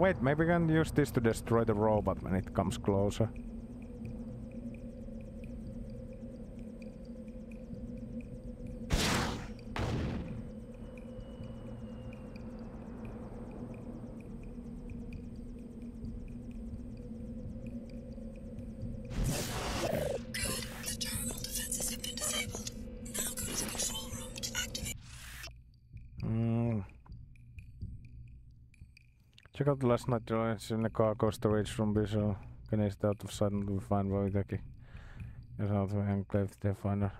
Wait, maybe we can use this to destroy the robot when it comes closer. Last night drawings in the cargo storage from visual. Can I sight until we find Wojtaki? Yes, of enclave the finder.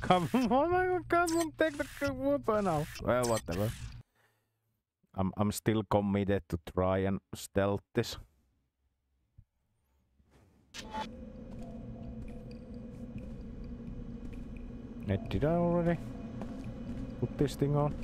Fuck, I'm oh my god, can't take the weapon now. Well whatever. I'm I'm still committed to try and stealth this. Did I already put this thing on?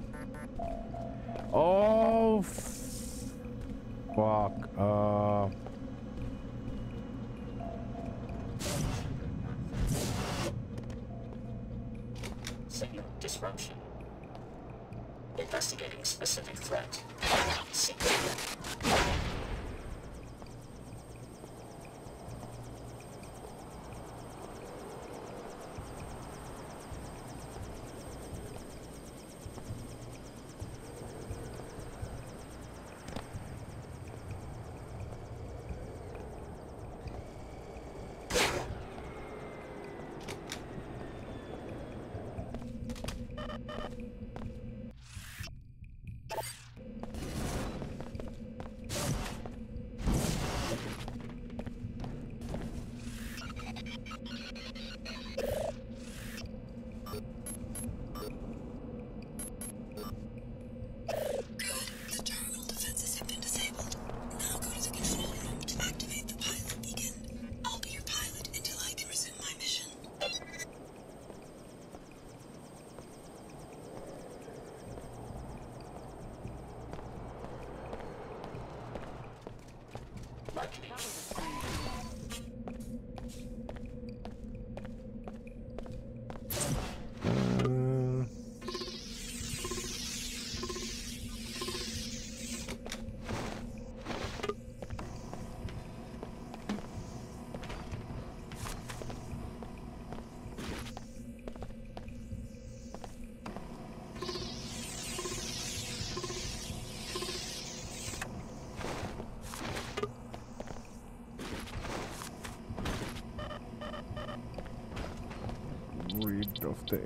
The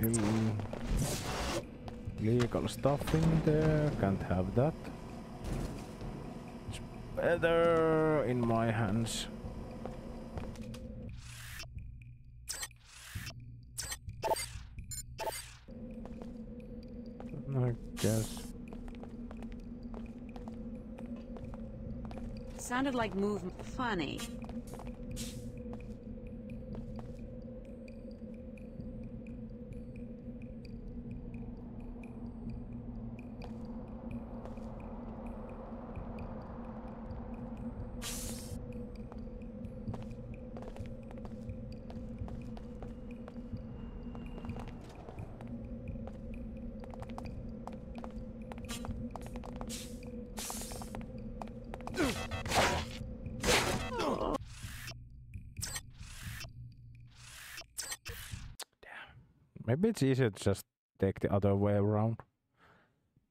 stuff in there. Can't have that. It's better in my hands. I guess. Sounded like move funny. Maybe it's easier to just take the other way around.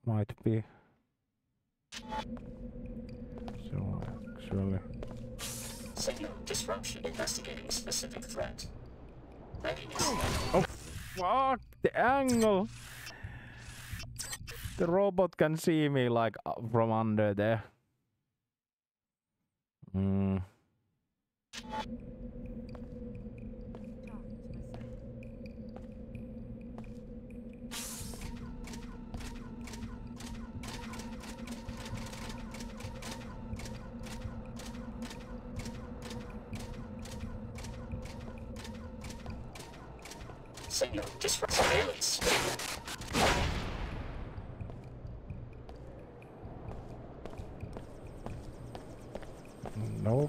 Might be. So actually. Signal disruption investigating specific threat. Readiness. Oh fuck the angle! The robot can see me like uh, from under there. Hmm.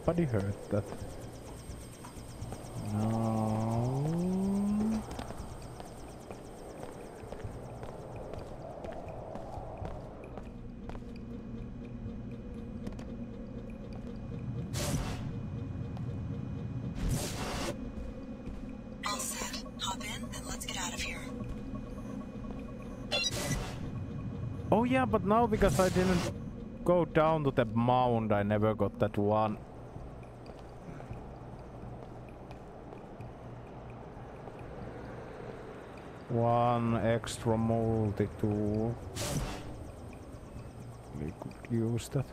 Nobody heard that. No. All set. Hop in and let's get out of here. Oh yeah, but now because I didn't go down to the mound, I never got that one. One extra multi-tool. We could use that.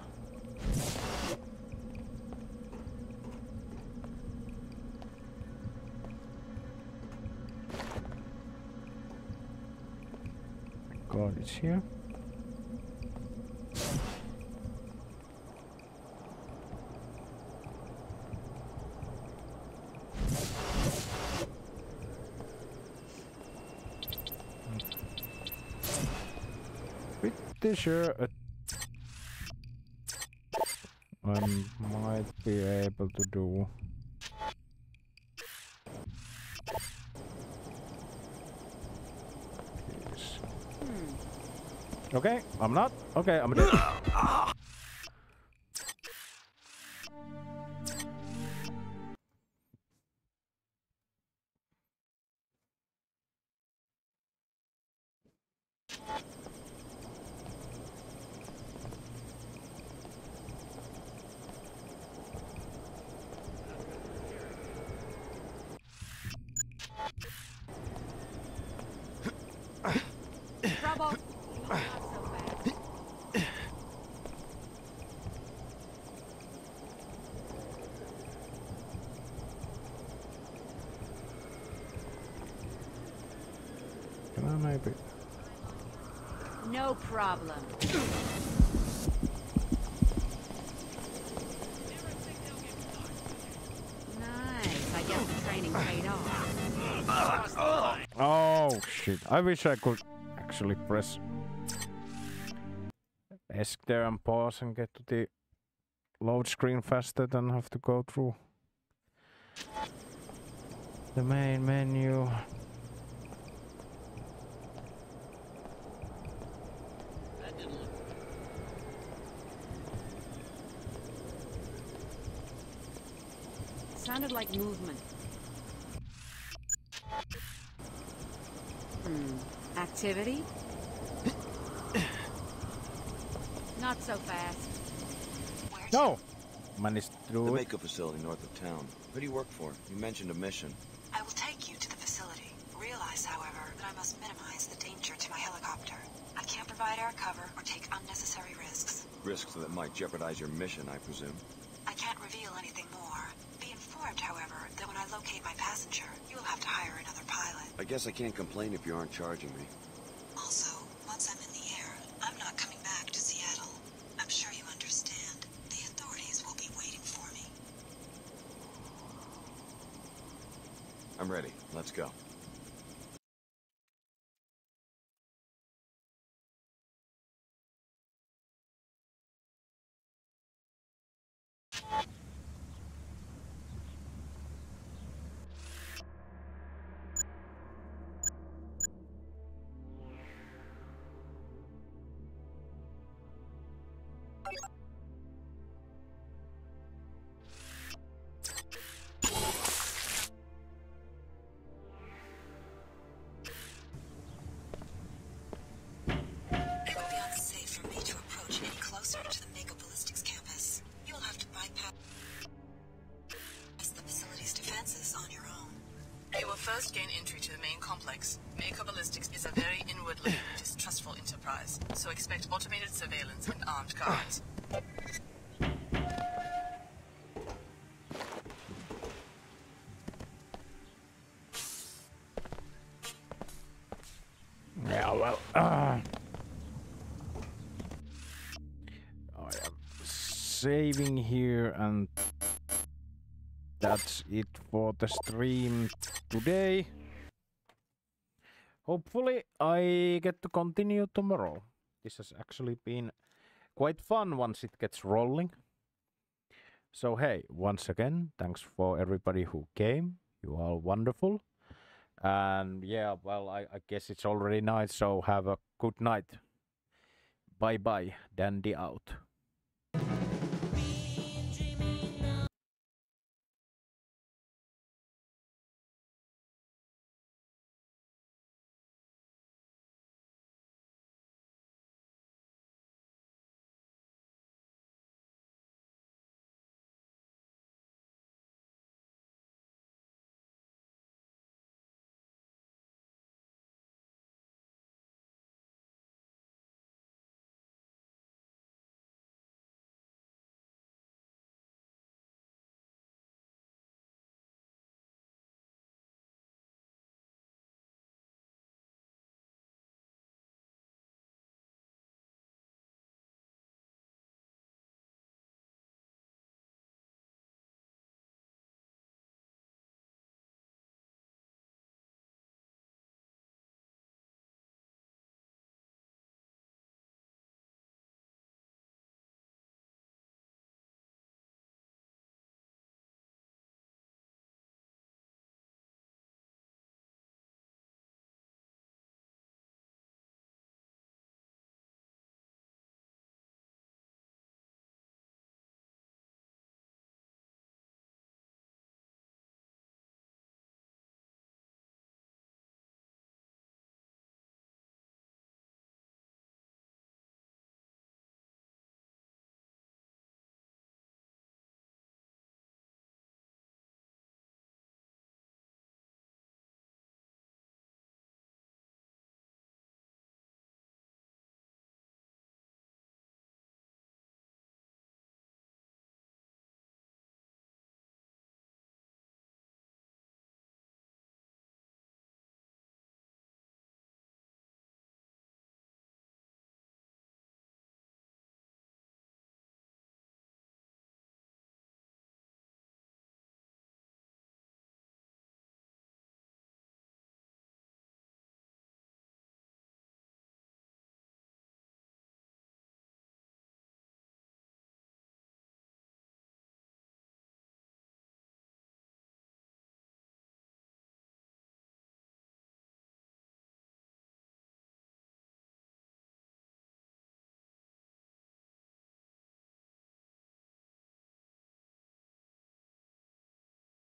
God, it's here. Sure uh, I might be able to do. this. Okay, I'm not. Okay, I'm. I wish I could actually press ESC there and pause and get to the load screen faster than have to go through the main menu. Sounded like movement. Activity? Not so fast. No! Managed to do The it. makeup facility north of town. Who do you work for? You mentioned a mission. I will take you to the facility. Realize, however, that I must minimize the danger to my helicopter. I can't provide air cover or take unnecessary risks. Risks that might jeopardize your mission, I presume. I can't reveal anything more. Be informed, however, that when I locate my passenger, you will have to hire another pilot. I guess I can't complain if you aren't charging me. Saving here, and that's it for the stream today. Hopefully, I get to continue tomorrow. This has actually been quite fun once it gets rolling. So, hey, once again, thanks for everybody who came. You are wonderful. And yeah, well, I, I guess it's already night, so have a good night. Bye bye, Dandy out.